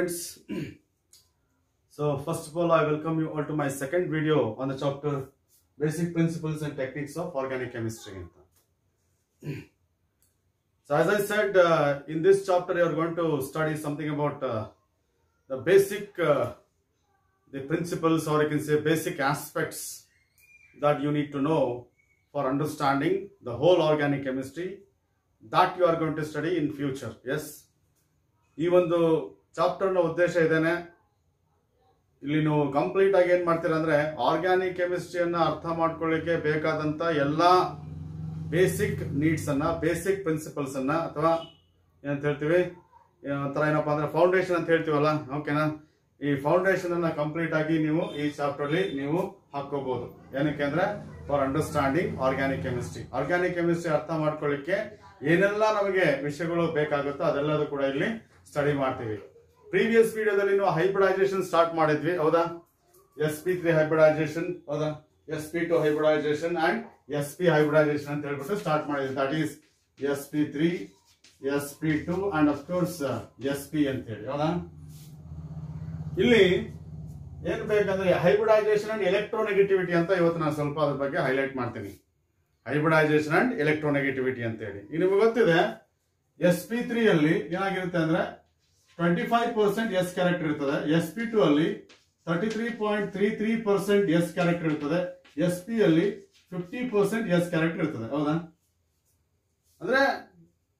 students. so first of all, I welcome you all to my second video on the chapter Basic Principles and Techniques of Organic Chemistry. so as I said, uh, in this chapter you are going to study something about uh, the basic, uh, the principles or you can say basic aspects that you need to know for understanding the whole organic chemistry that you are going to study in future. Yes. ಈ ಒಂದು ಚಾಪ್ಟರ್ನ ಉದ್ದೇಶ ಇದೇನೆ. ಇಲ್ಲಿ ನೀವು complete ಆಗಿ ಏನ್ ಮಾಡ್ತೀರಾ ಅಂದ್ರೆ ಆರ್ಗ್ಯಾನಿಕ್ ಕೆಮಿಸ್ಟ್ರಿಯನ್ನ ಅರ್ಥ ಮಾಡ್ಕೊಳ್ಳಿಕ್ಕೆ ಬೇಕಾದಂತ ಎಲ್ಲಾ ಬೇಸಿಕ್ ನೀಡ್ಸ್ ಅನ್ನ ಬೇಸಿಕ್ ಪ್ರಿನ್ಸಿಪಲ್ಸ್ ಅನ್ನ ಅಥವಾ ಏನಂತ ಹೇಳ್ತೀವಿ? ಒಂಥರ ಏನಪ್ಪ ಅಂದ್ರೆ ಫೌಂಡೇಶನ್ ಅಂತ ಹೇಳ್ತೀವಲ್ಲ? ಓಕೆನಾ ಈ ಫೌಂಡೇಶನ್ ಅನ್ನ ಕಂಪ್ಲೀಟ್ ಆಗಿ ನೀವು ಈ ಚಾಪ್ಟರ್ ಅಲ್ಲಿ ನೀವು ಹಾಕೋಬಹುದು ಏನಕ್ಕೆ ಅಂದ್ರೆ for understanding organic chemistry organic chemistry ಅರ್ಥ ಮಾಡ್ಕೊಳ್ಳಿಕ್ಕೆ ಏನೆಲ್ಲ ನಮಗೆ ವಿಷಯಗಳು ಬೇಕಾಗುತ್ತೋ ಅದೆಲ್ಲದೂ ಕೂಡ ಇಲ್ಲಿ ಸ್ಟಡಿ ಮಾಡ್ತೀವಿ. ಪ್ರೀವಿಯಸ್ ವಿಡಿಯೋದಲ್ಲಿ ನಾವು ಹೈಬ್ರಿಡೈಸೇಷನ್ ಸ್ಟಾರ್ಟ್ ಮಾಡಿದ್ವಿ, ಹೌದಾ? ಎಸ್ ಪಿ ತ್ರೀ ಹೈಬ್ರಿಡೈಸೇಷನ್ ಹೌದಾ? S P two hybridisation and S P hybridisation ಅಂತ ಹೇಳ್ಬಿಟ್ಟು ಸ್ಟಾರ್ಟ್ ಮಾಡಿದ್ವಿ. That is S P three S P two and of course S P ಅಂತ ಹೇಳಿ, ಹೌದಾ? ಇಲ್ಲಿ ಏನ್ ಬೇಕಂದ್ರೆ ಹೈಬ್ರಿಡೈಸೇಷನ್ ಅಂಡ್ ಎಲೆಕ್ಟ್ರೋನೆಗೆಟಿವಿಟಿ ಅಂತ ಇವತ್ತು ನಾನು ಸ್ವಲ್ಪ ಅದ್ರ ಬಗ್ಗೆ ಹೈಲೈಟ್ ಮಾಡ್ತೀನಿ. ಹೈಬ್ರಿಡೈಸೇಷನ್ ಅಂಡ್ ಎಲೆಕ್ಟ್ರೋನೆಗೆಟಿವಿಟಿ ಅಂತ ಹೇಳಿ. ನಿಮಗೆ ಗೊತ್ತಿದೆ ಎಸ್ ಪಿ ತ್ರೀ ಅಲ್ಲಿ ಏನಾಗಿರುತ್ತೆ ಅಂದ್ರೆ twenty five percent S character ಇರ್ತದೆ. ಎಸ್ ಪಿ ಟು ಅಲ್ಲಿ thirty three point three three percent S character ಇರ್ತದೆ. ಎಸ್ ಪಿ ಅಲ್ಲಿ ಫಿಫ್ಟಿ ಪರ್ಸೆಂಟ್ ಎಸ್ ಕ್ಯಾರೆಕ್ಟರ್ ಇರ್ತದೆ. ಹೌದಾ? ಅಂದ್ರೆ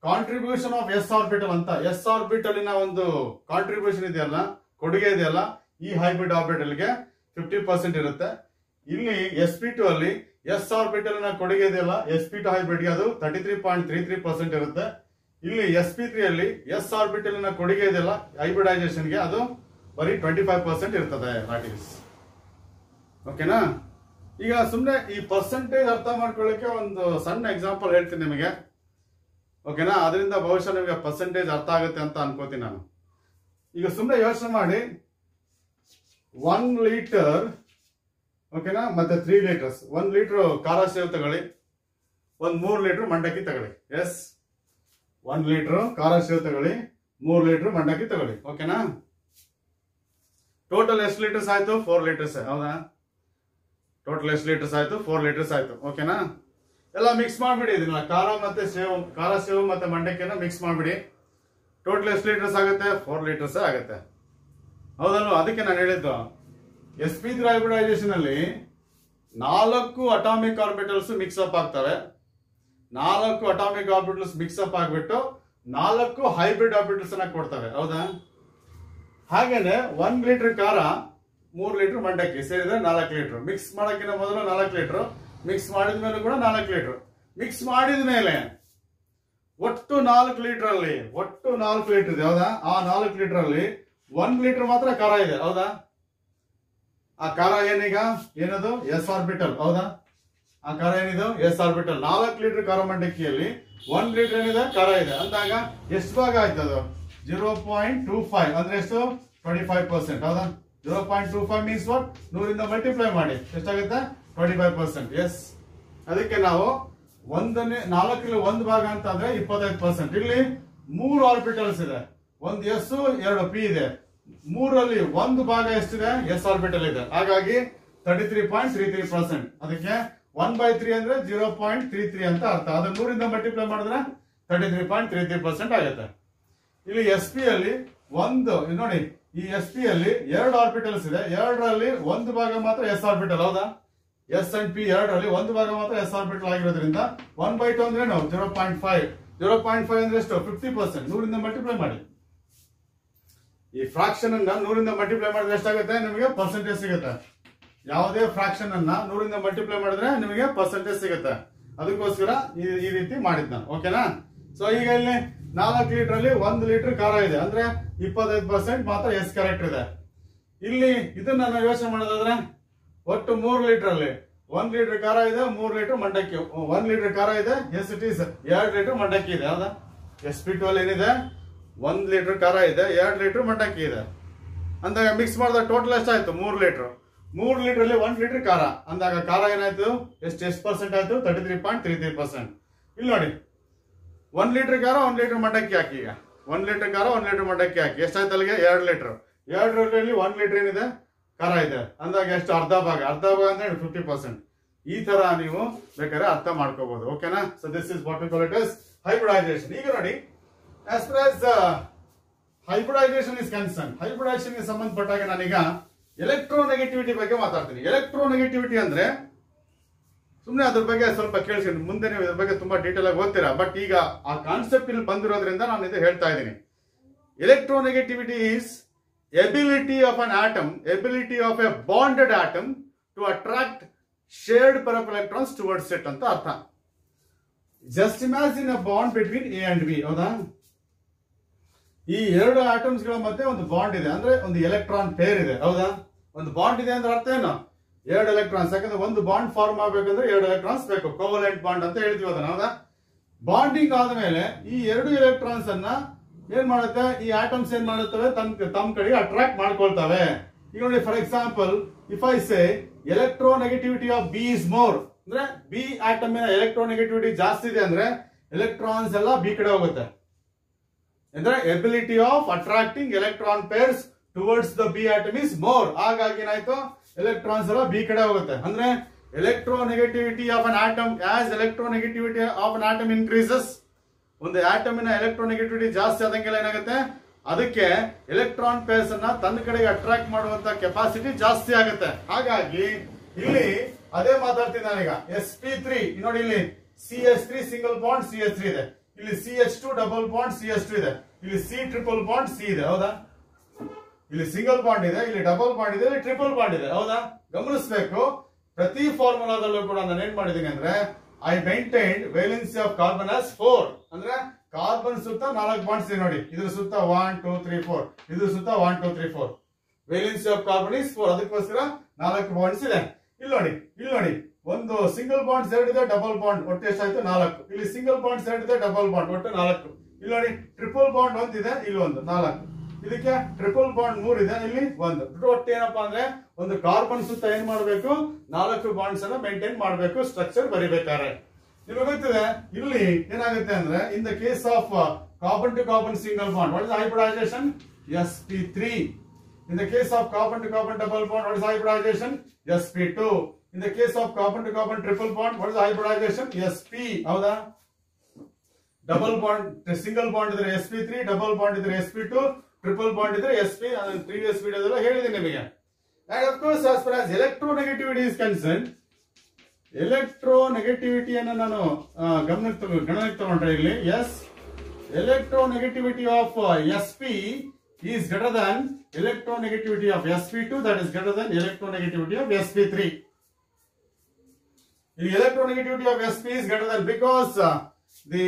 ಕಾಂಟ್ರಿಬ್ಯೂಷನ್ ಆಫ್ ಎಸ್ ಆರ್ಬಿಟಲ್ ಅಂತ. ಎಸ್ ಆರ್ಬಿಟಲಿನ ಒಂದು ಕಾಂಟ್ರಿಬ್ಯೂಷನ್ ಇದೆಯಲ್ಲ, ಕೊಡುಗೆ ಇದೆಯಲ್ಲ, ಈ ಹೈಬ್ರಿಡ್ ಆರ್ಬಿಟಲ್ಗೆ ಫಿಫ್ಟಿ ಪರ್ಸೆಂಟ್ ಇರುತ್ತೆ. ಇಲ್ಲಿ ಎಸ್ ಪಿ ಟು ಅಲ್ಲಿ ಎಸ್ ಆರ್ಬಿಟಲ್ ಕೊಡುಗೆ ಇದೆಯಲ್ಲ ಎಸ್ ಪಿ ಟು ಹೈಬ್ರಿಡ್ಗೆ ಅದು thirty three point three three percent ಇರುತ್ತೆ. ಇಲ್ಲಿ ಎಸ್ ಪಿ ತ್ರೀ ಅಲ್ಲಿ ಎಸ್ ಆರ್ಬಿಟಲ್ನ ಕೊಡುಗೆ ಇದೆಯಲ್ಲ ಹೈಬ್ರಿಡೈಸೇಷನ್ಗೆ ಅದು ಬರೀ ಟ್ವೆಂಟಿ ಫೈವ್ ಪರ್ಸೆಂಟ್ ಇರ್ತದೆ, that ಓಕೆನಾ ಈಗ ಸುಮ್ಮನೆ ಈ ಪರ್ಸೆಂಟೇಜ್ ಅರ್ಥ ಮಾಡ್ಕೊಳ್ಳೋಕ್ಕೆ ಒಂದು ಸಣ್ಣ ಎಕ್ಸಾಂಪಲ್ ಹೇಳ್ತೀನಿ ನಿಮಗೆ. ಓಕೆನಾ ಅದರಿಂದ ಬಹುಶಃ ನಿಮಗೆ ಪರ್ಸೆಂಟೇಜ್ ಅರ್ಥ ಆಗುತ್ತೆ ಅಂತ ಅನ್ಕೋತೀನಿ ನಾನು. ಈಗ ಸುಮ್ಮನೆ ಯೋಚನೆ ಮಾಡಿ. ಒನ್ ಲೀಟರ್ ಓಕೆನಾ ಮತ್ತೆ ತ್ರೀ ಲೀಟರ್ಸ್ ಒನ್ ಲೀಟರ್ ಖಾರ ಸೇವ್ ತಗೊಳ್ಳಿ. ಒಂದ್ ಮೂರ್ ಲೀಟರ್ ಮಂಡಕ್ಕಿ ತಗೊಳ್ಳಿ. ಎಸ್ ಒಂದ್ ಲೀಟರ್ ಖಾರ ಸೇವ್ ತಗೊಳ್ಳಿ, ಮೂರು ಲೀಟ್ರ್ ಮಂಡಕ್ಕಿ ತಗೊಳ್ಳಿ, ಓಕೆನಾ? ಟೋಟಲ್ ಎಷ್ಟು ಲೀಟರ್ಸ್ ಆಯ್ತು? ಫೋರ್ ಲೀಟರ್ಸ್, ಹೌದಾ? ಟೋಟಲ್ ಎಷ್ಟು ಲೀಟರ್ಸ್ ಆಯ್ತು? ಫೋರ್ ಲೀಟರ್ಸ್ ಆಯ್ತು, ಓಕೆನಾ? ಎಲ್ಲ ಮಿಕ್ಸ್ ಮಾಡ್ಬಿಡಿ ಇದನ್ನ, ಖಾರ ಮತ್ತೆ ಸೇವ್, ಖಾರ ಸೇವು ಮತ್ತೆ ಮಂಡಕ್ಕಿನ ಮಿಕ್ಸ್ ಮಾಡ್ಬಿಡಿ. ಟೋಟಲ್ ಎಷ್ಟು ಲೀಟರ್ಸ್ ಆಗುತ್ತೆ? ಫೋರ್ ಲೀಟರ್ಸ್ ಆಗುತ್ತೆ. ಹೌದಲ್ವ? ಅದಕ್ಕೆ ನಾನು ಹೇಳಿದ್ದು ಎಸ್ ಪಿ ಅಲ್ಲಿ ನಾಲ್ಕು ಅಟಾಮಿಕ್ ಆರ್ಬಿಟಲ್ಸ್ ಮಿಕ್ಸ್ ಅಪ್ ಆಗ್ತವೆ. ನಾಲ್ಕು ಅಟಾಮಿಕ್ ಮಿಕ್ಸ್ ಅಪ್ ಆಗ್ಬಿಟ್ಟು ನಾಲ್ಕು ಹೈಬ್ರಿಡ್ ಆರ್ಬಿಟಲ್ಸ್ ಅನ್ನ ಕೊಡ್ತವೆ, ಹೌದಾ? ಹಾಗೇನೆ ಒಂದ್ ಲೀಟರ್ ಖಾರ ಮೂರ್ ಲೀಟರ್ ಮಂಡಕ್ಕಿ ಸೇರಿದ್ರೆ ನಾಲ್ಕು ಲೀಟರ್ ಮಿಕ್ಸ್ ಮಾಡಕ್ಕಿಂತ ಮೊದಲು ನಾಲ್ಕು ಲೀಟರ್ ಮಿಕ್ಸ್ ಮಾಡಿದ ಮೇಲೆ ಕೂಡ ನಾಲ್ಕು ಲೀಟರ್ ಮಿಕ್ಸ್ ಮಾಡಿದ ಮೇಲೆ ಒಟ್ಟು ನಾಲ್ಕು ಲೀಟರ್ ಅಲ್ಲಿ, ಒಟ್ಟು ನಾಲ್ಕು ಲೀಟರ್ ಇದೆ, ಹೌದಾ? ಆ ನಾಲ್ಕು ಲೀಟರ್ ಅಲ್ಲಿ ಒಂದ್ ಲೀಟರ್ ಮಾತ್ರ ಖಾರ ಇದೆ, ಹೌದಾ? ಆ ಖಾರ ಏನೀಗ ಏನದು? ಎಸ್ ಆರ್ಬಿಟಲ್ ಹೌದಾ? ಆ ಖಾರ ಏನಿದೆ? S orbital. ನಾಲ್ಕು ಲೀಟರ್ ಖಾರ ಮಂಡಕ್ಕಿಯಲ್ಲಿ ಒಂದ್ ಲೀಟರ್ ಏನಿದೆ? ಖಾರ ಇದೆ. ಅಂದಾಗ ಎಷ್ಟು ಭಾಗ ಆಯ್ತು ಅದು? Zero point two five. ಅಂದ್ರೆ ಎಷ್ಟು? Twenty five percent. ಹೌದಾ? Zero point two five means what ನೂರಿಂದ multiply ಮಾಡಿ. ಎಷ್ಟಾಗುತ್ತೆ? Twenty five percent. ಎಸ್. ಅದಕ್ಕೆ ನಾವು ಒಂದನೇ ನಾಲ್ಕರಲ್ಲಿ ಒಂದು ಭಾಗ ಅಂತ ಅಂದ್ರೆ ಇಪ್ಪತ್ತೈದು ಪರ್ಸೆಂಟ್. ಇಲ್ಲಿ ಮೂರು ಆರ್ಬಿಟಲ್ಸ್ ಇದೆ. ಒಂದು ಎಸ್, ಎರಡು ಪಿ ಇದೆ. ಮೂರಲ್ಲಿ ಒಂದು ಭಾಗ ಎಷ್ಟಿದೆ? ಎಸ್ ಆರ್ಬಿಟಲ್ ಇದೆ. ಹಾಗಾಗಿ thirty three point three three percent ಅದಕ್ಕೆ ಒನ್ ಬೈ ತ್ರೀ ಅಂದ್ರೆ ಜೀರೋ ಪಾಯಿಂಟ್ ತ್ರೀ ತ್ರೀ ಅಂತ ಅರ್ಥ. ಅದನ್ನ ನೂರಿಂದ ಮಲ್ಟಿಪ್ಲೈ ಮಾಡಿದ್ರೆ thirty three point three three percent ಆಗುತ್ತೆ. ಇಲ್ಲಿ ಎಸ್ ಪಿ ಅಲ್ಲಿ ಒಂದು ನೋಡಿ, ಈ ಎಸ್ ಪಿ ಅಲ್ಲಿ ಎರಡು ಆರ್ಬಿಟಲ್ಸ್ ಇದೆ. ಎರಡರಲ್ಲಿ ಒಂದು ಭಾಗ ಮಾತ್ರ ಎಸ್ ಆರ್ಬಿಟಲ್ ಹೌದಾ? ಎಸ್ ಅಂಡ್ ಪಿ ಎರಡರಲ್ಲಿ ಒಂದು ಭಾಗ ಮಾತ್ರ ಎಸ್ ಆರ್ಬಿಟಲ್ ಆಗಿರೋದ್ರಿಂದ ಒನ್ ಬೈ ಟು ಅಂದ್ರೆ ನಾವು zero point five zero point five ಅಂದ್ರೆ ಎಷ್ಟು? ಫಿಫ್ಟಿ ಪರ್ಸೆಂಟ್ ನೂರಿಂದ ಮಲ್ಟಿಪ್ಲೈ ಮಾಡಿ. ಈ ಫ್ರಾಕ್ಷನ್ ಅನ್ನ ನೂರಿಂದ ಮಲ್ಟಿಪ್ಲೈ ಮಾಡಿದ್ರೆ ಎಷ್ಟಾಗುತ್ತೆ? ನಿಮಗೆ ಪರ್ಸೆಂಟೇಜ್ ಸಿಗುತ್ತೆ. ಯಾವುದೇ ಫ್ರಾಕ್ಷನ್ ಅನ್ನ ನೂರಿಂದ ಮಲ್ಟಿಪ್ಲೈ ಮಾಡಿದ್ರೆ ನಿಮಗೆ ಪರ್ಸೆಂಟೇಜ್ ಸಿಗುತ್ತೆ. ಅದಕ್ಕೋಸ್ಕರ ಈ ರೀತಿ ಮಾಡಿದ್ ನಾನು. ಓಕೆನಾ ಸೊ ಈಗ ಇಲ್ಲಿ ನಾಲ್ಕು ಲೀಟರ್ ಅಲ್ಲಿ ಒಂದು ಲೀಟರ್ ಖಾರ ಇದೆ. ಅಂದ್ರೆ ಇಪ್ಪತ್ತೈದು ಪರ್ಸೆಂಟ್ ಮಾತ್ರ ಎಸ್ ಕರೆಕ್ಟ್ ಇದೆ. ಇಲ್ಲಿ ಇದನ್ನ ನಾವು ಯೋಚನೆ ಮಾಡೋದಾದ್ರೆ, ಒಟ್ಟು ಮೂರು ಲೀಟರ್ ಅಲ್ಲಿ ಒಂದ್ ಲೀಟರ್ ಖಾರ ಇದೆ, ಮೂರು ಲೀಟರ್ ಮಂಡಕ್ಕಿ. ಒಂದ್ ಲೀಟರ್ ಖಾರ ಇದೆ ಎಸ್ ಇಟ್ ಈಸ್ ಎರಡ್ ಲೀಟರ್ ಮಂಡಕ್ಕಿ ಇದೆ. ಹೌದಾ? ಎಸ್ ಪಿ ಟ್ವೆಲ್ ಏನಿದೆ? ಒಂದ್ ಲೀಟರ್ ಖಾರ ಇದೆ, ಎರಡು ಲೀಟರ್ ಮಂಡಕ್ಕಿ ಇದೆ. ಅಂದಾಗ ಮಿಕ್ಸ್ ಮಾಡಿದಾಗ ಟೋಟಲ್ ಎಷ್ಟಾಯ್ತು? ಮೂರು ಲೀಟರ್ ಮೂರ್ ಲೀಟರ್ ಅಲ್ಲಿ ಒಂದ್ ಲೀಟರ್ ಖಾರ. ಅಂದಾಗ ಖಾರ ಏನಾಯ್ತು? ಎಷ್ಟು ಎಷ್ಟು ಪರ್ಸೆಂಟ್ ಆಯ್ತು? Thirty three point three three percent ಇಲ್ಲಿ ನೋಡಿ. ಒಂದ್ ಲೀಟರ್ ಖಾರ, ಒಂದ್ ಲೀಟರ್ ಮಂಡಕ್ಕಿ ಹಾಕಿ. ಈಗ ಒಂದ್ ಲೀಟರ್ ಖಾರ, ಒಂದ್ ಲೀಟರ್ ಮಂಡಕ್ಕಿ ಹಾಕಿ. ಎಷ್ಟಾಯ್ತು ಅಲ್ಲಿಗೆ? ಎರಡು ಲೀಟರ್ ಎರಡು ಲೀಟರ್ ಒಂದ್ ಲೀಟರ್ ಏನಿದೆ? ಖಾರ ಇದೆ. ಅಂದಾಗ ಎಷ್ಟು? ಅರ್ಧ ಭಾಗ. ಅರ್ಧ ಭಾಗ ಅಂದ್ರೆ ಫಿಫ್ಟಿ ಪರ್ಸೆಂಟ್ ಈ ತರ ನೀವು ಬೇಕಾದ್ರೆ ಅರ್ಥ ಮಾಡ್ಕೋಬಹುದು ಓಕೆನಾ so this is what qualities hybridisation ಈಗ ನೋಡಿ as per as hybridisation is concern hybridisation ಸಂಬಂಧಪಟ್ಟಾಗ ನಾನೀಗ ಎಲೆಕ್ಟ್ರೋನೆಗೆಟಿವಿಟಿ ಬಗ್ಗೆ ಮಾತಾಡ್ತೀನಿ. ಎಲೆಕ್ಟ್ರೋನೆಗೆಟಿವಿಟಿ ಅಂದ್ರೆ ಸುಮ್ಮನೆ ಅದ್ರ ಬಗ್ಗೆ ಸ್ವಲ್ಪ ಕೇಳಿಸ್ಕೊಂಡು ಮುಂದೆ ನೀವು ಇದ್ರ ಬಗ್ಗೆ ತುಂಬಾ ಡೀಟೇಲ್ ಆಗಿ ಓದ್ತೀರಾ. ಬಟ್ ಈಗ ಆ ಕಾನ್ಸೆಪ್ಟ್ ಇಲ್ಲಿ ಬಂದಿರೋದ್ರಿಂದ ನಾನು ಇದು ಹೇಳ್ತಾ ಇದ್ದೀನಿ. Electronegativity is ability of an atom ability of a bonded atom to attract shared pair of electrons towards it ಅಂತ ಅರ್ಥ. Just imagine a bond between A and B ಹೌದಾ? ಈ ಎರಡು ಆಟಮ್ಸ್ಗಳ ಮಧ್ಯೆ ಒಂದು ಬಾಂಡ್ ಇದೆ. ಅಂದ್ರೆ ಒಂದು ಎಲೆಕ್ಟ್ರಾನ್ ಪೇರ್ ಇದೆ, ಹೌದಾ? ಒಂದು ಬಾಂಡ್ ಇದೆ ಅಂದ್ರೆ ಅರ್ಥ ಏನು? ಎರಡು ಎಲೆಕ್ಟ್ರಾನ್ಸ್ ಯಾಕಂದ್ರೆ ಒಂದು ಬಾಂಡ್ ಫಾರ್ಮ್ ಆಗ್ಬೇಕಂದ್ರೆ ಎರಡು ಎಲೆಕ್ಟ್ರಾನ್ಸ್ ಬೇಕು. ಕೋವಲೆಂಟ್ ಬಾಂಡ್ ಅಂತ ಹೇಳ್ತೀವಿ ಅದನ್ನ, ಹೌದಾ? ಬಾಂಡಿಂಗ್ ಆದ್ಮೇಲೆ ಈ ಎರಡು ಎಲೆಕ್ಟ್ರಾನ್ಸ್ ಅನ್ನ ಏನ್ ಮಾಡುತ್ತೆ? ಈ ಆಟಮ್ಸ್ ಏನ್ ಮಾಡುತ್ತವೆ? ತಮ್ಮ ತಮ್ಮ ಕಡೆಗೆ ಅಟ್ರಾಕ್ಟ್ ಮಾಡ್ಕೊಳ್ತವೆ. ಈಗ ನೋಡಿ for example if I say electronegativity of B is more ಅಂದ್ರೆ ಬಿ ಆಟಮ್ ಎಲೆಕ್ಟ್ರೋ ನೆಗೆಟಿವಿಟಿ ಜಾಸ್ತಿ ಇದೆ ಅಂದ್ರೆ ಎಲೆಕ್ಟ್ರಾನ್ಸ್ ಎಲ್ಲ ಬಿ ಕಡೆ ಹೋಗುತ್ತೆ. ಅಂದ್ರೆ ability of attracting electron pairs towards the B atom is more ಹಾಗಾಗಿ ಏನಾಯ್ತು? ಎಲೆಕ್ಟ್ರಾನ್ಸ್ ಎಲ್ಲ ಬಿ ಕಡೆ ಹೋಗುತ್ತೆ. ಅಂದ್ರೆ electronegativity of an atom as electronegativity of an atom increases ಒಂದು ಆಟಮಿನ ಎಲೆಕ್ಟ್ರೋನೆಗೆಟಿವಿಟಿ ಜಾಸ್ತಿ ಆದಂಗೆಲ್ಲ ಏನಾಗುತ್ತೆ? ಅದಕ್ಕೆ ಎಲೆಕ್ಟ್ರಾನ್ ಪೇರ್ಸ್ ಅನ್ನ ತನ್ನ ಕಡೆಗೆ ಅಟ್ರಾಕ್ಟ್ ಮಾಡುವಂತ ಕೆಪಾಸಿಟಿ ಜಾಸ್ತಿ ಆಗುತ್ತೆ. ಹಾಗಾಗಿ ಇಲ್ಲಿ ಅದೇ ಮಾತಾಡ್ತೀನಿ ನಾನೀಗ. ಎಸ್ ಪಿ ತ್ರೀ ನೋಡಿ ಇಲ್ಲಿ. C S three single bond C S three ಇದೆ. ಇಲ್ಲಿ C H two double bond C S two ಇದೆ. ಇಲ್ಲಿ ಸಿ ಟ್ರಿಪಲ್ ಬಾಂಡ್ ಸಿ ಇದೆ. ಹೌದಾ? ಇಲ್ಲಿ ಸಿಂಗಲ್ ಬಾಂಡ್ ಇದೆ, ಇಲ್ಲಿ ಡಬಲ್ ಬಾಂಡ್ ಇದೆ ಟ್ರಿಪಲ್ ಬಾಂಡ್ ಇದೆ. ಹೌದಾ? ಗಮನಿಸಬೇಕು. ಪ್ರತಿ ಫಾರ್ಮುಲಾದಲ್ಲೂ ಕೂಡ ನಾನು ಏನ್ ಮಾಡಿದ್ದೀನಿ ಅಂದ್ರೆ I maintain valency of carbon as four ಅಂದ್ರೆ ಕಾರ್ಬನ್ ಸುತ್ತ ನಾಲ್ಕು ಬಾಂಡ್ಸ್ ಇದೆ ನೋಡಿ. ಇದ್ರ ಸುತ್ತ ಒನ್ ಟೂ ತ್ರೀ ಫೋರ್ ಇದ್ರ ಸುತ್ತ one two three four valency of carbon is four ಅದಕ್ಕೋಸ್ಕರ ನಾಲ್ಕು ಬಾಂಡ್ಸ್ ಇದೆ. ಇಲ್ಲಿ ನೋಡಿ ಇಲ್ಲಿ ನೋಡಿ. ಒಂದು ಸಿಂಗಲ್ ಬಾಂಡ್ಸ್ ಎರಡಿದೆ ಡಬಲ್ ಬಾಂಡ್ ಒಟ್ಟು ಎಷ್ಟಾಯ್ತು? ನಾಲ್ಕು. ಇಲ್ಲಿ ಸಿಂಗಲ್ ಬಾಂಡ್ಸ್ ಎರಡಿದೆ ಡಬಲ್ ಬಾಂಡ್ ಒಟ್ಟು ನಾಲ್ಕು. ಇಲ್ಲಿ ನೋಡಿ ಟ್ರಿಪಲ್ ಬಾಂಡ್ ಒಂದಿದೆ, ಇಲ್ಲಿ ಒಂದು. ನಾಲ್ಕು. ಇದಕ್ಕೆ ಟ್ರಿಪಲ್ ಬಾಂಡ್ ಮೂರ್ ಇದೆ ಇಲ್ಲಿ, ಒಂದು. ಒಟ್ಟು ಏನಪ್ಪಾ ಅಂದ್ರೆ ಒಂದು ಕಾರ್ಬನ್ ಸುತ್ತ ಏನ್ ಮಾಡಬೇಕು? ನಾಲ್ಕು ಬಾಂಡ್ಸ್ ಅನ್ನ ಮೇಂಟೈನ್ ಮಾಡಬೇಕು ಸ್ಟ್ರಕ್ಚರ್ ಬರಿಬೇಕಾದ್ರೆ. ನಿಮಗೆ ಗೊತ್ತಿದೆ, ಇಲ್ಲಿ ಏನಾಗುತ್ತೆ ಅಂದ್ರೆ in the case of carbon to carbon single bond what is hybridisation s p three in the case of carbon to carbon double bond what is hybridisation s p two in the case of carbon to carbon triple bond what is hybridisation s p ಹೌದಾ? Double bond single bond ಇದ್ರೆ s p three double bond ಇದ್ರೆ s p two triple bond ಇದ್ರೆ S P previous ವಿಡಿಯೋದಲ್ಲ ಹೇಳಿದೆ ನಿಮಗೆ. And of course as far as electronegativity is concern ಎಲೆಕ್ಟ್ರೋನೆಗೆಟಿವಿಟಿಯನ್ನು ನಾನು ಗಮನಕ್ಕೆ ಗಣನಕ್ಕೆ ತಗೊಂಡ್ರೆ ಇಲ್ಲಿ yes electronegativity of s p is greater than electronegativity of s p two that is greater than electronegativity of s p three ಇಲ್ಲಿ electronegativity of s p is greater than because the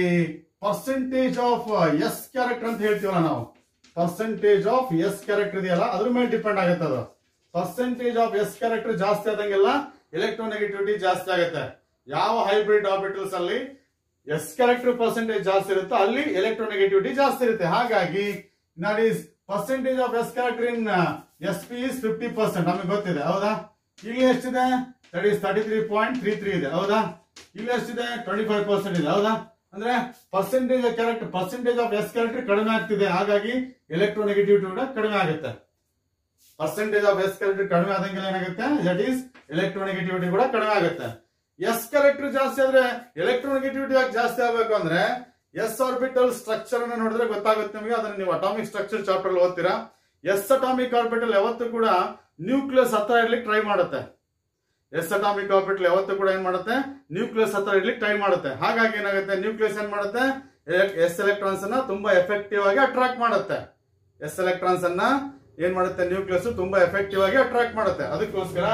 percentage of s character ಅಂತ ಹೇಳ್ತೀವಲ್ಲ ನಾವು percentage of S character ಇದೆಯಲ್ಲ, ಅದ್ರ ಮೇಲೆ depend ಆಗುತ್ತೆ ಅದು. Percentage of S character ಜಾಸ್ತಿ ಆದಂಗೆಲ್ಲ ಎಲೆಕ್ಟ್ರೋನೆಗೆಟಿವಿಟಿ ಜಾಸ್ತಿ ಆಗುತ್ತೆ. ಯಾವ ಹೈಬ್ರಿಡ್ ಆರ್ಬಿಟಲ್ಸ್ ಅಲ್ಲಿ ಎಸ್ ಕ್ಯಾರೆಕ್ಟರ್ ಪರ್ಸೆಂಟೇಜ್ ಜಾಸ್ತಿ ಇರುತ್ತೋ ಅಲ್ಲಿ ಎಲೆಕ್ಟ್ರೋನೆಗೆಟಿವಿಟಿ ಜಾಸ್ತಿ ಇರುತ್ತೆ. ಹಾಗಾಗಿ not is percentage of s character in s p is fifty percent ನಮಗೆ ಗೊತ್ತಿದೆ, ಹೌದಾ? ಇಲ್ಲಿ ಎಷ್ಟಿದೆ? That is thirty three point three three ಇದೆ, ಹೌದಾ? ಇಲ್ಲಿ ಎಷ್ಟಿದೆ? ಟ್ವೆಂಟಿ ಫೈವ್ ಪರ್ಸೆಂಟ್ ಇದೆ, ಹೌದಾ? ಅಂದ್ರೆ percentage character percentage of s character ಕಡಿಮೆ ಆಗ್ತಿದೆ. ಹಾಗಾಗಿ ಎಲೆಕ್ಟ್ರೋನೆಗೆಟಿವಿಟಿ ಕೂಡ ಕಡಿಮೆ ಆಗುತ್ತೆ. ಪರ್ಸೆಂಟೇಜ್ ಆಫ್ ಎಸ್ ಕ್ಯಾರೆಕ್ಟರ್ ಕಡಿಮೆ ಆದಂಗೆಲ್ಲ ಏನಾಗುತ್ತೆ? ದಟ್ ಈಸ್ ಎಲೆಕ್ಟ್ರೋನೆಗೆಟಿವಿಟಿ ಕೂಡ ಕಡಿಮೆ ಆಗುತ್ತೆ. ಎಸ್ ಕ್ಯಾರೆಕ್ಟರ್ ಜಾಸ್ತಿ ಆದ್ರೆ ಎಲೆಕ್ಟ್ರೋನೆಗೆಟಿವಿಟಿ ಯಾಕೆ ಜಾಸ್ತಿ ಆಗಬೇಕು ಅಂದ್ರೆ ಎಸ್ ಆರ್ಬಿಟಲ್ ಸ್ಟ್ರಕ್ಚರ್ ಅನ್ನು ನೋಡಿದ್ರೆ ಗೊತ್ತಾಗುತ್ತೆ ನಿಮಗೆ. ಅದನ್ನ ನೀವು ಅಟಾಮಿಕ್ ಸ್ಟ್ರಕ್ಚರ್ ಚಾಪ್ಟರ್ ಓದ್ತೀರಾ. ಎಸ್ ಅಟಾಮಿಕ್ ಆರ್ಬಿಟಲ್ ಯಾವತ್ತೂ ಕೂಡ ನ್ಯೂಕ್ಲಿಯಸ್ ಹತ್ರ ಇರ್ಲಿಕ್ಕೆ ಟ್ರೈ ಮಾಡುತ್ತೆ. ಎಸ್ ಅಟಾಮಿಕ್ ಆರ್ಬಿಟ್ಲ್ ಯಾವತ್ತೂ ಕೂಡ ಏನ್ ಮಾಡುತ್ತೆ? ನ್ಯೂಕ್ಲಿಯಸ್ ಹತ್ರ ಇರ್ಲಿಕ್ಕೆ ಟ್ರೈ ಮಾಡುತ್ತೆ. ಹಾಗಾಗಿ ಏನಾಗುತ್ತೆ? ನ್ಯೂಕ್ಲಿಯಸ್ ಏನ್ ಮಾಡುತ್ತೆ? ಎಸ್ ಎಲೆಕ್ಟ್ರಾನ್ಸ್ ಅನ್ನ ತುಂಬಾ ಎಫೆಕ್ಟಿವ್ ಆಗಿ ಅಟ್ರಾಕ್ಟ್ ಮಾಡುತ್ತೆ. ಎಸ್ ಎಲೆಕ್ಟ್ರಾನ್ಸ್ ಅನ್ನ ಏನ್ ಮಾಡುತ್ತೆ? ನ್ಯೂಕ್ಲಿಯಸ್ ತುಂಬಾ ಎಫೆಕ್ಟಿವ್ ಆಗಿ ಅಟ್ರಾಕ್ಟ್ ಮಾಡುತ್ತೆ. ಅದಕ್ಕೋಸ್ಕರ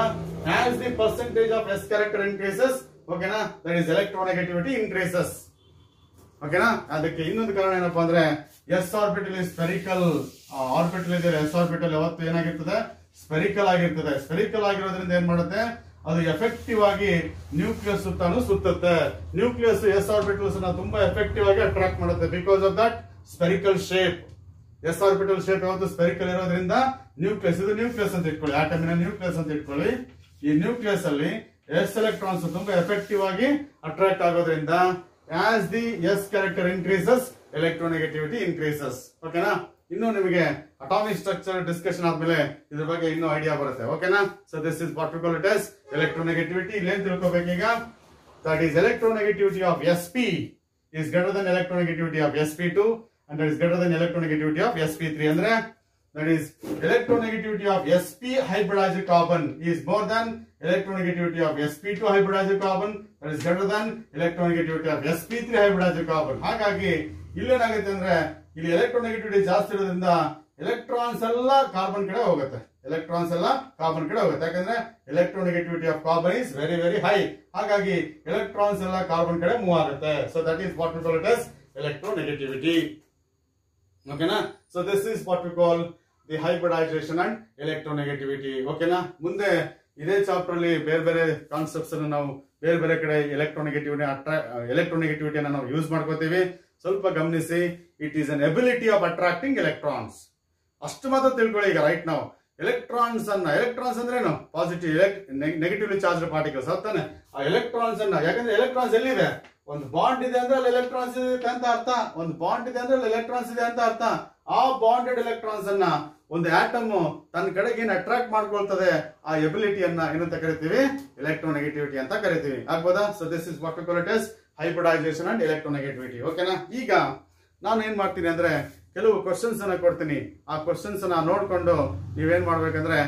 as the percentage of s character increases ಓಕೆನಾ ದಟ್ ಇಸ್ ಎಲೆಕ್ಟ್ರೋನೆಗೆಟಿವಿಟಿ ಇನ್ಕ್ರೀಸಸ್ ಓಕೆನಾ ಅದಕ್ಕೆ ಇನ್ನೊಂದು ಕಾರಣ ಏನಪ್ಪಾ ಅಂದ್ರೆ s orbital is spherical orbital ಇದೆ ಎಸ್ ಆರ್ಬಿಟಲ್ ಯಾವತ್ತು ಏನಾಗಿರ್ತದೆ? ಸ್ಪೆರಿಕಲ್ ಆಗಿರ್ತದೆ. ಸ್ಪೆರಿಕಲ್ ಆಗಿರೋದ್ರಿಂದ ಏನ್ ಮಾಡುತ್ತೆ? ಅದು ಎಫೆಕ್ಟಿವ್ ಆಗಿ ನ್ಯೂಕ್ಲಿಯಸ್ ಸುತ್ತಾನು ಸುತ್ತುತ್ತೆ. ನ್ಯೂಕ್ಲಿಯಸ್ ಎಸ್ ಆರ್ಬಿಟಲ್ಸ್ ತುಂಬಾ ಎಫೆಕ್ಟಿವ್ ಆಗಿ ಅಟ್ರಾಕ್ಟ್ ಮಾಡುತ್ತೆ. Because of that spherical shape s orbital shape ಯಾವತ್ತು ಸ್ಪೆರಿಕಲ್ ಇರೋದ್ರಿಂದ ನ್ಯೂಕ್ಲಿಯಸ್ ಇದು ನ್ಯೂಕ್ಲಿಯಸ್ ಅಂತ ಇಟ್ಕೊಳ್ಳಿ. ಆಟಮಿನ ನ್ಯೂಕ್ಲಿಯಸ್ ಅಂತ ಇಟ್ಕೊಳ್ಳಿ. ಈ ನ್ಯೂಕ್ಲಿಯಸ್ ಅಲ್ಲಿ ಎಸ್ ಎಲೆಕ್ಟ್ರಾನ್ಸ್ ತುಂಬಾ ಎಫೆಕ್ಟಿವ್ ಆಗಿ ಅಟ್ರಾಕ್ಟ್ ಆಗೋದ್ರಿಂದ as the s character increases electronegativity increases ಓಕೆನಾ ಇನ್ನು ನಿಮಗೆ ಅಟಾಮಿಕ್ ಸ್ಟ್ರಕ್ಚರ್ ಡಿಸ್ಕಷನ್ ಆದ್ಮೇಲೆ ಇದ್ರ ಬಗ್ಗೆ ಇನ್ನೂ ಐಡಿಯಾ ಬರುತ್ತೆ. ಓಕೆನಾ so this is it as electronegativity ಇಲ್ಲೇನ್ ತಿಳ್ಕೊಬೇಕೀಗ that is electronegativity of sp is greater than electronegativity of sp2 and that is greater than electronegativity of sp3 ಅಂದ್ರೆ that is electronegativity of sp hybridized carbon is more than electronegativity of sp2 hybridized carbon that is greater than electronegativity of sp3 hybridized carbon ಹಾಗಾಗಿ ಇಲ್ಲೇನಾಗುತ್ತೆ ಅಂದ್ರೆ ಇಲ್ಲಿ electronegativity ಜಾಸ್ತಿ ಇರೋದ್ರಿಂದ electrons ಎಲ್ಲ carbon ಕಡೆ ಹೋಗುತ್ತೆ electrons ಎಲ್ಲ ಕಾರ್ಬನ್ ಕಡೆ ಹೋಗುತ್ತೆ. ಯಾಕಂದ್ರೆ electronegativity of carbon is very very high ಹಾಗಾಗಿ ಎಲೆಕ್ಟ್ರಾನ್ಸ್ ಎಲ್ಲ ಕಾರ್ಬನ್ ಕಡೆ ಮೂವ್ ಆಗುತ್ತೆ. So that is what we call it as electronegativity ಓಕೆನಾ so this is what we call the hybridisation and electronegativity ಓಕೆನಾ ಮುಂದೆ ಇದೇ ಚಾಪ್ಟರ್ ಅಲ್ಲಿ ಬೇರೆ ಬೇರೆ ಕಾನ್ಸೆಪ್ಟ್ಸ್ ಅನ್ನು ನಾವು ಬೇರೆ ಬೇರೆ ಕಡೆ ಎಲೆಕ್ಟ್ರೋನೆಗೆಟಿವಿಟಿ ಅಟ್ರಾ ಎಲೆಕ್ಟ್ರೋನೆಗೆಟಿವಿಟಿಯನ್ನು ನಾವು ಯೂಸ್ ಮಾಡ್ಕೋತೀವಿ. ಸ್ವಲ್ಪ ಗಮನಿಸಿ it is an ability of attracting electrons ಅಷ್ಟು ಮಾತ್ರ ತಿಳ್ಕೊಳ್ಳಿ ಈಗ ರೈಟ್ ನಾವು ಎಲೆಕ್ಟ್ರಾನ್ಸ್ ಅನ್ನ ಎಲೆಕ್ಟ್ರಾನ್ಸ್ ಅಂದ್ರೆ ಏನು ಪಾಸಿಟಿವ್ ನೆಗೆಟಿವ್ಲಿ ಚಾರ್ಜ್ ಪಾರ್ಟಿಕಲ್ಸ್ ಹೌದಾನೆ ಆ ಎಲೆಕ್ಟ್ರಾನ್ಸ್ ಅನ್ನ, ಯಾಕಂದ್ರೆ ಎಲೆಕ್ಟ್ರಾನ್ಸ್ ಎಲ್ಲಿದೆ? ಒಂದು ಬಾಂಡ್ ಇದೆ ಅಂದ್ರೆ ಅಲ್ಲಿ ಎಲೆಕ್ಟ್ರಾನ್ಸ್ ಇದೆ ಅಂತ ಅರ್ಥ. ಒಂದು ಬಾಂಡ್ ಇದೆ ಅಂದ್ರೆ ಅಲ್ಲಿ ಎಲೆಕ್ಟ್ರಾನ್ಸ್ ಇದೆ ಅಂತ ಅರ್ಥ. ಆ ಬಾಂಡೆಡ್ ಎಲೆಕ್ಟ್ರಾನ್ಸ್ ಅನ್ನ ಒಂದು ಆಟಮ್ ತನ್ನ ಕಡೆಗೆ ಏನು ಅಟ್ರಾಕ್ಟ್ ಮಾಡ್ಕೊಳ್ತದೆ, ಆ ಎಬಿಲಿಟಿಯನ್ನ ಏನಂತ ಕರಿತೀವಿ? ಎಲೆಕ್ಟ್ರೋನೆಗೆಟಿವಿಟಿ ಅಂತ ಕರಿತೀವಿ. ಆಗ್ಬೋದಾ? So this is what hybridisation and electronegativity ಓಕೆನಾ ಈಗ ನಾನು ಏನ್ ಮಾಡ್ತೀನಿ ಅಂದ್ರೆ ಕೆಲವು ಕ್ವಶನ್ಸ್ ಅನ್ನ ಕೊಡ್ತೀನಿ. ಆ ಕ್ವಶನ್ಸ್ ಅನ್ನ ನೋಡ್ಕೊಂಡು ನೀವೇನ್ ಮಾಡ್ಬೇಕಂದ್ರೆ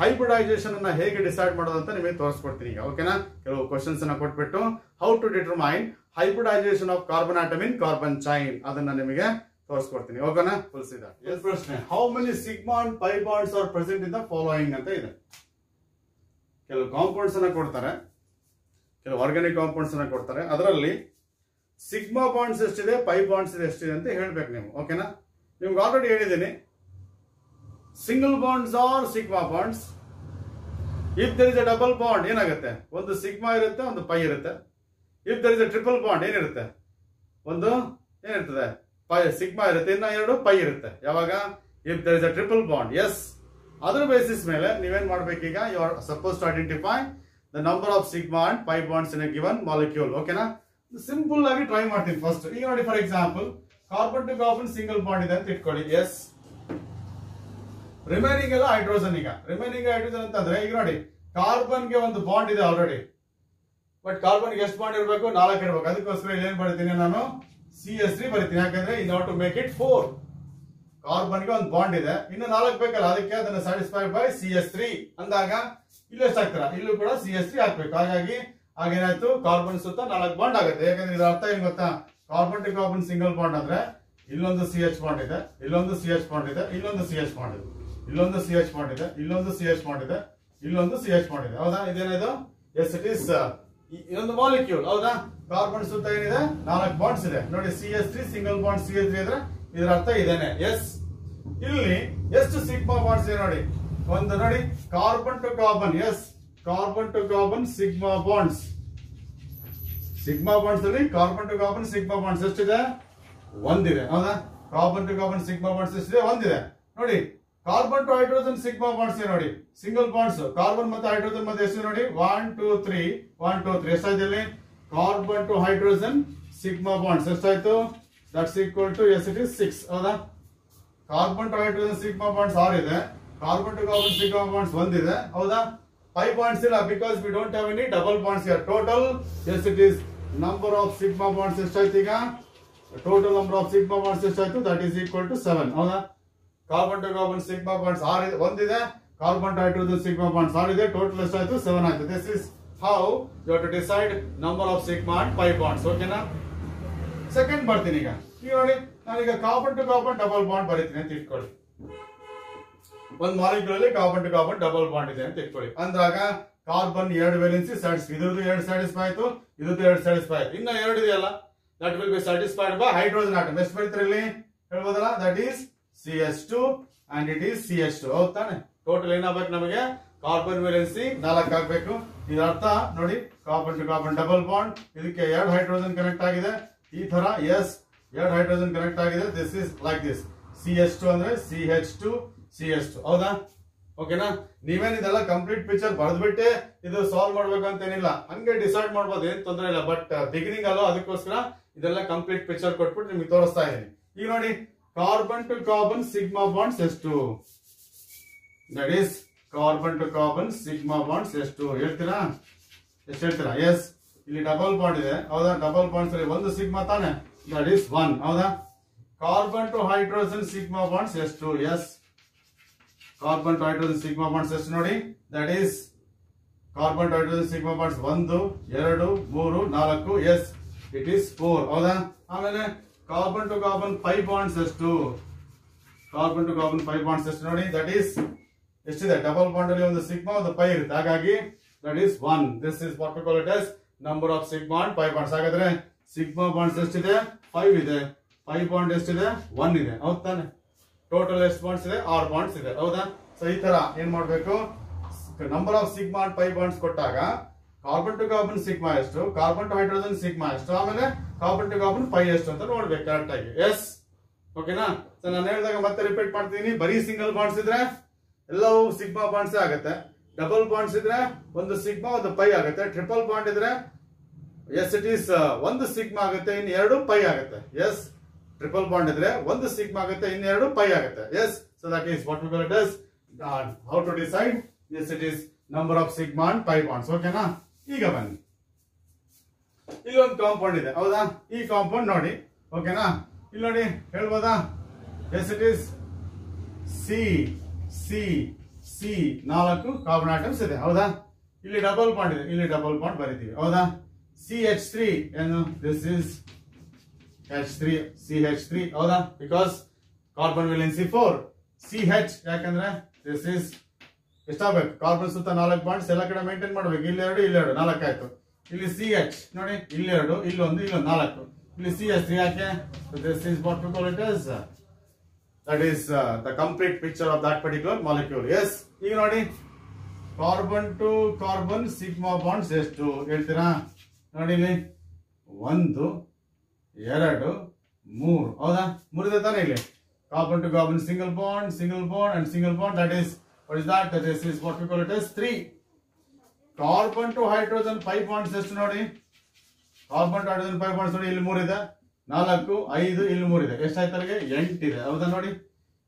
ಹೈಬ್ರಿಡೈಸೇಷನ್ ಅನ್ನ ಹೇಗೆ ಡಿಸೈಡ್ ಮಾಡೋದು ಅಂತ ನಿಮಗೆ ತೋರಿಸ್ಕೊಡ್ತೀನಿ. ಓಕೆನಾ ಕೆಲವು ಕ್ವಶನ್ಸ್ ಅನ್ನ ಕೊಟ್ಬಿಟ್ಟು how to determine hybridisation of carbon atom in carbon chain ಅದನ್ನ ನಿಮಗೆ ತೋರಿಸ್ಕೊಡ್ತೀನಿ. ಓಕೆನಾ ಫುಲ್ ಸೀದಾ ಪ್ರಶ್ನೆ how many sigma and pi bonds are present in the following ಅಂತ ಇದೆ. ಕೆಲವು ಕಾಂಪೌಂಡ್ಸ್ ಅನ್ನ ಕೊಡ್ತಾರೆ. ಕೆಲವು ಆರ್ಗಾನಿಕ್ ಕಾಂಪೌಂಡ್ಸ್ ಅನ್ನ ಕೊಡ್ತಾರೆ. ಅದರಲ್ಲಿ ಸಿಗ್ಮಾ ಬಾಂಡ್ಸ್ ಎಷ್ಟಿದೆ ಪೈ ಬಾಂಡ್ಸ್ ಎಷ್ಟಿದೆ ಅಂತ ಹೇಳ್ಬೇಕು ನೀವು. ಓಕೆನಾ ನಿಮ್ಗೆ ಆಲ್ರೆಡಿ ಹೇಳಿದ್ದೀನಿ. Single bonds are sigma bonds if there is a double bond ಏನಾಗುತ್ತೆ? ಒಂದು ಸಿಗ್ಮಾ ಇರುತ್ತೆ, ಒಂದು ಪೈ ಇರುತ್ತೆ. If there is a triple bond ಏನಿರುತ್ತೆ? ಒಂದು ಏನಿರ್ತದೆ? ಪೈ ಸಿಗ್ಮಾ ಇರುತ್ತೆ. ಇನ್ನ ಎರಡು ಪೈ ಇರುತ್ತೆ. ಯಾವಾಗ? If there is a triple bond yes ಅದರ ಬೇಸಿಸ್ ಮೇಲೆ ನೀವೇನ್ ಮಾಡ್ಬೇಕೀಗ? You are suppose to identify the number of sigma and pi bonds in a given molecule ಓಕೆನಾ ಸಿಂಪಲ್ ಆಗಿ ಟ್ರೈ ಮಾಡ್ತೀನಿ ಫಸ್ಟ್ ಈಗ ನೋಡಿ for example carbon to carbon single bond ಇದೆ ಅಂತ ಇಟ್ಕೊಳ್ಳಿ. ಎಸ್ ರಿಮೈನಿಂಗ್ ಎಲ್ಲ ಹೈಡ್ರೋಜನ್ ಈಗ. ರಿಮೈನಿಂಗ್ ಹೈಡ್ರೋಜನ್ ಅಂತಂದ್ರೆ ಈಗ ನೋಡಿ ಕಾರ್ಬನ್ಗೆ ಒಂದು ಬಾಂಡ್ ಇದೆ ಆಲ್ರೆಡಿ ಬಟ್ ಕಾರ್ಬನ್ಗೆ ಎಷ್ಟು ಬಾಂಡ್ ಇರಬೇಕು? ನಾಲ್ಕು ಇರಬೇಕು. ಅದಕ್ಕೋಸ್ಕರ ಏನ್ ಬರೀತೀನಿ ನಾನು? ಸಿ ಎಸ್ ತ್ರೀ ಬರೀತೀನಿ. ಯಾಕಂದ್ರೆ in to make it four ಕಾರ್ಬನ್ಗೆ ಒಂದು ಬಾಂಡ್ ಇದೆ. ಇನ್ನು ನಾಲ್ಕು ಬೇಕಲ್ಲ, ಅದಕ್ಕೆ ಅದನ್ನ satisfy by C S three ಅಂದಾಗ, ಇಲ್ಲಿ ಎಷ್ಟು ಹಾಕ್ತಾರ ಇಲ್ಲೂ ಕೂಡ ಸಿ ಎಸ್ ತ್ರೀ ಹಾಕ್ಬೇಕು. ಹಾಗಾಗಿ ಆಗೇನಾಯ್ತು ಕಾರ್ಬನ್ ಸುತ್ತ ನಾಲ್ಕು ಬಾಂಡ್ ಆಗುತ್ತೆ. ಯಾಕಂದ್ರೆ ಇದರ ಅರ್ಥ ಏನ್ ಗೊತ್ತಾ? Carbon to carbon single bond ಅಂದ್ರೆ ಇಲ್ಲೊಂದು ಸಿ ಎಚ್ ಬಾಂಡ್ ಇದೆ, ಇಲ್ಲೊಂದು ಸಿ ಎಚ್ ಬಾಂಡ್ ಇದೆ, ಇಲ್ಲೊಂದು ಸಿ ಎಚ್ ಬಾಂಡ್ ಇದೆ. ಇಲ್ಲೊಂದು ಸಿ ಎಚ್ ಬಾಂಡ್ ಇದೆ, ಇಲ್ಲೊಂದು ಸಿ ಎಚ್ ಬಾಂಡ್ ಇದೆ, ಇಲ್ಲೊಂದು ಸಿ ಎಚ್ ಬಾಂಡ್ ಇದೆ. ಹೌದಾ? ಇದೇನಿದು ಎಸ್ ಇಟ್ ಇಸ್ ಇದೊಂದು ಮಾಲಿಕ್ಯೂಲ್ ಹೌದಾ? ಕಾರ್ಬನ್ ಸುತ್ತ ಏನಿದೆ? ನಾಲ್ಕು ಬಾಂಡ್ಸ್ ಇದೆ. ನೋಡಿ C S three single bond C S three ಇದ್ರೆ ಇದರ ಅರ್ಥ ಇದೇನೆ. ಎಸ್ ಇಲ್ಲಿ ಎಷ್ಟು ಸಿಗ್ಮಾ ಬಾಂಡ್ಸ್ ಇದೆ ನೋಡಿ? ಒಂದು ನೋಡಿ carbon to carbon yes carbon to carbon sigma bonds sigma bonds ಅಲ್ಲಿ carbon to carbon sigma bonds ಎಷ್ಟಿದೆ? ಒಂದಿದೆ, ಹೌದಾ? Carbon to carbon sigma bonds ಎಷ್ಟಿದೆ? ಒಂದಿದೆ. ನೋಡಿ carbon to hydrogen sigma bonds ನೋಡಿ? ಸಿಂಗಲ್ ಬಾಂಡ್ಸ್ ಕಾರ್ಬನ್ ಮತ್ತು ಹೈಡ್ರೋಜನ್ ಮಧ್ಯೆ ಎಷ್ಟು ನೋಡಿ? One two three one two three ಎಷ್ಟಾಯ್ತು carbon to hydrogen sigma bonds ಎಷ್ಟಾಯ್ತು? That's equal to yes it is six ಹೌದಾ? Carbon to hydrogen sigma bonds R ಇದೆ. Carbon to carbon sigma bonds ಒಂದಿದೆ. ಹೌದಾ? ಫೈವ್ ಬಾಂಡ್ಸ್ ಇಲ್ಲ because we don't have any double bonds here total yes it is number of sigma bonds ಎಷ್ಟಾಯ್ತು ಈಗ? Total number of sigma bonds ಎಷ್ಟಾಯ್ತು that is equal to seven ಹೌದಾ? Carbon to carbon sigma bonds R ಇದೆ ಒಂದಿದೆ carbon to sigma bonds R ಇದೆ. Total ಎಷ್ಟಾಯ್ತು seven ಆಯ್ತು. This is how you to decide number of sigma and five bonds ಓಕೆನಾ second ಬರ್ತೀನಿ ಈಗ. ಈಗ ನೋಡಿ, ನಾನೀಗ carbon to carbon double bond ಬರೀತೀನಿ ಅಂತ ಇಟ್ಕೊಳ್ಳಿ. ಒಂದ್ ಮಾಲಿಕ್ಯೂಲ್ ಅಲ್ಲಿ carbon to carbon double bond ಇದೆ ಅಂತ ಇಟ್ಕೊಳ್ಳಿ. ಅಂದಾಗ ಕಾರ್ಬನ್ ಎರಡು ವೇಲೆನ್ಸಿ ಸ್ಯಾಟಿಸ್ಫೈ ಇದ್ರದ್ದು ಎರಡು ಸ್ಯಾಟಿಸ್ಫೈ ಆಯ್ತು, ಇದ್ರದ್ದು ಎರಡು ಸ್ಯಾಟಿಸ್ಫೈ ಆಯ್ತು. ಇನ್ನ ಎರಡು ಇದೆಯಲ್ಲ? That will be satisfied by hydrogen atom ಎಷ್ಟು ಬರೀತಾರೆ ಇಲ್ಲಿ? ಹೇಳ್ಬೋದಲ್ಲ? That is C S two and it is C S two ಹೌದ್ ತಾನೆ? ಟೋಟಲ್ ಏನಾಗ್ಬೇಕು ನಮಗೆ? ಕಾರ್ಬನ್ ವೇಲೆನ್ಸಿ ನಾಲ್ಕು ಆಗ್ಬೇಕು. ಇದರ ಅರ್ಥ? ನೋಡಿ carbon to carbon double bond ಇದಕ್ಕೆ ಎರಡು ಹೈಡ್ರೋಜನ್ ಕನೆಕ್ಟ್ ಆಗಿದೆ. ಈ ತರ ಎಸ್ ಎರಡು ಹೈಡ್ರೋಜನ್ ಕನೆಕ್ಟ್ ಆಗಿದೆ. This is like this C S two ಅಂದ್ರೆ C H two C S two. ಹೌದಾ? ಓಕೆನಾ? ನೀವೇನ್ ಇದೆಲ್ಲ ಕಂಪ್ಲೀಟ್ ಪಿಕ್ಚರ್ ಬರೆದ್ಬಿಟ್ಟೆ ಇದು ಸಾಲ್ವ್ ಮಾಡ್ಬೇಕಂತೇನಿಲ್ಲ. ಹಂಗೆ ಡಿಸೈಡ್ ಮಾಡ್ಬೋದು, ಏನ್ ತೊಂದರೆ ಇಲ್ಲ. ಬಟ್ ಬಿಗಿನಿಂಗ್ ಅಲ್ಲೋ ಅದಕ್ಕೋಸ್ಕರ ಇದೆಲ್ಲ ಕಂಪ್ಲೀಟ್ ಪಿಕ್ಚರ್ ಕೊಟ್ಬಿಟ್ಟು ನಿಮ್ಗೆ ತೋರಿಸ್ತಾ ಇದೀನಿ ಈಗ ನೋಡಿ carbon to carbon sigma bonds ಎಷ್ಟು? That is carbon to carbon sigma bonds ಎಷ್ಟು? ಹೇಳ್ತೀರಾ? ಎಷ್ಟು ಹೇಳ್ತೀರಾ? ಎಸ್ ಇಲ್ಲಿ ಡಬಲ್ ಬಾಂಡ್ ಇದೆ. ಹೌದಾ? ಡಬಲ್ ಬಾಂಡ್ಸ್ ಅಲ್ಲಿ ಒಂದು ಸಿಗ್ಮಾ ತಾನೆ? ದಟ್ ಈಸ್ ಒನ್ ಹೌದಾ? Carbon to hydrogen sigma bonds ಎಷ್ಟು? Yes carbon to hydrogen sigma bonds ಎಷ್ಟು ನೋಡಿ. That is carbon to hydrogen sigma bonds ಒಂದು, ಎರಡು, ಮೂರು, ನಾಲ್ಕು ಎಸ್ ಇಟ್ ಈಸ್ ಫೋರ್ ಹೌದಾ? ಆಮೇಲೆ carbon to carbon five bonds ಎಷ್ಟು carbon to carbon five bonds ಎಷ್ಟು ನೋಡಿ. ದಟ್ ಈಸ್ ಎಷ್ಟಿದೆ? ಡಬಲ್ ಬಾಂಡ್ ಅಲ್ಲಿ ಒಂದು ಸಿಗ್ಮಾ ಒಂದು ಪೈ ಇರುತ್ತೆ. ಹಾಗಾಗಿ that is one this is what call it as number of sigma and five bonds ಹಾಗಾದ್ರೆ ಸಿಗ್ಮಾ ಬಾಂಡ್ಸ್ ಎಷ್ಟಿದೆ? ಫೈವ್ ಇದೆ. ಫೈವ್ ಬಾಂಡ್ ಎಷ್ಟಿದೆ? ಒನ್ ಇದೆ. ಹೌದ್ ತಾನೆ? ಟೋಟಲ್ ಎಷ್ಟು ಬಾಂಡ್ಸ್ ಇದೆ? ಆರ್ ಬಾಂಡ್ಸ್ ಇದೆ. ಹೌದಾ? ಸೊ ಈ ತರ ಏನ್ ಮಾಡ್ಬೇಕು? Number of sigma and pi bonds ಕೊಟ್ಟಾಗ ಕಾರ್ಬನ್ ಟು ಕಾರ್ಬನ್ ಸಿಗ್ಮಾ ಎಷ್ಟು? ಕಾರ್ಬನ್ ಟು ಹೈಡ್ರೋಜನ್ ಸಿಗ್ಮಾ ಎಷ್ಟು? ಆಮೇಲೆ ಕಾರ್ಬನ್ ಟು ಕಾರ್ಬನ್ ಪೈ ಎಷ್ಟು ಅಂತ ನೋಡ್ಬೇಕು ಕರೆಕ್ಟ್ ಆಗಿ. ಎಸ್ ಓಕೆನಾ ಸೊ ನಾನು ಹೇಳಿದಾಗ ಮತ್ತೆ ರಿಪೀಟ್ ಮಾಡ್ತೀನಿ. ಬರೀ ಸಿಂಗಲ್ ಬಾಂಡ್ಸ್ ಇದ್ರೆ ಎಲ್ಲವೂ ಸಿಗ್ಮಾ ಬಾಂಡ್ಸ್ ಆಗುತ್ತೆ. ಡಬಲ್ ಬಾಂಡ್ಸ್ ಇದ್ರೆ ಒಂದು ಸಿಗ್ಮಾ ಒಂದು ಪೈ ಆಗುತ್ತೆ. ಟ್ರಿಪಲ್ ಬಾಂಡ್ ಇದ್ರೆ ಎಸ್ ಇಟ್ ಈಸ್ ಒಂದು ಸಿಗ್ಮಾ ಆಗುತ್ತೆ. ಇನ್ನು ಎರಡು ಪೈ ಆಗುತ್ತೆ. ಎಸ್ ಟ್ರಿಪಲ್ ಬಾಂಡ್ ಇದ್ರೆ ಒಂದು ಸಿಗ್ಮಾ ಆಗುತ್ತೆ, ಇನ್ನೆರಡು ಪೈ ಆಗುತ್ತೆ. Yes so that is what will is how to decide yes it is number of sigma and pi bonds ಓಕೆನಾ ಈಗ ಬನ್ನಿ. ಈಗ ಒಂದು ಕಾಂಪೌಂಡ್ ಇದೆ. ಹೌದಾ? ಈ ಕಾಂಪೌಂಡ್ ನೋಡಿ. ಓಕೆನಾ ಇಲ್ಲಿ ನೋಡಿ, ಹೇಳ್ಬೋದಾ? Yes it is C C C ನಾಲ್ಕು ಕಾರ್ಬನ್ ಐಟಮ್ಸ್ ಇದೆ. ಹೌದಾ? ಇಲ್ಲಿ ಡಬಲ್ ಬಾಂಡ್ ಇದೆ. ಇಲ್ಲಿ ಡಬಲ್ ಬಾಂಡ್ ಬರೀತೀವಿ. ಹೌದಾ? ಸಿ ಎಚ್ ತ್ರೀ ಏನು? This is H three C H three ಹೌದಾ? Because carbon valency four C H ಯಾಕಂದ್ರೆ ದಿಸ್ ಇಸ್ ಎಷ್ಟಾಗಬೇಕು ಕಾರ್ಬನ್ ಸುತ್ತ ನಾಲ್ಕು ಬಾಂಡ್ಸ್ ಎಲ್ಲ ಕಡೆ ಮೇಂಟೈನ್ ಮಾಡ್ಬೇಕು. ಇಲ್ಲಿ ಎರಡು ಇಲ್ಲಿ ಎರಡು, ನಾಲ್ಕು ಆಯ್ತು. ಇಲ್ಲಿ ಸಿ ಎಚ್ ನೋಡಿ, ಇಲ್ಲಿ ಎರಡು ಇಲ್ಲೊಂದು ಇಲ್ಲೊಂದು ನಾಲ್ಕು. ಇಲ್ಲಿ ಸಿ ಎಚ್ ಯಾಕೆ? This is what to call it is that is the complete picture of that particular molecule yes ಈಗ ನೋಡಿ. Carbon to carbon sigma bonds ಎಷ್ಟು? ಹೇಳ್ತೀರಾ? ನೋಡಿ ಇಲ್ಲಿ. ಒಂದು ಎರಡು, ಮೂರು. ಹೌದಾ? ಮೂರಿದೆ ತಾನೇ ಇಲ್ಲಿ? Carbon to carbon single bond single bond and single bond that is what is that that is what we call it is 3 carbon to hydrogen pi bonds ಎಷ್ಟು ನೋಡಿ. Carbon to hydrogen pi bonds ನೋಡಿ, ಇಲ್ಲಿ ಮೂರಿದೆ. ನಾಲ್ಕು, ಐದು, ಇಲ್ಲಿ ಮೂರಿದೆ. ಎಷ್ಟಾಯ್ತು ಅಲ್ಲಿಗೆ? ಇದೆ ಹೌದಾ ನೋಡಿ?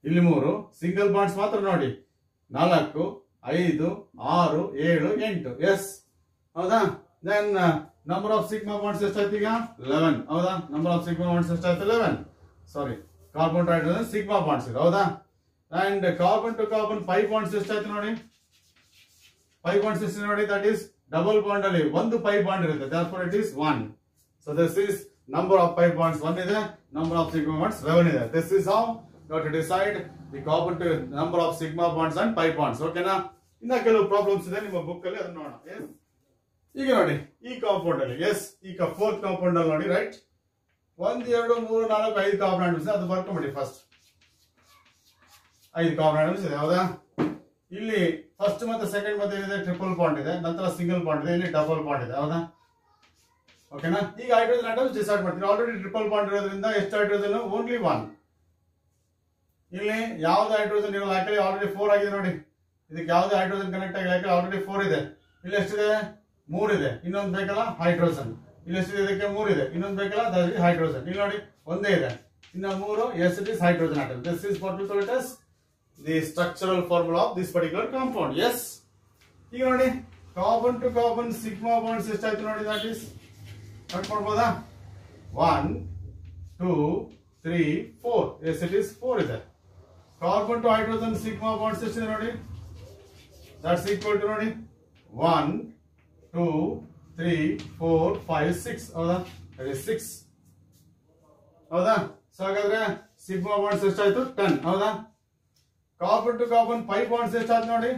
ಇಲ್ಲಿ ಮೂರು. ಸಿಂಗಲ್ ಬಾಂಡ್ಸ್ ಮಾತ್ರ ನೋಡಿ. ನಾಲ್ಕು, ಐದು, ಆರು, ಏಳು, ಎಂಟು. ಎಸ್ ಹೌದಾ? Then number of sigma bonds ಎಷ್ಟಾಯ್ತು ಈಗ? ಲೆವೆನ್ ಹೌದಾ? ನಂಬರ್ ಆಫ್ ಸಿಗ್ಮಾ ಬಾಂಡ್ಸ್ ಎಷ್ಟಾಯ್ತು eleven sorry carbon to hydrogen sigma bonds ಇದೆ. ಹೌದಾ? And carbon to carbon pi bonds ಎಷ್ಟಾಯ್ತು ನೋಡಿ? ಫೈವ್ ಬಾಂಡ್ಸ್ ಎಷ್ಟು ನೋಡಿ? ದಟ್ ಈಸ್ ಡಬಲ್ ಬಾಂಡ್ ಅಲ್ಲಿ ಒಂದು ಫೈವ್ ಬಾಂಡ್ ಇರುತ್ತೆ. Therefore it is one so this is number of pi bonds one ಇದೆ. Number of sigma bonds eleven ಇದೆ. This is how to decide the carbon to number of sigma bonds and pi bonds ಓಕೆನಾ ಇನ್ನ ಕೆಲವು problems ಇದೆ. ನಿಮ್ಮ book ಅಲ್ಲಿ ಅದನ್ನ ನೋಡೋಣ. Yes? ಈಗ ನೋಡಿ, ಈ ಕಾಂಪೌಂಡ್ ಅಲ್ಲಿ ಎಸ್ ಈಗ ಫೋರ್ತ್ ಕಾಂಪೌಂಡ್ ಅಲ್ಲಿ ನೋಡಿ ರೈಟ್ ಒಂದ್, ಎರಡು, ಮೂರು, ನಾಲ್ಕು, ಐದು ಕಾಂಪೌಂಡ್ ಅದು ಬರ್ಕೊಂಬಿಡಿ ಫಸ್ಟ್ ಐದು ಕಾಂಪೌಂಡ್ ಇದೆ, ಹೌದಾ? ಇಲ್ಲಿ ಫಸ್ಟ್ ಮತ್ತೆ ಸೆಕೆಂಡ್ ಮತ್ತೆ ಏನಿದೆ? ಟ್ರಿಪಲ್ ಪಾಯಿಂಟ್ ಇದೆ, ನಂತರ ಸಿಂಗಲ್ ಪಾಯಿಂಟ್ ಇದೆ, ಇಲ್ಲಿ ಡಬಲ್ ಪಾಯಿಂಟ್ ಇದೆ, ಹೌದಾ? ಓಕೆನಾ ಈಗ ಹೈಡ್ರೋಜನ್ ಆಟಮ್ಸ್ ಡಿಸೈಡ್ ಮಾಡ್ತೀನಿ. ಆಲ್ರೆಡಿ ಟ್ರಿಪಲ್ ಪಾಯಿಂಟ್ ಇರೋದ್ರಿಂದ ಎಷ್ಟು ಹೈಡ್ರೋಜನ್ ಓನ್ಲಿ ಒನ್ ಇಲ್ಲಿ ಯಾವ್ದು ಹೈಡ್ರೋಜನ್ ಇರಲ್ಲ ಯಾಕಂದ್ರೆ ಆಲ್ರೆಡಿ ಫೋರ್ ಆಗಿದೆ ನೋಡಿ. ಇದಕ್ಕೆ ಯಾವ್ದು ಹೈಡ್ರೋಜನ್ ಕನೆಕ್ಟ್ ಆಗಿದೆ ಆಲ್ರೆಡಿ ಫೋರ್ ಇದೆ. ಇಲ್ಲಿ ಎಷ್ಟಿದೆ? ಮೂರ್ ಇದೆ ಇನ್ನೊಂದು ಬೇಕಲ್ಲ? ಹೈಡ್ರೋಜನ್. ಇಲ್ಲಿ ಎಷ್ಟಿದೆ ಇದಕ್ಕೆ? ಮೂರ್ ಇದೆ ಇನ್ನೊಂದು ಬೇಕಲ್ಲ? ಹೈಡ್ರೋಜನ್. ಇಲ್ಲಿ ನೋಡಿ, ಒಂದೇ ಇದೆ. ಇನ್ನು ಮೂರು yes it is hydrogen atom this is what to it the structural formula of this particular compound yes ಈಗ ನೋಡಿ carbon to carbon sigma bonds ಎಷ್ಟಾಯ್ತು ನೋಡಿ ದಟ್ ಇಸ್ ಕಟ್ ಮಾಡ್ಬೋದಾ? One two three four yes it is four ಇದೆ. Carbon to hydrogen sigma bonds ಎಷ್ಟಿದೆ ನೋಡಿ? That's equal to ನೋಡಿ one two three four five six ಹೌದಾ? ಸಿಕ್ಸ್ ಹೌದಾ? So ಹಾಗಾದ್ರೆ ಸಿಗ್ಮಾ ಬಾಂಡ್ಸ್ ಎಷ್ಟಾಯ್ತು? ಟೆನ್ ಹೌದಾ? Copper to carbon pi bonds ಎಷ್ಟಾಯ್ತು ನೋಡಿ?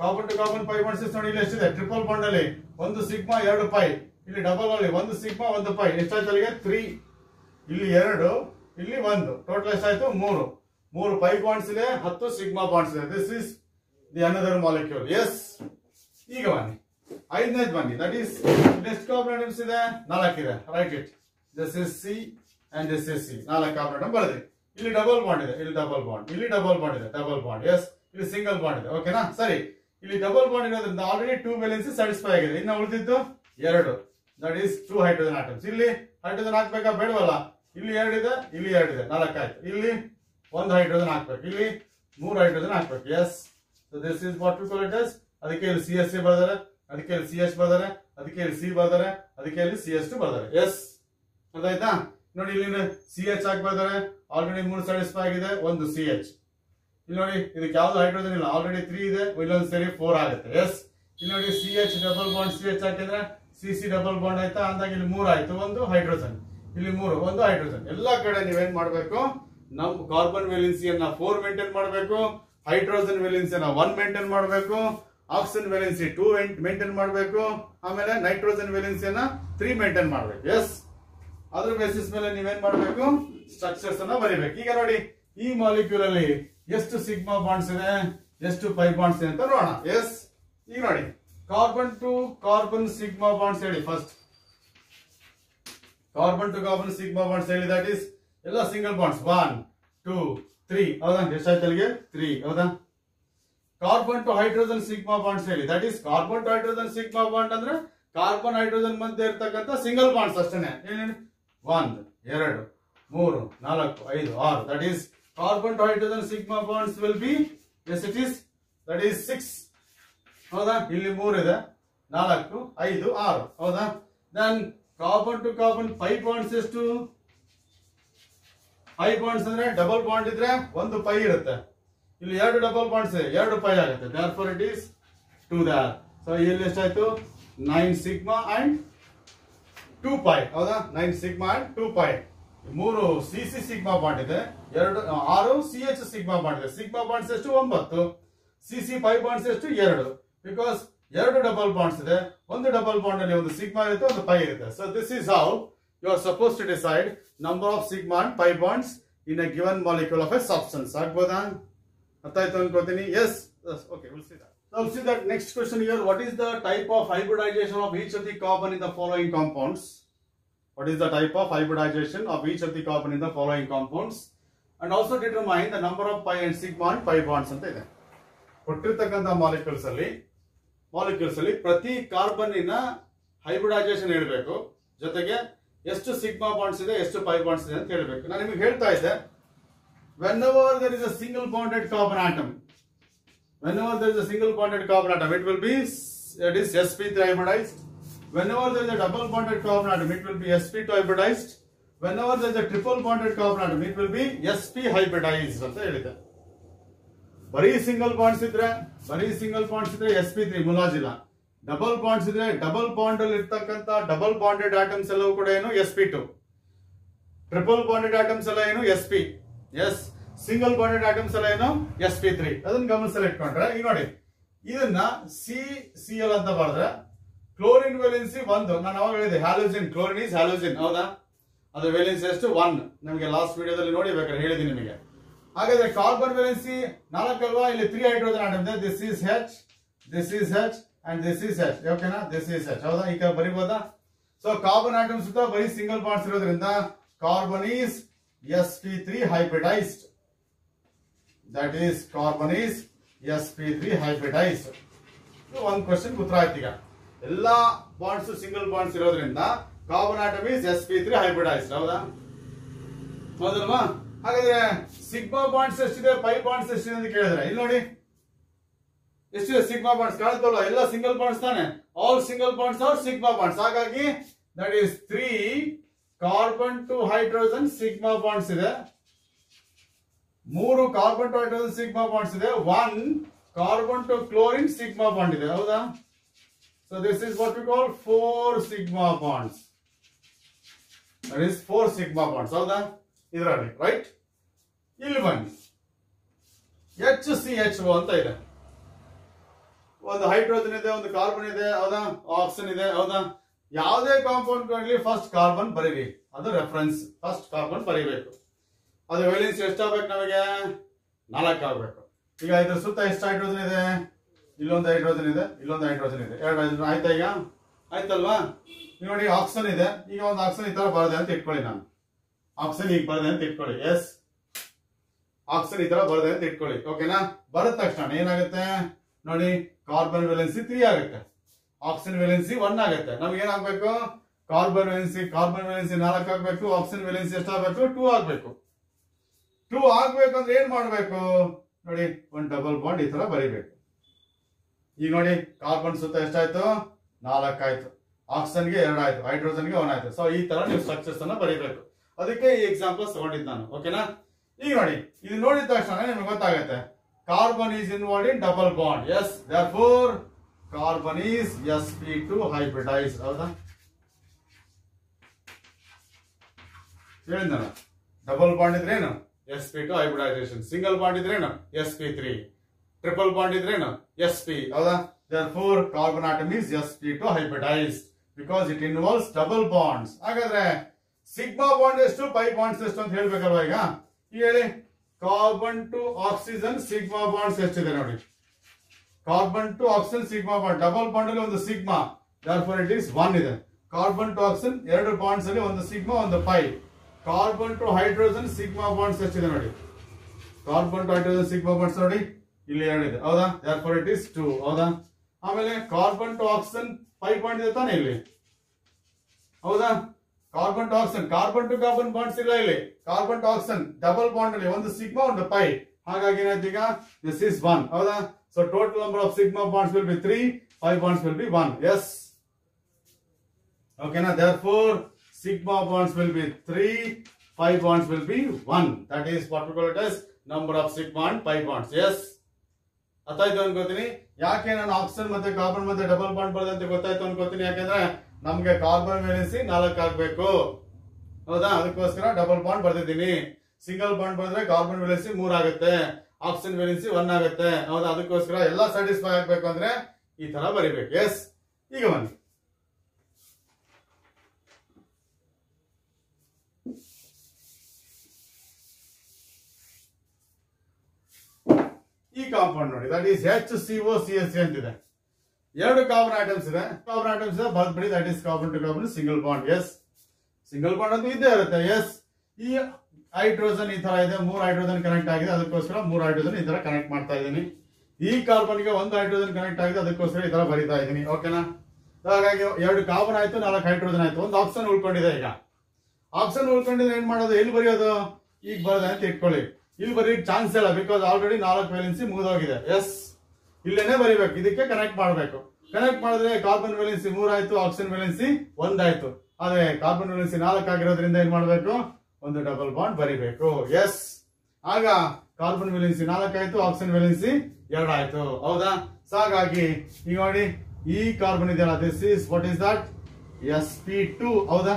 Copper to carbon pi bonds ಎಷ್ಟು ನೋಡಿ? ಇಲ್ಲಿ ಎಷ್ಟಿದೆ? ಟ್ರಿಪಲ್ ಬಾಂಡ್ ಅಲ್ಲಿ ಒಂದು ಸಿಗ್ಮಾ ಎರಡು ಪೈ ಇಲ್ಲಿ ಡಬಲ್ ಅಲ್ಲಿ ಒಂದು ಸಿಗ್ಮಾ ಒಂದು ಪೈ ಎಷ್ಟಾಯ್ತು ಅಲ್ಲಿಗೆ? ತ್ರೀ ಇಲ್ಲಿ ಎರಡು, ಇಲ್ಲಿ ಒಂದು. ಟೋಟಲ್ ಎಷ್ಟಾಯ್ತು? ಮೂರು. ಮೂರು ಪೈ ಬಾಂಡ್ಸ್ ಇದೆ, ಹತ್ತು ಸಿಗ್ಮಾ ಬಾಂಡ್ಸ್ ಇದೆ. This is the another molecule yes ಈಗ ಬನ್ನಿ. ಐದನೇದು ಬನ್ನಿ. ದಟ್ ಈಸ್ ನೆಕ್ಸ್ಟ್ ಕಾರ್ಬನ್ ಇದೆ ನಾಲ್ಕಿದೆ right it this is C and this is C ನಾಲ್ಕು ಕಾರ್ಬನ್ ಬರೆದ್ರಿ. ಇಲ್ಲಿ ಡಬಲ್ ಬಾಂಡ್ ಇದೆ. ಇಲ್ಲಿ ಡಬಲ್ ಬಾಂಡ್ ಇಲ್ಲಿ ಡಬಲ್ ಬಾಂಡ್ ಇದೆ. ಡಬಲ್ ಬಾಂಡ್ ಎಸ್ ಇಲ್ಲಿ ಸಿಂಗಲ್ ಬಾಂಡ್ ಇದೆ. ಓಕೆನಾ ಸರಿ. ಇಲ್ಲಿ ಡಬಲ್ ಬಾಂಡ್ ಇರೋದ್ರಿಂದ ಆಲ್ರೆಡಿ ಟೂ ವ್ಯಾಲೆನ್ಸಿ ಸ್ಯಾಟಿಸ್ಫೈ ಆಗಿದೆ. ಇನ್ನು ಉಳಿದಿದ್ದು ಎರಡು. That is two hydrogen atoms ಇಲ್ಲಿ ಹೈಡ್ರೋಜನ್ ಹಾಕ್ಬೇಕಾ? ಬೇಡವಲ್ಲ. ಇಲ್ಲಿ ಎರಡು ಇದೆ, ಇಲ್ಲಿ ಎರಡು ಇದೆ. ನಾಲ್ಕು ಆಯ್ತು. ಇಲ್ಲಿ ಒಂದು ಹೈಡ್ರೋಜನ್ ಹಾಕ್ಬೇಕು. ಇಲ್ಲಿ ಮೂರು ಹೈಡ್ರೋಜನ್ ಹಾಕ್ಬೇಕು. Yes this is what we call it yes ಅದಕ್ಕೆ ಇಲ್ಲಿ ಸಿ ಎಸ್ ಸಿ ಬರ್ದಾರೆ ಅದಕ್ಕೆ ಇಲ್ಲಿ ಸಿ ಎಚ್ ಬರ್ದಾರೆ ಅದಕ್ಕೆ ಇಲ್ಲಿ ಸಿ ಬರ್ದಾರೆ ಅದಕ್ಕೆ ಇಲ್ಲಿ ಸಿ ಎಸ್ ಟು ಬರ್ದಾರೆ. ಎಸ್ ಅದಾಯ್ತಾ ನೋಡಿ ಇಲ್ಲಿ ಸಿ ಎಚ್ ಹಾಕಿ ಬರ್ದಾರೆ? ಆಲ್ರೆಡಿ ಮೂರು ಸ್ಯಾಟಿಸ್ಫೈ ಆಗಿದೆ ಒಂದು ಸಿ ಎಚ್ ಇಲ್ಲಿ ನೋಡಿ ಇದಕ್ಕೆ ಯಾವ್ದು ಹೈಡ್ರೋಜನ್ ಇಲ್ಲ? ಆಲ್ರೆಡಿ ತ್ರೀ ಇದೆ ಇಲ್ಲೊಂದು ಸೇರಿ ಫೋರ್ ಆಗುತ್ತೆ. ಎಸ್ ಇಲ್ಲಿ ನೋಡಿ C H double bond C H ಹಾಕಿದ್ರೆ ಸಿ ಸಿ ಡಬಲ್ ಬಾಂಡ್ ಆಯ್ತಾ? ಅಂದಾಗ ಇಲ್ಲಿ ಮೂರು ಆಯ್ತು ಒಂದು ಹೈಡ್ರೋಜನ್ ಇಲ್ಲಿ ಮೂರು ಒಂದು ಹೈಡ್ರೋಜನ್ ಎಲ್ಲಾ ಕಡೆ ನೀವೇನ್ ಮಾಡ್ಬೇಕು? ನಮ್ ಕಾರ್ಬನ್ ವೇಲೆನ್ಸಿಯನ್ನ ಫೋರ್ ಮೇಂಟೈನ್ ಮಾಡಬೇಕು ಹೈಡ್ರೋಜನ್ ವೇಲೆನ್ಸಿಯನ್ನ ಒನ್ ಮೇಂಟೈನ್ ಮಾಡಬೇಕು ಆಕ್ಸಿಜನ್ ವ್ಯಾಲೆನ್ಸಿ ಟೂ ಮೇಂಟೈನ್ ಮಾಡಬೇಕು. ಆಮೇಲೆ ನೈಟ್ರೋಜನ್ ವೇಲೆನ್ಸಿಯನ್ನ ತ್ರೀ ಮೇಂಟೈನ್ ಮಾಡಬೇಕು. ಎಸ್ ಅದ್ರ ಬೇಸಿಸ್ ಮೇಲೆ ನೀವೇನ್ ಮಾಡಬೇಕು? ಸ್ಟ್ರಕ್ಚರ್ಸ್ ಅನ್ನ ಬರೀಬೇಕು. ಈಗ ನೋಡಿ, ಈ ಮಾಲಿಕ್ಯೂಲ್ ಅಲ್ಲಿ ಎಷ್ಟು ಸಿಗ್ಮಾ ಬಾಂಡ್ಸ್ ಇದೆ, ಎಷ್ಟು ಫೈ ಬಾಂಡ್ಸ್ ಇದೆ ಅಂತ ನೋಡೋಣ. ಎಸ್ ಈಗ ನೋಡಿ carbon to carbon sigma bonds ಹೇಳಿ first carbon to carbon sigma bonds ಹೇಳಿ ದಟ್ ಇಸ್ ಎಲ್ಲ single bonds one two three ಹೌದಾ? ಎಷ್ಟಾಯ್ತು ಅಲ್ಲಿಗೆ? ತ್ರೀ ಹೌದಾ? Carbon to hydrogen sigma bonds ಹೇಳಿ. That is carbon to hydrogen sigma bond ಅಂದ್ರೆ carbon hydrogen ಮಧ್ಯೆ ಇರ್ತಕ್ಕಂಥ ಸಿಂಗಲ್ ಬಾಂಡ್ಸ್ ಅಷ್ಟೇನೆ. ಏನೇನು? ಒಂದ್, ಎರಡು, ಮೂರು, ನಾಲ್ಕು, ಐದು, ಆರು. That is carbon to hydrogen sigma bonds will be yes it is that is six ಹೌದಾ? ಇಲ್ಲಿ ಮೂರು ಇದೆ. ನಾಲ್ಕು, ಐದು, ಆರು. ಹೌದಾ? Then carbon to carbon five bonds ಎಷ್ಟು? ಫೈವ್ ಬಾಂಡ್ಸ್ ಅಂದ್ರೆ ಡಬಲ್ ಬಾಂಡ್ ಇದ್ರೆ ಒಂದು ಪೈ ಇರುತ್ತೆ. ಇಲ್ಲಿ ಎರಡು ಡಬಲ್ ಬಾಂಡ್ಸ್ ಎರಡು ಪೈ ಆಗುತ್ತೆ. Therefore it is two there so ಇಲ್ಲಿ ಎಷ್ಟಾಯ್ತು? Nine sigma and two pi ಹೌದಾ? Nine sigma and two pi ಮೂರು ಸಿ ಸಿ ಸಿಗ್ಮಾ ಬಾಂಡ್ ಇದೆ. ಎರಡು, ಆರು ಸಿ ಎಚ್ ಸಿಗ್ಮಾ ಬಾಂಡ್ ಇದೆ. ಸಿಗ್ಮಾ ಬಾಂಡ್ಸ್ ಎಷ್ಟು? ಒಂಬತ್ತು. ಸಿ ಸಿ ಫೈವ್ ಬಾಂಡ್ಸ್ ಎಷ್ಟು? ಎರಡು. ಬಿಕಾಸ್ ಎರಡು ಡಬಲ್ ಬಾಂಡ್ಸ್ ಇದೆ. ಒಂದು ಡಬಲ್ ಬಾಂಡ್ ಅಲ್ಲಿ ಒಂದು ಸಿಗ್ಮಾ ಇರುತ್ತೆ, ಒಂದು ಪೈ ಇರುತ್ತೆ. So this is how you are suppose to decide number of sigma and pi bonds in a given molecule of a substance ಆಗ್ಬೋದಾ? ಅರ್ಥ ಆಯ್ತು ಅನ್ಕೋತೀನಿ. Yes yes okay next question here what is the type of hybridisation of each of the carbon in the following compounds what is the type of hybridisation of each of the carbon in the following compounds and also determine the number of pi and sigma point pi bonds ಅಂತ ಇದೆ. ಕೊಟ್ಟಿರ್ತಕ್ಕಂಥ molecules ಅಲ್ಲಿ molecules ಅಲ್ಲಿ ಪ್ರತಿ ಕಾರ್ಬನ್ನ hybridisation ಹೇಳಬೇಕು. ಜೊತೆಗೆ ಎಷ್ಟು sigma bonds ಇದೆ, ಎಷ್ಟು ಪೈ ಬಾಂಡ್ಸ್ ಇದೆ ಅಂತ ಹೇಳಬೇಕು. ನಾನು ನಿಮಗೆ ಹೇಳ್ತಾ ಇದ್ದೆ. When there is a single bonded carbon atom, whenever there is a single bonded carbon atom it will be it is sp3 hybridized whenever there is a double bonded carbon atom it will be sp2 hybridized whenever there is a triple bonded carbon atom it will be sp hybridized ಅಂತ ಹೇಳಿದೆ ಬರೀ single bonds ಇದ್ರೆ ಬರೀ single bonds ಇದ್ರೆ S P three ಮುಲಾಜಿಲ್ಲ double bonds ಇದ್ರೆ double bond ಅಲ್ಲಿ ಇರ್ತಕ್ಕಂಥ ಡಬಲ್ ಬಾಂಡೆಡ್ ಆಟಮ್ಸ್ ಎಲ್ಲವೂ ಕೂಡ ಏನು S P two triple bonded atoms ಎಲ್ಲ ಏನು S P yes single bonded atoms ಎಲ್ಲ ಏನು? ಎಸ್ ಪಿ ತ್ರೀ ಅದನ್ನ ಗಮನಿಸಲು ಇಟ್ಕೊಂಡ್ರೆ ಈಗ ನೋಡಿ, ಇದನ್ನ ಸಿ ಸಿ ಎಲ್ ಅಂತ ಬರೆದ್ರೆ ಕ್ಲೋರಿನ್ ವೆಲೆನ್ಸಿ ಒಂದು. ನಾನು ಅವಾಗ ಹೇಳಿದೆ ಹ್ಯಾಲೋಜಿನ್ ಕ್ಲೋರಿನ್ ಇಸ್ ಹ್ಯಾಲೋಜಿನ್ ಹೌದಾ? ಅದ್ರ ವೇಲೆನ್ಸಿ ಎಷ್ಟು? ಒನ್ ನಮಗೆ ಲಾಸ್ಟ್ ವಿಡಿಯೋದಲ್ಲಿ ನೋಡಿ ಬೇಕಾದ್ರೆ ಹೇಳಿದ್ದೀನಿ ನಿಮಗೆ. ಹಾಗಾದ್ರೆ ಕಾರ್ಬನ್ ವೆಲೆನ್ಸಿ ನಾಲ್ಕು ಅಲ್ವಾ? ಇಲ್ಲಿ three hydrogen atom this is H this is H and this is H ಓಕೆನಾ ದಿಸ್ ಈಸ್ ಹೆಚ್ ಹೌದಾ? ಈಗ ಬರಿಬೋದಾ? ಸೊ ಕಾರ್ಬನ್ ಆಟಮ್ಸ್ ಸುತ್ತ ಬರೀ ಸಿಂಗಲ್ ಪಾರ್ಟ್ಸ್ ಇರೋದ್ರಿಂದ carbon is s p three hybridised that is carbon is s p three hybridised ಒಂದು question ಉತ್ತರ ಆಯ್ತು ಈಗ. ಎಲ್ಲಾ ಬಾಂಡ್ಸ್ ಸಿಂಗಲ್ ಬಾಂಡ್ಸ್ ಇರೋದ್ರಿಂದ carbon atom is s p three hybridised ಹೌದಾ? ಹೌದಲ್ವಾ? ಹಾಗಾದ್ರೆ ಸಿಗ್ಮಾ ಬಾಂಡ್ಸ್ ಎಷ್ಟಿದೆ ಪೈ ಬಾಂಡ್ಸ್ ಎಷ್ಟಿದೆ ಅಂತ ಕೇಳಿದ್ರೆ, ಇಲ್ಲಿ ನೋಡಿ. ಎಷ್ಟಿದೆ ಸಿಗ್ಮಾ ಬಾಂಡ್ಸ್ ಕಾಣ್ತಲ್ಲ ಎಲ್ಲ ಸಿಂಗಲ್ ಬಾಂಡ್ಸ್ ತಾನೆ. All single bonds are sigma bonds ಹಾಗಾಗಿ that is three carbon to hydrogen sigma bonds ಇದೆ. ಮೂರು carbon to hydrogen sigma bonds ಇದೆ. One carbon to chlorine sigma bond ಇದೆ. ಹೌದಾ? So this is what we call four sigma bonds that is four sigma bonds ಹೌದಾ? ಇದರಲ್ಲಿ right ಇಲ್ಲಿ ಬನ್ನಿ. H C H O ಅಂತ ಇದೆ. ಒಂದು ಹೈಡ್ರೋಜನ್ ಇದೆ, ಒಂದು ಕಾರ್ಬನ್ ಇದೆ, ಹೌದಾ? ಆಕ್ಸಿಜನ್ ಇದೆ, ಹೌದಾ? ಯಾವುದೇ ಕಾಂಪೌಂಡ್ ಆಗಲಿ ಫಸ್ಟ್ ಕಾರ್ಬನ್ ಬರೀರಿ. ಅದು ರೆಫರೆನ್ಸ್ ಫಸ್ಟ್ ಕಾರ್ಬನ್ ಬರೀಬೇಕು. ಅದು ವ್ಯಾಲೆನ್ಸ್ ಎಷ್ಟಾಗಬೇಕು ನಮಗೆ? ನಾಲ್ಕು ಆಗ್ಬೇಕು. ಈಗ ಇದ್ರ ಸುತ್ತ ಎಷ್ಟು ಹೈಡ್ರೋಜನ್ ಇದೆ? ಇಲ್ಲೊಂದು ಹೈಡ್ರೋಜನ್ ಇದೆ, ಇಲ್ಲೊಂದು ಹೈಡ್ರೋಜನ್ ಇದೆ. ಎರಡು ಹೈಡ್ರೋಜನ್ ಆಯ್ತಾ ಈಗ? ಆಯ್ತಲ್ವಾ? ನೋಡಿ ಆಕ್ಸಿಜನ್ ಇದೆ. ಈಗ ಒಂದು ಆಕ್ಸಿಜನ್ ಈ ತರ ಬರದೆ ಅಂತ ಇಟ್ಕೊಳ್ಳಿ ನಾನು. ಆಕ್ಸಿಜನ್ ಈಗ ಬರದೆ ಅಂತ ಇಟ್ಕೊಳ್ಳಿ. ಎಸ್. ಆಕ್ಸಿಜನ್ ಈ ತರ ಬರದೆ ಅಂತ ಇಟ್ಕೊಳ್ಳಿ. ಓಕೆನಾ? ಬರದ ತಕ್ಷಣ ಏನಾಗುತ್ತೆ? ನೋಡಿ, ಕಾರ್ಬನ್ ವೇಲೆನ್ಸಿ ತ್ರೀ ಆಗುತ್ತೆ. ಆಕ್ಸಿಜನ್ ವೇಲೆನ್ಸಿ ಒನ್ ಆಗುತ್ತೆ. ನಮ್ಗೆ ಏನಾಗಬೇಕು? ಕಾರ್ಬನ್ ವೇಲೆನ್ಸಿ ಕಾರ್ಬನ್ ವೇಲೆನ್ಸಿ ನಾಲ್ಕು ಆಗ್ಬೇಕು ಆಕ್ಸಿಜನ್ ವೇಲೆನ್ಸಿ ಎಷ್ಟಾಗಬೇಕು? ಟೂ ಆಗ್ಬೇಕು. ಟೂ ಆಗ್ಬೇಕಂದ್ರೆ ಏನ್ ಮಾಡ್ಬೇಕು? ನೋಡಿ ಒಂದು ಡಬಲ್ ಬಾಂಡ್ ಈ ತರ ಬರಿಬೇಕು. ಈಗ ನೋಡಿ ಕಾರ್ಬನ್ ಸುತ್ತ ಎಷ್ಟಾಯ್ತು? ನಾಲ್ಕಾಯ್ತು. ಆಕ್ಸಿಜನ್ಗೆ ಎರಡಾಯ್ತು. ಹೈಡ್ರೋಜನ್ಗೆ ಒನ್ ಆಯ್ತು ಸೊ ಈ ತರ ನೀವು ಸ್ಟ್ರಕ್ಚರ್ಸ್ ಅನ್ನ ಬರಿಬೇಕು. ಅದಕ್ಕೆ ಈ ಎಕ್ಸಾಂಪಲ್ಸ್ ತಗೊಂಡಿದ್ದು ನಾನು. ಓಕೆನಾ ಈಗ ನೋಡಿ, ಇದು ನೋಡಿದ ತಕ್ಷಣ ನಿಮ್ಗೆ ಗೊತ್ತಾಗುತ್ತೆ. Carbon is involved in double bond yes there carbon is S P two hybridise ಹೌದಾ ಹೇಳಿದ double bond ಇದ್ರೇನು S P two hybridisation single bond ಇದ್ರೇನು S P three triple bond ಇದ್ರೇನು S P ಹೌದಾ? Therefore carbon atom is S P two hybridise because it involves double bonds ಹಾಗಾದ್ರೆ sigma bond ಎಷ್ಟು pi bonds ಎಷ್ಟು ಅಂತ ಹೇಳ್ಬೇಕಲ್ವಾ ಈಗ? ಹೇಳಿ. Carbon to oxygen sigma bonds ಎಷ್ಟಿದೆ ನೋಡಿ? Carbon to oxygen sigma bond double bond ಅಲ್ಲಿ ಒಂದು sigma for it is one ಇದೆ. ಕಾರ್ಬನ್ ಟು ಆಕ್ಸಿಜನ್ ಎರಡು ಬಾಂಡ್ಸ್ ಅಲ್ಲಿ ಒಂದು ಸಿಗ್ಮಾ ಒಂದು pi carbon to hydrogen sigma bonds ಎಷ್ಟಿದೆ ನೋಡಿ. Carbon to hydrogen sigma bonds ನೋಡಿ. ಇಲ್ಲಿ ಎರಡಿದೆ ಹೌದಾ? ಫಾರ್ ಇಟ್ ಇಸ್ ಟೂ ಹೌದಾ? ಆಮೇಲೆ carbon to oxygen pi bond ಇದೆ ತಾನೆ ಇಲ್ಲಿ? ಹೌದಾ? Carbon to oxygen carbon to carbon bonds ಇಲ್ಲ ಇಲ್ಲಿ. Carbon to oxygen double bond ಅಲ್ಲಿ, ಒಂದು ಸಿಗ್ಮಾ ಒಂದು ಪೈ ಹಾಗಾಗಿ ಏನಾಯ್ತು ಈಗ? ದಿಸ್ ಇಸ್ ಒನ್ ಹೌದಾ? So total number of sigma bonds will be three pi bonds will be one yes ಓಕೆನಾ therefore sigma bonds will be three pi bonds will be one That is what we call it as number of sigma and pi bonds. Yes ಅರ್ಥಾಯ್ತು ಅನ್ಕೋತೀನಿ? ಯಾಕೆ ನಾನು oxygen ಮತ್ತೆ carbon ಮತ್ತೆ double bond ಬರ್ತದೆ ಅಂತ ಗೊತ್ತಾಯ್ತು ಅನ್ಕೋತೀನಿ? ಯಾಕಂದ್ರೆ ನಮ್ಗೆ ಕಾರ್ಬನ್ ವೇಲೆನ್ಸಿ ನಾಲ್ಕು ಆಗ್ಬೇಕು. ಹೌದಾ? ಅದಕ್ಕೋಸ್ಕರ ಡಬಲ್ ಬಾಂಡ್ ಬರ್ದಿದ್ದೀನಿ. ಸಿಂಗಲ್ ಬಾಂಡ್ ಬಂದ್ರೆ ಕಾರ್ಬನ್ ವೇಲೆನ್ಸಿ ಮೂರ್ ಆಗುತ್ತೆ. ಆಕ್ಸಿಜನ್ ವೇಲೆನ್ಸಿ ಒನ್ ಆಗುತ್ತೆ. ಹೌದಾ? ಅದಕ್ಕೋಸ್ಕರ ಎಲ್ಲ ಸ್ಯಾಟಿಸ್ಫೈ ಆಗ್ಬೇಕು ಅಂದ್ರೆ ಈ ತರ ಬರಿಬೇಕು. ಎಸ್ ಈಗ ಬನ್ನಿ. ಈ ಕಾಂಪೌಂಡ್ ನೋಡಿ that is H C O C S C ಅಂತಿದೆ. ಎರಡು ಕಾರ್ಬನ್ ಐಟಮ್ಸ್ ಇದೆ. ಕಾರ್ಬನ್ ಐಟಮ್ಸ್ ಇದೆ ಬರ್ದ್ಬಿಡಿ that is common to common single bond yes single bond ಅಂತ ಇದ್ದೇ ಇರುತ್ತೆ ಎಸ್ ಈ ಹೈಡ್ರೋಜನ್ ಈ ತರ ಇದೆ, ಮೂರು ಹೈಡ್ರೋಜನ್ ಕನೆಕ್ಟ್ ಆಗಿದೆ, ಅದಕ್ಕೋಸ್ಕರ ಮೂರು ಹೈಡ್ರೋಜನ್ ಈ ತರ ಕನೆಕ್ಟ್ ಮಾಡ್ತಾ ಇದ್ದೀನಿ. ಈ ಕಾರ್ಬನ್ಗೆ ಒಂದು ಹೈಡ್ರೋಜನ್ ಕನೆಕ್ಟ್ ಆಗಿದೆ, ಅದಕ್ಕೋಸ್ಕರ ಈ ತರ ಬರಿತಾ ಇದ್ದೀನಿ ಓಕೆನಾ ಹಾಗಾಗಿ ಎರಡು ಕಾರ್ಬನ್ ಆಯ್ತು, ನಾಲ್ಕು ಹೈಡ್ರೋಜನ್ ಆಯ್ತು, ಒಂದು ಆಪ್ಷನ್ ಉಳ್ಕೊಂಡಿದೆ ಈಗ. ಆಪ್ಷನ್ ಉಳ್ಕೊಂಡಿದ್ರೆ ಏನ್ ಮಾಡೋದು, ಎಲ್ಲಿ ಬರೆಯೋದು? ಈಗ ಬರೋದ ಅಂತ ಇಟ್ಕೊಳ್ಳಿ. ಇಲ್ಲಿ ಬರೀ ಚಾನ್ಸ್ ಇಲ್ಲ ಬಿಕಾಸ್ ಆಲ್ರೆಡಿ ನಾಲ್ಕು ವೇಲೆನ್ಸಿ ಮುಗಿದೋಗಿದೆ. ಎಸ್ ಇಲ್ಲೇನೆ ಬರಿಬೇಕು. ಇದಕ್ಕೆ ಕನೆಕ್ಟ್ ಮಾಡಬೇಕು. ಕನೆಕ್ಟ್ ಮಾಡಿದ್ರೆ ಕಾರ್ಬನ್ ವೇಲೆನ್ಸಿ ಮೂರಾಯ್ತು ಆಕ್ಸಿಜನ್ ವೇಲೆನ್ಸಿ ಒಂದಾಯ್ತು. ಆದ್ರೆ ಕಾರ್ಬನ್ ವೇಲೆನ್ಸಿ ನಾಲ್ಕು ಆಗಿರೋದ್ರಿಂದ ಏನ್ ಮಾಡಬೇಕು? ಒಂದು ಡಬಲ್ ಬಾಂಡ್ ಬರಿಬೇಕು. ಎಸ್ ಆಗ ಕಾರ್ಬನ್ ವೇಲೆನ್ಸಿ ನಾಲ್ಕಾಯ್ತು ಆಕ್ಸಿಜನ್ ವೇಲೆನ್ಸಿ ಎರಡಾಯ್ತು. ಹೌದಾ? ಸೊ ಹಾಗಾಗಿ ಈಗ ನೋಡಿ, ಈ ಕಾರ್ಬನ್ ಇದೆಯಲ್ಲ this is what is that S P two ಹೌದಾ?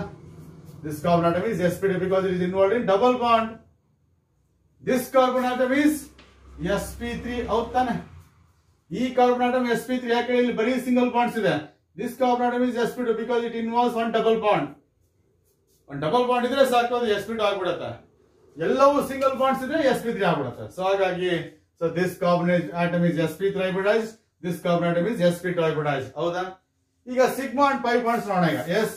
This carbon atom is sp2 because it is involved in double bond. This carbon atom is sp3 ಹೌದ್ ತಾನೆ. ಈ ಕಾರ್ಬನ್ ಆಟಮ್ sp3 ಯಾಕೆ ಇಲ್ಲಿ ಬರೀ ಸಿಂಗಲ್ ಬಾಂಡ್ಸ್ ಇದೆ. This carbon atom is S P two because it involves one double bond ಒಂದು double bond ಇದ್ರೆ ಸಾಕು, ಅದು ಎಸ್ ಪಿ ಟು ಆಗ್ಬಿಡತ್ತೆ. ಎಲ್ಲವೂ ಸಿಂಗಲ್ ಬಾಂಡ್ಸ್ ಇದ್ರೆ sp3 ಆಗ್ಬಿಡುತ್ತೆ. ಸೊ ಹಾಗಾಗಿ so this carbon atom is sp3 hybridise this carbon atom is sp2 hybridise ಹೌದಾ? ಈಗ ಸಿಗ್ಮಾ ಅಂಡ್ ಪೈ ಬಾಂಡ್ಸ್ ನೋಡೋಣ ಈಗ. ಎಸ್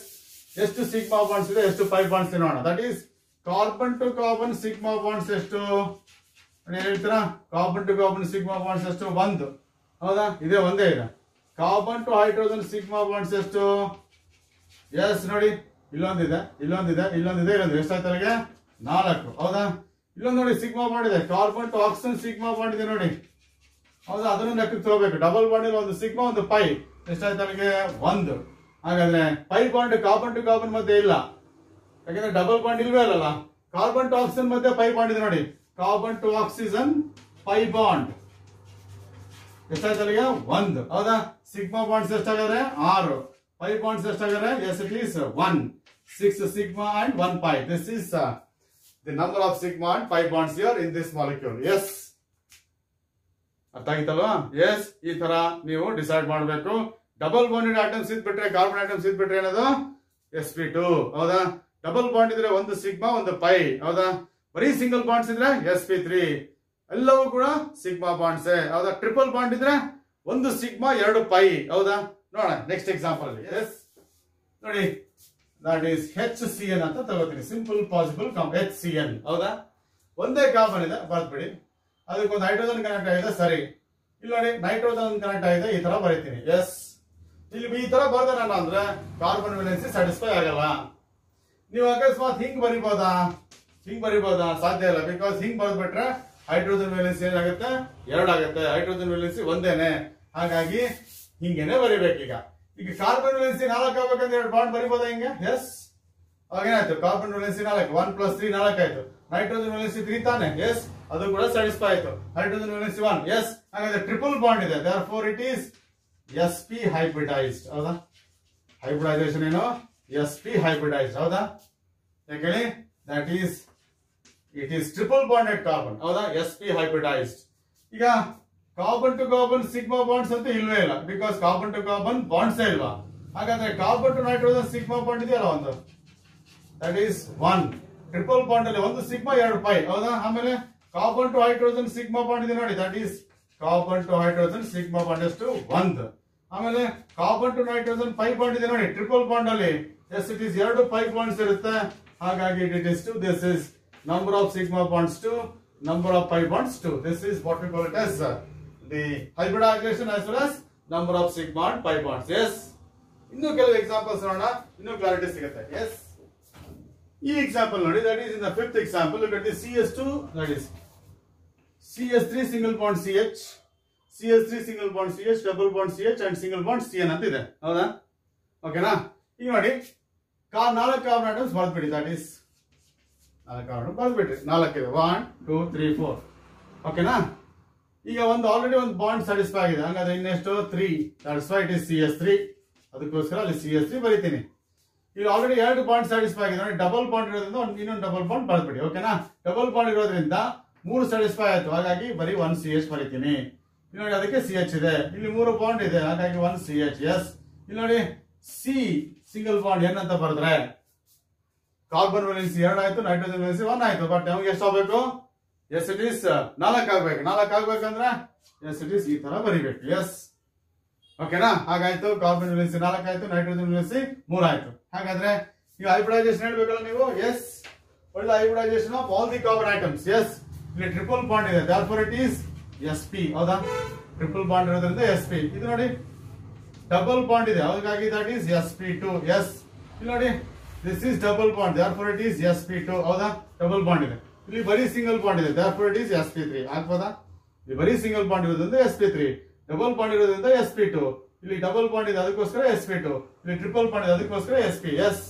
ಎಷ್ಟು ಸಿಗ್ಮಾ ಬಾಂಡ್ಸ್ ಇದೆ, ಎಷ್ಟು ಪೈ ಬಾಂಡ್ಸ್ ನೋಡೋಣ. That is carbon to carbon sigma bonds ಎಷ್ಟು? ಹೇಳ್ತೀರ? Carbon to carbon sigma bonds ಎಷ್ಟು? ಒಂದು. ಹೌದಾ? ಇದೇ ಒಂದೇ ಇದೆ. Carbon to hydrogen sigma bonds ಎಷ್ಟು? ಎಸ್ ನೋಡಿ. ಇಲ್ಲೊಂದಿದೆ. ಇಲ್ಲೊಂದಿದೆ. ಇಲ್ಲೊಂದಿದೆ. ಇಲ್ಲೊಂದು ಎಷ್ಟಾಯ್ತು ಅವರಿಗೆ ನಾಲ್ಕು. ಹೌದಾ? ಇಲ್ಲೊಂದು ನೋಡಿ ಸಿಗ್ಮಾ ಬಾಂಡ್ ಇದೆ. Carbon to oxygen sigma bond ಇದೆ ನೋಡಿ. ಹೌದಾ? ಅದನ್ನು ಲೆಕ್ಕಕ್ಕೆ ತಗೋಬೇಕು. ಡಬಲ್ ಬಾಂಡ್ ಒಂದು ಸಿಗ್ಮಾ ಒಂದು ಪೈ ಎಷ್ಟಾಯ್ತು ಅಲ್ಲಿಗೆ ಒಂದು. ಹಾಗಾದ್ರೆ pi bond carbon to carbon ಮಧ್ಯೆ ಇಲ್ಲ. ಯಾಕಂದ್ರೆ ಡಬಲ್ ಬಾಂಡ್ ಇಲ್ವೇ ಅಲ್ಲಲ್ಲ? ಕಾರ್ಬನ್ ಟು ಆಕ್ಸಿಜನ್ ಮಧ್ಯೆ ಪೈ ಬಾಂಡ್ ಇದೆ ನೋಡಿ. Carbon to oxygen pi bond ಎಷ್ಟಾಯ್ತು ಅಲ್ಲಿಗೆ ಒಂದು. ಹೌದಾ? ಸಿಗ್ಮಾ ಬಾಂಡ್ಸ್ ಎಷ್ಟಾಗಾದ್ರೆ ಆರು. Pi bonds ಎಷ್ಟಾಗಾದ್ರೆ yes it is one six sigma and one pi this is the number of sigma and pi bonds here in this molecule yes ಅರ್ಥ ಆಗಿತ್ತಲ್ವಾ? Yes ಈ ತರ ನೀವು ಡಿಸೈಡ್ ಮಾಡಬೇಕು. ಡಬಲ್ ಬಾಂಡೆಡ್ ಐಟಮ್ಸ್ ಇದ್ಬಿಟ್ರೆ carbon atoms ಇದ್ಬಿಟ್ರೆ ಏನದು? S P two ಹೌದಾ? ಡಬಲ್ ಬಾಂಡ್ ಇದ್ರೆ ಒಂದು ಸಿಗ್ಮಾ, ಒಂದು ಪೈ. ಹೌದಾ? ಬರೀ ಸಿಂಗಲ್ ಬಾಂಡ್ಸ್ ಇದ್ರೆ ಎಸ್ ಪಿ ತ್ರೀ. ಎಲ್ಲವೂ ಕೂಡ ಸಿಗ್ಮಾ ಬಾಂಡ್ಸ್. ಹೌದಾ? ಟ್ರಿಪಲ್ ಬಾಂಡ್ ಇದ್ರೆ ಒಂದು ಸಿಗ್ಮಾ, ಎರಡು ಪೈ. ಹೌದಾ? ನೋಡೋಣ ನೆಕ್ಸ್ಟ್ ಎಕ್ಸಾಂಪಲ್ ಅಲ್ಲಿ. ಎಸ್ ನೋಡಿ that is H C N ಅಂತ ತಗೋತೀನಿ. Simple possible H C N ಹೌದಾ? ಒಂದೇ ಕಾರ್ಬನ್ ಇದೆ, ಬರ್ದ್ಬಿಡಿ. ಅದಕ್ಕೊಂದು ಹೈಡ್ರೋಜನ್ ಕನೆಕ್ಟ್ ಆಗಿದೆ, ಸರಿ. ಇಲ್ಲಿ ನೋಡಿ, ನೈಟ್ರೋಜನ್ ಕನೆಕ್ಟ್ ಆಗಿದೆ, ಈ ತರ ಬರೀತೀನಿ. ಎಸ್ ಇಲ್ಲಿ ಈ ತರ ಬರ್ದೆ ನಾನು ಅಂದ್ರೆ ಕಾರ್ಬನ್ ವೇಲೆನ್ಸಿ ಸ್ಯಾಟಿಸ್ಫೈ ಆಗಲ್ಲ. ನೀವು ಅಕಸ್ಮಾತ್ ಹಿಂಗ್ ಬರಿಬೋದಾ? ಹಿಂಗ್ ಬರಿಬೋದಾ? ಸಾಧ್ಯ ಇಲ್ಲ. ಬಿಕಾಸ್ ಹಿಂಗ್ ಬರ್ದ್ಬಿಟ್ರೆ ಹೈಡ್ರೋಜನ್ ವೇಲೆನ್ಸಿ ಏನಾಗುತ್ತೆ? ಎರಡಾಗುತ್ತೆ. ಹೈಡ್ರೋಜನ್ ವೇಲೆನ್ಸಿ ಒಂದೇನೆ. ಹಾಗಾಗಿ ಹಿಂಗೇನೆ ಬರಿಬೇಕೀಗ. ಈಗ ಕಾರ್ಬನ್ ವೇಲೆನ್ಸಿ ನಾಲ್ಕು ಆಗ್ಬೇಕಂದ್ರೆ ಎರಡು ಬಾಂಡ್ ಬರಿಬೋದಾ ಹಿಂಗೆ? ಎಸ್ ಅವಾಗೇನಾಯ್ತು ಕಾರ್ಬನ್ ವೇಲೆನ್ಸಿ ನಾಲ್ಕು. ಒನ್ ಪ್ಲಸ್ ತ್ರೀ ನಾಲ್ಕು ಆಯ್ತು. ನೈಟ್ರೋಜನ್ ವೇಲೆನ್ಸಿ ತ್ರೀ ತಾನೆ? ಎಸ್ ಅದು ಕೂಡ ಸ್ಯಾಟಿಸ್ಫೈ ಆಯ್ತು. ಹೈಡ್ರೋಜನ್ ವೇಲೆನ್ಸಿ ಒನ್ ಎಸ್ ಹಾಗಾದ್ರೆ ಟ್ರಿಪಲ್ ಬಾಂಡ್ ಇದೆ. Therefore it is S P hybridised ಹೌದಾ? ಹೈಬ್ರಿಡೈಸೇಷನ್ ಏನು? ಎಸ್ ಪಿ ಹೈಬ್ರಿಡೈಸ್ ಹೌದಾ? ಯಾಕೆ that is it is triple bonded carbon ಹೌದಾ? ಎಸ್ ಪಿ ಹೈಬ್ರಿಡೈಸ್ಡ್ ಈಗ carbon to carbon sigma bonds ಅಂತ ಇಲ್ವೇ ಇಲ್ಲ. ಬಿಕಾಸ್ ಕಾರ್ಬನ್ ಟು ಕಾರ್ಬನ್ ಬಾಂಡ್ಸೇ ಇಲ್ವಾ? ಹಾಗಾದ್ರೆ carbon to nitrogen sigma bond ಇದೆಯಲ್ಲ ಒಂದು? That is one triple bond ಅಲ್ಲಿ ಒಂದು ಸಿಗ್ಮಾ ಎರಡು ಪೈ ಹೌದಾ? ಆಮೇಲೆ carbon to hydrogen sigma bond ಇದೆ ನೋಡಿ. That is carbon to hydrogen sigma bond ಎಷ್ಟು ಒಂದು. ಆಮೇಲೆ carbon to nitrogen pi bond ಇದೆ ನೋಡಿ. ಟ್ರಿಪಲ್ ಬಾಂಡ್ ಅಲ್ಲಿ ಎಸ್ ಇಟ್ ಇಸ್ ಎರಡು ಪೈ ಪಾಯಿಂಟ್ಸ್ ಇರುತ್ತೆ. ಹಾಗಾಗಿ it is two this is number of sigma points two number of pi points two this is what we call it the the hybridisation as well as number of sigma and pi points yes ಇನ್ನು ಕೆಲವು examples ನೋಡೋಣ. ಇನ್ನು clarity ಸಿಗುತ್ತೆ. S ಈ example ನೋಡಿ that is in the fifth example look at C S two that is C S three single point C H C S three single point C H double point C H and single point C N ಅಂತ ಇದೆ. ಹೌದಾ? ಓಕೆನಾ ಈಗ ನೋಡಿ. ಕಾ ನಾಲ್ಕು carbon atoms ಬರ್ದ್ಬಿಡಿ that is ನಾಲ್ಕು ಕಾರ್ಬನ್ ನಾಲ್ಕು ನಾಲ್ಕಿದೆ ಒನ್ ಟೂ ತ್ರೀ ಫೋರ್ ಓಕೆನಾ ಈಗ ಒಂದು ಆಲ್ರೆಡಿ ಒಂದು ಬಾಂಡ್ ಸ್ಯಾಟಿಸ್ಫೈ ಆಗಿದೆ. ಹಂಗಾದ್ರೆ ಇನ್ನೆಷ್ಟು? Three why it is C S three ಅದಕ್ಕೋಸ್ಕರ ಅಲ್ಲಿ ಸಿ ಎಸ್ ತ್ರೀ ಬರೀತೀನಿ. ಈಗ ಆಲ್ರೆಡಿ ಎರಡು ಬಾಂಡ್ ಸ್ಯಾಟಿಸ್ಫೈ ಆಗಿದೆ. ನೋಡಿ ಡಬಲ್ ಬಾಂಡ್ ಇರೋದ್ರಿಂದ ಒಂದು ಇನ್ನೊಂದು ಡಬಲ್ ಬಾಂಡ್ ಬರೆದ್ಬಿಡಿ. ಓಕೆನಾ ಡಬಲ್ ಬಾಂಡ್ ಇರೋದ್ರಿಂದ ಮೂರು ಸ್ಯಾಟಿಸ್ಫೈ ಆಯ್ತು. ಹಾಗಾಗಿ ಬರೀ ಒನ್ ಸಿ ಎಚ್ ಬರೀತೀನಿ. ಇಲ್ಲಿ ನೋಡಿ, ಅದಕ್ಕೆ ಸಿ ಎಚ್ ಇದೆ. ಇಲ್ಲಿ ಮೂರು ಬಾಂಡ್ ಇದೆ. ಹಾಗಾಗಿ ಒನ್ ಸಿ ಎಚ್ ಎಸ್ ಇಲ್ಲಿ ನೋಡಿ ಸಿ ಸಿಂಗಲ್ ಬಾಂಡ್ ಏನಂತ ಬರೆದ್ರೆ ಕಾರ್ಬನ್ ವೇಲೆನ್ಸಿ ಎರಡು ಆಯ್ತು ನೈಟ್ರೋಜನ್ ವೇಲೆನ್ಸಿ ಒನ್ ಆಯ್ತು ಬಟ್ ನಮ್ಗೆ ಎಷ್ಟು ಆಗ್ಬೇಕು? ಎಸ್ ಇಟ್ ಈಸ್ ನಾಲ್ಕು ಆಗ್ಬೇಕು. ನಾಲ್ಕು ಆಗ್ಬೇಕಂದ್ರೆ ಎಸ್ ಇಟ್ ಈಸ್ ಈ ತರ ಬರಿಬೇಕು. ಎಸ್ ಓಕೆನಾ ಹಾಗಾಯ್ತು. ಕಾರ್ಬನ್ ವೇಲೆನ್ಸಿ ನಾಲ್ಕು ಆಯ್ತು ನೈಟ್ರೋಜನ್ ವೇಲೆನ್ಸಿ ಮೂರ್ ಆಯ್ತು. ಹಾಗಾದ್ರೆ ಈಗ ಹೈಬ್ರಿಡೈಸೇಷನ್ ಹೇಳ್ಬೇಕಲ್ಲ ನೀವು? ಎಸ್ ಒಳ್ಳೆ hybridisation of all the carbon atoms yes ಇಲ್ಲಿ ಟ್ರಿಪಲ್ ಬಾಂಡ್ ಇದೆ. Therefore it is S P ಹೌದಾ? ಟ್ರಿಪಲ್ ಬಾಂಡ್ ಇರೋದ್ರಿಂದ ಎಸ್ ಪಿ ಇದು ನೋಡಿ. ಡಬಲ್ ಬಾಂಡ್ ಇದೆ. ಅದಕ್ಕಾಗಿ that is S P two yes ಇಲ್ಲಿ ನೋಡಿ. This is double bond therefore it is S P two ಹೌದಾ? ಡಬಲ್ ಬಾಂಡ್ ಇದೆ. ಇಲ್ಲಿ ಬರೀ ಸಿಂಗಲ್ ಬಾಂಡ್ ಇದೆ. Therefore it is S P three ಆಗ್ಬೋದಾ? ಇಲ್ಲಿ ಬರೀ ಸಿಂಗಲ್ ಬಾಂಡ್ ಇರೋದ್ರಿಂದ S P three double bond ಇರೋದ್ರಿಂದ ಎಸ್ ಪಿ ಟು ಇಲ್ಲಿ ಡಬಲ್ ಬಾಂಡ್ ಇದೆ. ಅದಕ್ಕೋಸ್ಕರ ಎಸ್ ಪಿ ಟು ಇಲ್ಲಿ ಟ್ರಿಪಲ್ ಬಾಂಡ್ ಇದೆ. ಅದಕ್ಕೋಸ್ಕರ ಎಸ್ ಪಿ ಎಸ್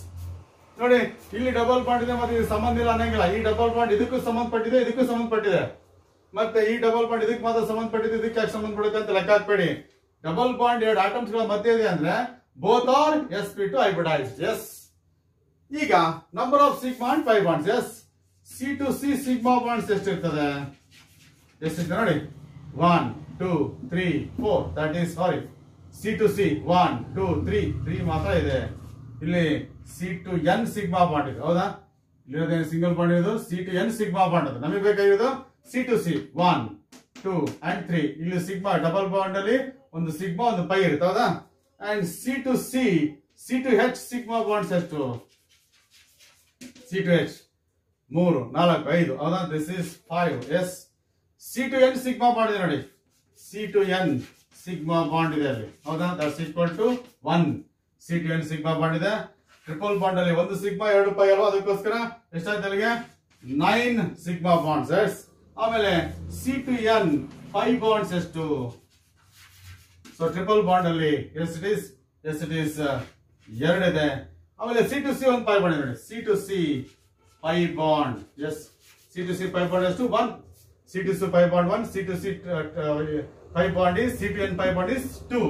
ನೋಡಿ, ಇಲ್ಲಿ ಡಬಲ್ ಬಾಂಡ್ ಇದೆ ಮತ್ತೆ ಸಂಬಂಧ ಇಲ್ಲ ಅನ್ನಂಗಿಲ್ಲ. ಈ ಡಬಲ್ ಬಾಂಡ್ ಇದಕ್ಕೂ ಸಂಬಂಧಪಟ್ಟಿದೆ ಇದಕ್ಕೂ ಸಂಬಂಧಪಟ್ಟಿದೆ. ಮತ್ತೆ ಈ ಡಬಲ್ ಬಾಂಡ್ ಇದಕ್ಕೆ ಮಾತ್ರ ಸಂಬಂಧಪಟ್ಟಿದೆ, ಇದಕ್ಕೆ ಯಾಕೆ ಸಂಬಂಧಪಡುತ್ತೆ ಅಂತ ಲೆಕ್ಕ ಹಾಕ್ಬೇಡಿ. ಡಬಲ್ ಬಾಂಡ್ ಎರಡು ಆಟಮ್ಸ್ಗಳ ಮಧ್ಯ ಇದೆ ಅಂದ್ರೆ both are S P two hybridised yes ಈಗ number of sigma and five bonds yes C to C sigma bonds ಎಷ್ಟಿರ್ತದೆ? ಎಷ್ಟಿರ್ತದೆ ನೋಡಿ. One two three four that is sorry C to C one two three three ಮಾತ್ರ ಇದೆ. ಇಲ್ಲಿ C to N sigma bond ಇದೆ. ಹೌದಾ? ಇಲ್ಲಿರೋದೇನು single bond ಇರೋದು? C to N sigma bond ಅದು. ನಮಗೆ ಬೇಕಾಗಿರೋದು C to C one two and three ಇಲ್ಲಿ ಸಿಗ್ಮಾ ಡಬಲ್ ಬಾಂಡ್ ಅಲ್ಲಿ ಒಂದು ಸಿಗ್ಮಾ ಒಂದು ಪೈ ಇರುತ್ತೆ, ಹೌದಾ? And C to C C to H sigma bonds ಎಷ್ಟು? ಸಿ ಟು ಹೆಚ್ ಮೂರು, ನಾಲ್ಕು, ಐದು, ಹೌದಾ? This is five yes C to N sigma bond ಇದೆ ನೋಡಿ. C to N sigma bond ಇದೆ ಅಲ್ಲಿ, ಹೌದಾ? That's equal to one C to N sigma bond ಇದೆ. ಟ್ರಿಪಲ್ ಬಾಂಡ್ ಅಲ್ಲಿ ಒಂದು ಸಿಗ್ಮಾ ಎರಡು ಪೈ ಅಲ್ವಾ? ಅದಕ್ಕೋಸ್ಕರ ಎಷ್ಟಾಯ್ತು ಅಲ್ಲಿಗೆ? ನೈನ್ ಸಿಗ್ಮಾ ಬಾಂಡ್ಸ್ ಎಸ್ ಆಮೇಲೆ C to N five bonds ಎಷ್ಟು? ಸೊ ಟ್ರಿಪಲ್ ಬಾಂಡ್ ಅಲ್ಲಿ yes it is yes it is ಎರಡಿದೆ ಆಮೇಲೆ ಸಿ ಟು ಸಿ ಒಂದು ಪೈ ಬಾಂಡ್ ನೋಡಿ. C to C pi bond yes C to C pi bond ಎಷ್ಟು? One C to C pi bond one C to C pi bond is C to N pi bond is two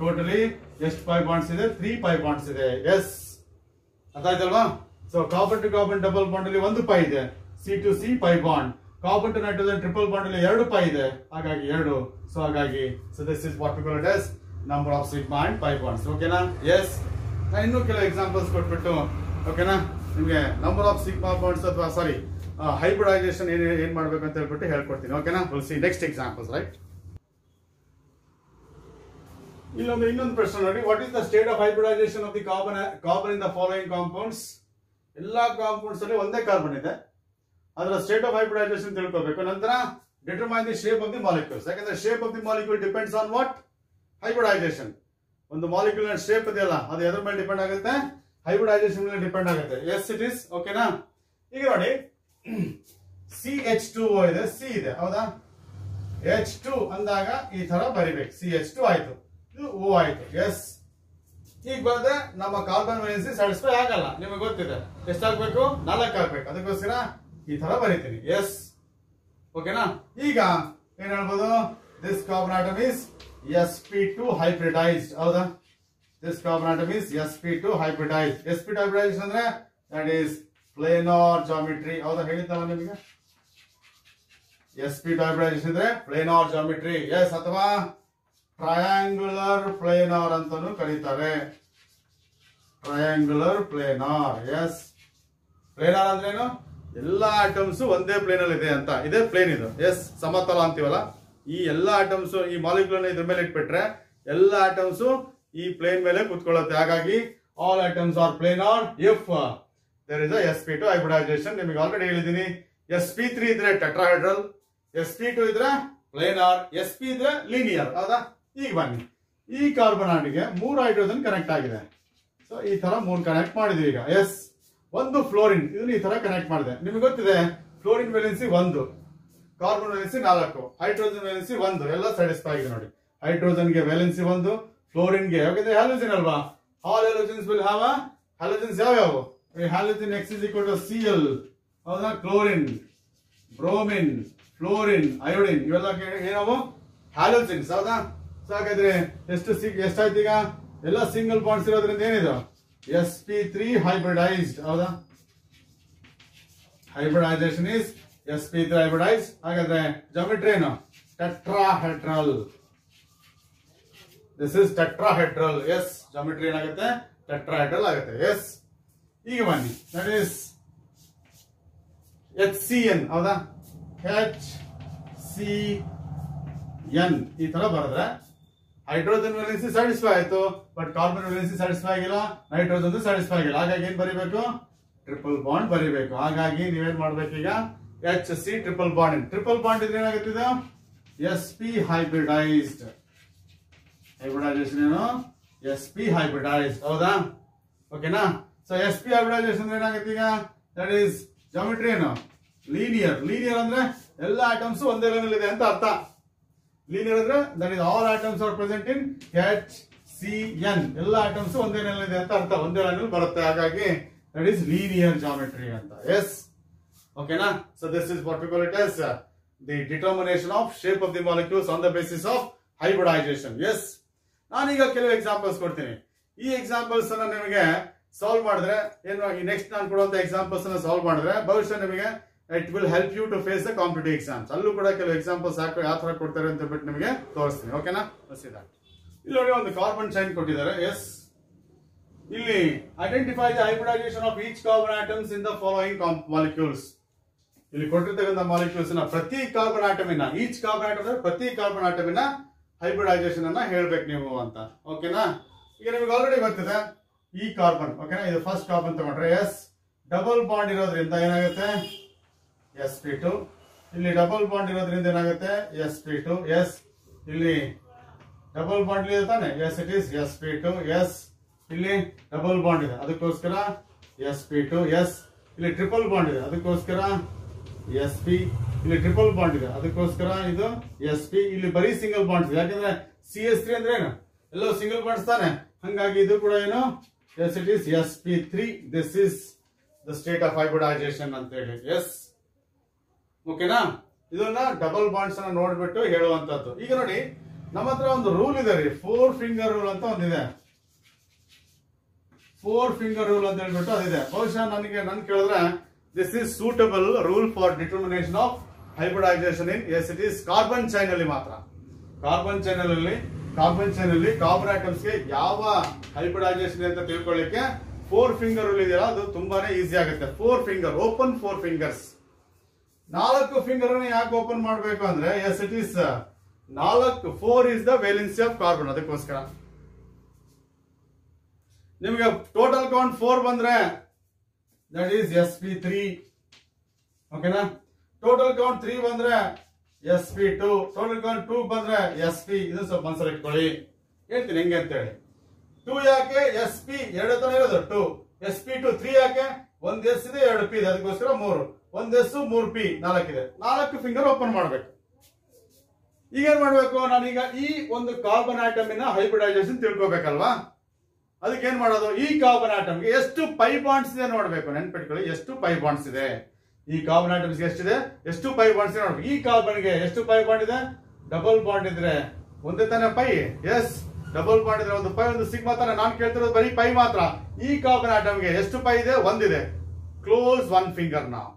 totally ಎಷ್ಟು pi bonds ಇದೆ. Three pi bonds ಇದೆ. Yes ಅದಾಯ್ತಲ್ವಾ so carbon to carbon double bond ಅಲ್ಲಿ ಒಂದು pi ಇದೆ. C to C pi bond carbon to nitrogen triple bond ಅಲ್ಲಿ ಎರಡು pi ಇದೆ. ಹಾಗಾಗಿ ಎರಡು. ಸೊ ಹಾಗಾಗಿ so this is what it number of sigma and pi bonds ಓಕೆನಾ ಎಸ್ ನಾನು ಇನ್ನೂ ಕೆಲವು ಎಕ್ಸಾಂಪಲ್ಸ್ ಕೊಟ್ಬಿಟ್ಟು ಓಕೆನಾ ನಿಮಗೆ ನಂಬರ್ ಆಫ್ ಸಿಗ್ಮಾ ಬಾಂಡ್ಸ್ ಅಥವಾ ಸಾರಿ ಹೈಬ್ರಿಡೈಸೇಷನ್ ಏನು ಏನು ಮಾಡಬೇಕು ಅಂತ ಹೇಳ್ಬಿಟ್ಟು ಹೇಳ್ಕೊಡ್ತೀನಿ. ಓಕೆನಾ ಸಿ ನೆಕ್ಸ್ಟ್ ಎಕ್ಸಾಂಪಲ್ಸ್ ರೈಟ್ ಇಲ್ಲೊಂದು, ಇನ್ನೊಂದು ಪ್ರಶ್ನೆ ನೋಡಿ. What is the state of hybridisation of the carbon carbon in the following compounds ಎಲ್ಲಾ ಕಾಂಪೌಂಡ್ಸ್ ಅಲ್ಲಿ ಒಂದೇ ಕಾರ್ಬನ್ ಇದೆ. ಅದರ ಸ್ಟೇಟ್ ಆಫ್ ಹೈಬ್ರಿಡೈಸೇಷನ್ ತಿಳ್ಕೋಬೇಕು. ನಂತರ determine the shape of the molecules ಯಾಕಂದ್ರೆ shape of the molecule depends on what hybridisation ಒಂದು molecule shape ಇದೆಯಲ್ಲ, ಅದು ಎದ್ರ ಮೇಲೆ ಡಿಪೆಂಡ್ ಆಗುತ್ತೆ? ಹೈಬ್ರಿಡೈಸೇಷನ್ ಮೇಲೆ ಡಿಪೆಂಡ್ ಆಗುತ್ತೆ. ಎಸ್ ಇಟ್ ಇಸ್ ಓಕೆನಾ ಈಗ ನೋಡಿ. ಸಿ ಎಚ್ ಟು ಇದೆ. ಸಿ ಇದೆ. ಹೌದಾ? ಎಚ್ ಟು ಅಂದಾಗ ಈ ತರ ಬರಿಬೇಕು. ಸಿ ಎಚ್ ಟು ಆಯ್ತು. ಇದು ಓ ಆಯ್ತು. ಎಸ್ ಈಗ ಬಂದ್ರೆ ನಮ್ಮ ಕಾರ್ಬನ್ ವೇಲೆನ್ಸಿ ಸ್ಯಾಟಿಸ್ಫೈ ಆಗಲ್ಲ. ನಿಮಗೆ ಗೊತ್ತಿದೆ. ಎಷ್ಟಾಗಬೇಕು? ನಾಲ್ಕು ಆಗ್ಬೇಕು ಅದಕ್ಕೋಸ್ಕರ ಈ ತರ ಬರೀತೀನಿ. ಎಸ್ ಓಕೆನಾ ಈಗ ಏನ್ ಹೇಳ್ಬೋದು? This carbon atom is s p two hybridised ಹೌದಾ? This carbon atom is s p two hybridised s p two hybridised ಅಂದ್ರೆ ದಟ್ ಈಸ್ ಪ್ಲೇನಾರ್ ಜಾಮಿಟ್ರಿ ಹೌದಾ? ಹೇಳಿದ್ದಾವ ನಿಮಗೆ? ಎಸ್ ಪಿ ಟು ಹೈಬ್ರಿಡೈಸ್ ಅಂದ್ರೆ ಪ್ಲೇನಾರ್ ಜಾಮಿಟ್ರಿ ಎಸ್ ಅಥವಾ triangular planar ಅಂತಾನು ಕರೀತಾರೆ. Triangular planar S planar ಅಂದ್ರೇನು? ಎಲ್ಲಾ ಐಟಮ್ಸ್ ಒಂದೇ ಪ್ಲೇನ್ ಅಲ್ಲಿ ಇದೆ ಅಂತ. ಇದೇ ಪ್ಲೇನ್ ಇದು. ಎಸ್ ಸಮತಲ ಅಂತೀವಲ್ಲ? ಈ ಎಲ್ಲಾ ಐಟಮ್ಸ್ ಈ ಮಾಲಿಕ್ಯೂಲ್ ಇದ್ರ ಮೇಲೆ ಇಟ್ಬಿಟ್ರೆ ಎಲ್ಲ ಐಟಮ್ಸ್ ಈ ಪ್ಲೇನ್ ಮೇಲೆ ಕುತ್ಕೊಳ್ಳುತ್ತೆ. ಹಾಗಾಗಿ all atoms are planar if there is S P two hybridisation ನಿಮಗೆ ಆಲ್ರೆಡಿ ಹೇಳಿದ್ದೀನಿ. ಎಸ್ ಪಿ ತ್ರೀ ಇದ್ರೆ ಟೆಟ್ರಾಹೈಡ್ರಲ್ ಎಸ್ ಪಿ ಟು ಇದ್ರೆ ಆರ್ ಎಸ್ ಪಿ ಇದ್ರೆ ಲೀನಿಯರ್ ಹೌದಾ? ಈಗ ಬನ್ನಿ. ಈ ಕಾರ್ಬನ್ ಆಟಿಗೆ ಮೂರು ಹೈಡ್ರೋಜನ್ ಕನೆಕ್ಟ್ ಆಗಿದೆ. ಸೊ ಈ ತರ ಮೂರು ಕನೆಕ್ಟ್ ಮಾಡಿದ್ವಿ ಈಗ. ಎಸ್ ಒಂದು ಫ್ಲೋರಿನ್. ಇದನ್ನ ಈ ತರ ಕನೆಕ್ಟ್ ಮಾಡಿದೆ. ನಿಮ್ಗೆ ಗೊತ್ತಿದೆ? ಫ್ಲೋರಿನ್ ವೆಲೆನ್ಸಿ ಒಂದು. ಕಾರ್ಬನ್ ವೆಲೆನ್ಸಿ ನಾಲ್ಕು. ಹೈಡ್ರೋಜನ್ ವೆಲೆನ್ಸಿ ಒಂದು. ಎಲ್ಲ ಸ್ಯಾಟಿಸ್ಫೈ ಆಗಿದೆ ನೋಡಿ. ಹೈಡ್ರೋಜನ್ಗೆ ವೇಲೆನ್ಸಿ ಒಂದು ಫ್ಲೋರಿನ್ಗೆ ಯಾಕಂದ್ರೆ ಹ್ಯಾಲೋಜನ್ ಅಲ್ವಾ? All halogens will have halogens ಯಾವ್ಯಾವು? Halogen X is equal to C L ಹೌದಾ? ಕ್ಲೋರಿನ್ ಬ್ರೋಮಿನ್ ಫ್ಲೋರಿನ್ ಅಯೋಡಿನ್ ಇವೆಲ್ಲ ಏನವು? ಹ್ಯಾಲೋಜನ್ಸ್ ಹೌದಾ? ಸೊ ಹಾಗಾದ್ರೆ ಎಷ್ಟು ಸಿಗ್ ಎಷ್ಟಾಯ್ತು ಈಗ ಎಲ್ಲ ಸಿಂಗಲ್ ಬಾಂಡ್ಸ್ ಇರೋದ್ರಿಂದ ಏನಿದು? ಎಸ್ ಪಿ ತ್ರೀ ಹೈಬ್ರಿಡೈಸ್ಡ್ ಹೌದಾ? Hybridisation is S P three hybridise ಹಾಗಾದ್ರೆ ಜಾಮಿಟ್ರಿ ಏನು? Tetrahedral this is tetrahedral yes geometry ಏನಾಗುತ್ತೆ? ಟೆಟ್ರಾಹೆಡ್ರಲ್ ಆಗುತ್ತೆ. ಎಸ್ ಈಗ ಬನ್ನಿ. That is H C N ಹೌದಾ? ಎಚ್ ಸಿ ಎನ್ ಈ ತರ ಬರೆದ್ರೆ ಹೈಡ್ರೋಜನ್ ವೇಲೆನ್ಸಿ ಸ್ಯಾಟಿಸ್ಫೈ ಆಯ್ತು ಬಟ್ ಕಾರ್ಬನ್ ವೇಲೆನ್ಸಿ ಸ್ಯಾಟಿಸ್ಫೈ ಆಗಿಲ್ಲ ನೈಟ್ರೋಜನ್ ಸ್ಯಾಟಿಸ್ಫೈ ಆಗಿಲ್ಲ. ಹಾಗಾಗಿ ಏನ್ ಬರಿಬೇಕು? ಟ್ರಿಪಲ್ ಬಾಂಡ್ ಬರಿಬೇಕು. ಹಾಗಾಗಿ ನೀವೇನ್ ಮಾಡ್ಬೇಕು ಈಗ? H C triple bond triple bond ಇದ್ರೆ ಏನಾಗುತ್ತಿದೆ ಎಸ್ ಪಿ ಹೈಬ್ರಿಡೈಸ್ಡ್ ಹೈಬ್ರಿಡೈಸೇಷನ್ ಏನು? ಎಸ್ ಪಿ ಹೈಬ್ರಿಡೈಸ್ಡ್ ಹೌದಾ? ಓಕೆನಾ? ಸೊ ಎಸ್ ಪಿ ಹೈಬ್ರಿಡೈಸೇಷನ್ ಏನಾಗುತ್ತೆ ಈಗ? ದಟ್ ಈಸ್ ಜಾಮಿಟ್ರಿ ಏನು? ಲೀನಿಯರ್ ಲೀನಿಯರ್ ಅಂದ್ರೆ ಎಲ್ಲ ಐಟಮ್ಸ್ ಒಂದೇ ಲೈನ್ ಇದೆ ಅಂತ ಅರ್ಥ. ಲೀನಿಯರ್ ಅಂದ್ರೆ that is all atoms are present in H C N ಎಲ್ಲ ಐಟಮ್ಸ್ ಒಂದೇ ನೆಲ ಇದೆ ಅಂತ ಅರ್ಥ. ಒಂದೇ ಲೈನ್ ಬರುತ್ತೆ. ಹಾಗಾಗಿ ದಟ್ ಈಸ್ ಲೀನಿಯರ್ ಜಾಮೆಟ್ರಿ ಅಂತ. ಎಸ್ ಓಕೆನಾ so this is what it is the determination of shape of the molecules on the basis of hybridisation yes ನಾನೀಗ ಕೆಲವು ಎಕ್ಸಾಂಪಲ್ಸ್ ಕೊಡ್ತೀನಿ. ಈ ಎಕ್ಸಾಂಪಲ್ಸ್ ನಿಮಗೆ ಸಾಲ್ವ್ ಮಾಡಿದ್ರೆ, ಏನು ನೆಕ್ಸ್ಟ್ ನಾನು ಕೊಡುವಂತ ಎಕ್ಸಾಂಪಲ್ಸ್ ಸಾಲ್ವ್ ಮಾಡಿದ್ರೆ ಬಹುಶಃ ನಿಮಗೆ it will help you to face the competitive exams ಅಲ್ಲೂ ಕೂಡ ಕೆಲವು ಎಕ್ಸಾಂಪಲ್ಸ್ ಹಾಕಿ ಯಾವ ಥರ ಕೊಡ್ತಾರೆ ಅಂತ ಬಿಟ್ಟು ನಿಮಗೆ ತೋರಿಸ್ತೀನಿ. ಓಕೆನಾ ಇಲ್ಲಿ ನೋಡಿ ಒಂದು ಕಾರ್ಬನ್ ಚೈನ್ ಕೊಟ್ಟಿದ್ದಾರೆ. ಎಸ್ ಇಲ್ಲಿ identify the hybridisation of each carbon atoms in the following molecules ಇಲ್ಲಿ ಕೊಟ್ಟಿರ್ತಕ್ಕಂಥ ಮಾಲಿಕ್ಯೂಲ್ಸ್ನ ಪ್ರತಿ ಕಾರ್ಬನ್ ಆಟಮಿನ ಈಚ್ ಕಾರ್ಬನ್ ಆಟಮ್ ಪ್ರತಿ ಕಾರ್ಬನ್ ಆಟಮಿನ ಹೈಬ್ರಿಡೈಸೇಷನ್ ಅನ್ನ ಹೇಳ್ಬೇಕು ನೀವು ಅಂತ. ಓಕೆನಾ ಈಗ ನಿಮ್ಗೆ ಆಲ್ರೆಡಿ ಗೊತ್ತಿದೆ. ಈ ಕಾರ್ಬನ್ ಓಕೆನಾ ಇದು ಫಸ್ಟ್ ಕಾರ್ಬನ್ ತಗೊಂಡ್ರೆ. ಎಸ್ ಡಬಲ್ ಬಾಂಡ್ ಇರೋದ್ರಿಂದ ಏನಾಗುತ್ತೆ? ಎಸ್ ಪಿ ಟು ಇಲ್ಲಿ ಡಬಲ್ ಬಾಂಡ್ ಇರೋದ್ರಿಂದ ಏನಾಗುತ್ತೆ? ಎಸ್ ಪಿ ಟು ಎಸ್ ಇಲ್ಲಿ ಡಬಲ್ ಬಾಂಡ್ ಇದೆ ತಾನೆ? Yes it is S P two yes ಇಲ್ಲಿ ಡಬಲ್ ಬಾಂಡ್ ಇದೆ. ಅದಕ್ಕೋಸ್ಕರ ಎಸ್ ಪಿ ಟು ಎಸ್ ಇಲ್ಲಿ ಟ್ರಿಪಲ್ ಬಾಂಡ್ ಇದೆ. ಅದಕ್ಕೋಸ್ಕರ ಎಸ್ ಪಿ ಇಲ್ಲಿ ಟ್ರಿಪಲ್ ಬಾಂಡ್ ಇದೆ. ಅದಕ್ಕೋಸ್ಕರ ಇದು ಎಸ್ ಪಿ ಇಲ್ಲಿ ಬರೀ ಸಿಂಗಲ್ ಬಾಂಡ್ಸ್ ಇದೆ. ಯಾಕಂದ್ರೆ ಸಿ ಎಸ್ ತ್ರೀ ಅಂದ್ರೆ ಏನು? ಎಲ್ಲೋ ಸಿಂಗಲ್ ಬಾಂಡ್ಸ್ ತಾನೆ? ಹಂಗಾಗಿ ಇದು ಕೂಡ ಏನು? Yes it is S P three this is the state of hybridisation ಅಂತ ಹೇಳಿ ಎಸ್ ಓಕೆನಾ? ಇದನ್ನ ಡಬಲ್ ಬಾಂಡ್ಸ್ ಅನ್ನ ನೋಡ್ಬಿಟ್ಟು ಹೇಳುವಂತದ್ದು. ಈಗ ನೋಡಿ, ನಮ್ಮ ಹತ್ರ ಒಂದು ರೂಲ್ ಇದೆ ರೀ ಫೋರ್ ಫಿಂಗರ್ ರೂಲ್ ಅಂತ ಒಂದಿದೆ. ಫೋರ್ ಫಿಂಗರ್ ರೂಲ್ ಅಂತ ಹೇಳ್ಬಿಟ್ಟು ಅದಿದೆ. ಬಹುಶಃ ನನಗೆ, ನನ್ ಕೇಳಿದ್ರೆ this is suitable rule for determination of hybridisation in yes it is carbon chain ಅಲ್ಲಿ ಮಾತ್ರ. ಕಾರ್ಬನ್ ಚೈನ್ ಅಲ್ಲಿ ಕಾರ್ಬನ್ ಚೈನ್ ಅಲ್ಲಿ ಕಾರ್ಬನ್ ಐಟಮ್ಸ್ಗೆ ಯಾವ ಹೈಬ್ರಿಡೈಸೇಷನ್ ಅಂತ ತಿಳ್ಕೊಳ್ಳಿಕ್ಕೆ ಫೋರ್ ಫಿಂಗರ್ ರೂಲ್ ಇದೆಯಲ್ಲ, ಅದು ತುಂಬಾನೇ ಈಸಿ ಆಗುತ್ತೆ. Four finger open four fingers ನಾಲ್ಕು ಫಿಂಗರ್ ಯಾಕೆ ಓಪನ್ ಮಾಡಬೇಕು ಅಂದ್ರೆ ಎಸ್ ಇಟ್ ಈಸ್ ನಾಲ್ಕು four is the valency of carbon ಅದಕ್ಕೋಸ್ಕರ. ನಿಮಗೆ ಟೋಟಲ್ ಕೌಂಟ್ ಫೋರ್ ಬಂದ್ರೆ that is S P three ಓಕೆನಾ ಟೋಟಲ್ ಕೌಂಟ್ ತ್ರೀ ಬಂದ್ರೆ S P two total two ಬಂದ್ರೆ ಎಸ್ ಪಿ ಇದು ಸ್ವಲ್ಪ ಮನಸ್ಸಲ್ಲಿ ಇಟ್ಕೊಳ್ಳಿ. ಹೇಳ್ತೀನಿ ಹೆಂಗೆ ಅಂತ ಹೇಳಿ ಟೂ ಯಾಕೆ? ಎಸ್ ಪಿ ಎರಡು ತನ ಇರೋದು. Two S P two three ಯಾಕೆ? ಒಂದು ಎಸ್ ಇದೆ, ಎರಡು ಪಿ ಇದೆ. ಅದಕ್ಕೋಸ್ಕರ ಮೂರು. ಒಂದ್ ಎಸ್ ಮೂರ್ ಪಿ, ನಾಲ್ಕಿದೆ. ನಾಲ್ಕು ಫಿಂಗರ್ ಓಪನ್ ಮಾಡ್ಬೇಕು. ಈಗ ಏನ್ ಮಾಡ್ಬೇಕು? ನಾನೀಗ ಈ ಒಂದು ಕಾರ್ಬನ್ ಆಟಮಿನ ಹೈಬ್ರಿಡೈಸೇಷನ್ ತಿಳ್ಕೊಬೇಕಲ್ವಾ? ಅದಕ್ಕೆ ಏನ್ ಮಾಡೋದು? ಈ ಕಾರ್ಬನ್ ಆಟಮ್ಗೆ ಎಷ್ಟು ಪೈ ಬಾಂಡ್ಸ್ ಇದೆ ನೋಡ್ಬೇಕು. ನೆನ್ಪಿಟ್ಕೊಳ್ಳಿ, ಎಷ್ಟು ಪೈ ಬಾಂಡ್ಸ್ ಇದೆ? ಈ ಕಾರ್ಬನ್ ಐಟಮ್ಸ್ ಎಷ್ಟಿದೆ? ಎಷ್ಟು ಪೈ ಬಾಂಡ್ಸ್ ಇದೆ ನೋಡ್ಬೇಕು. ಈ ಕಾರ್ಬನ್ಗೆ ಎಷ್ಟು ಪೈ ಬಾಂಡ್ ಇದೆ? ಡಬಲ್ ಬಾಂಡ್ ಇದ್ರೆ ಒಂದೇ ತಾನೇ ಪೈ ಎಸ್ ಡಬಲ್ ಬಾಂಡ್ ಇದ್ರೆ ಒಂದು ಪೈ ಒಂದು ಸಿಗ್ಮಾ ಮಾತ್ರ ನಾನು ಕೇಳ್ತಿರೋದು ಬರೀ ಪೈ ಮಾತ್ರ. ಈ ಕಾರ್ಬನ್ ಐಟಮ್ಗೆ ಎಷ್ಟು ಪೈ ಇದೆ? ಒಂದಿದೆ. ಕ್ಲೋಸ್ ಒನ್ ಫಿಂಗರ್ ನಾವು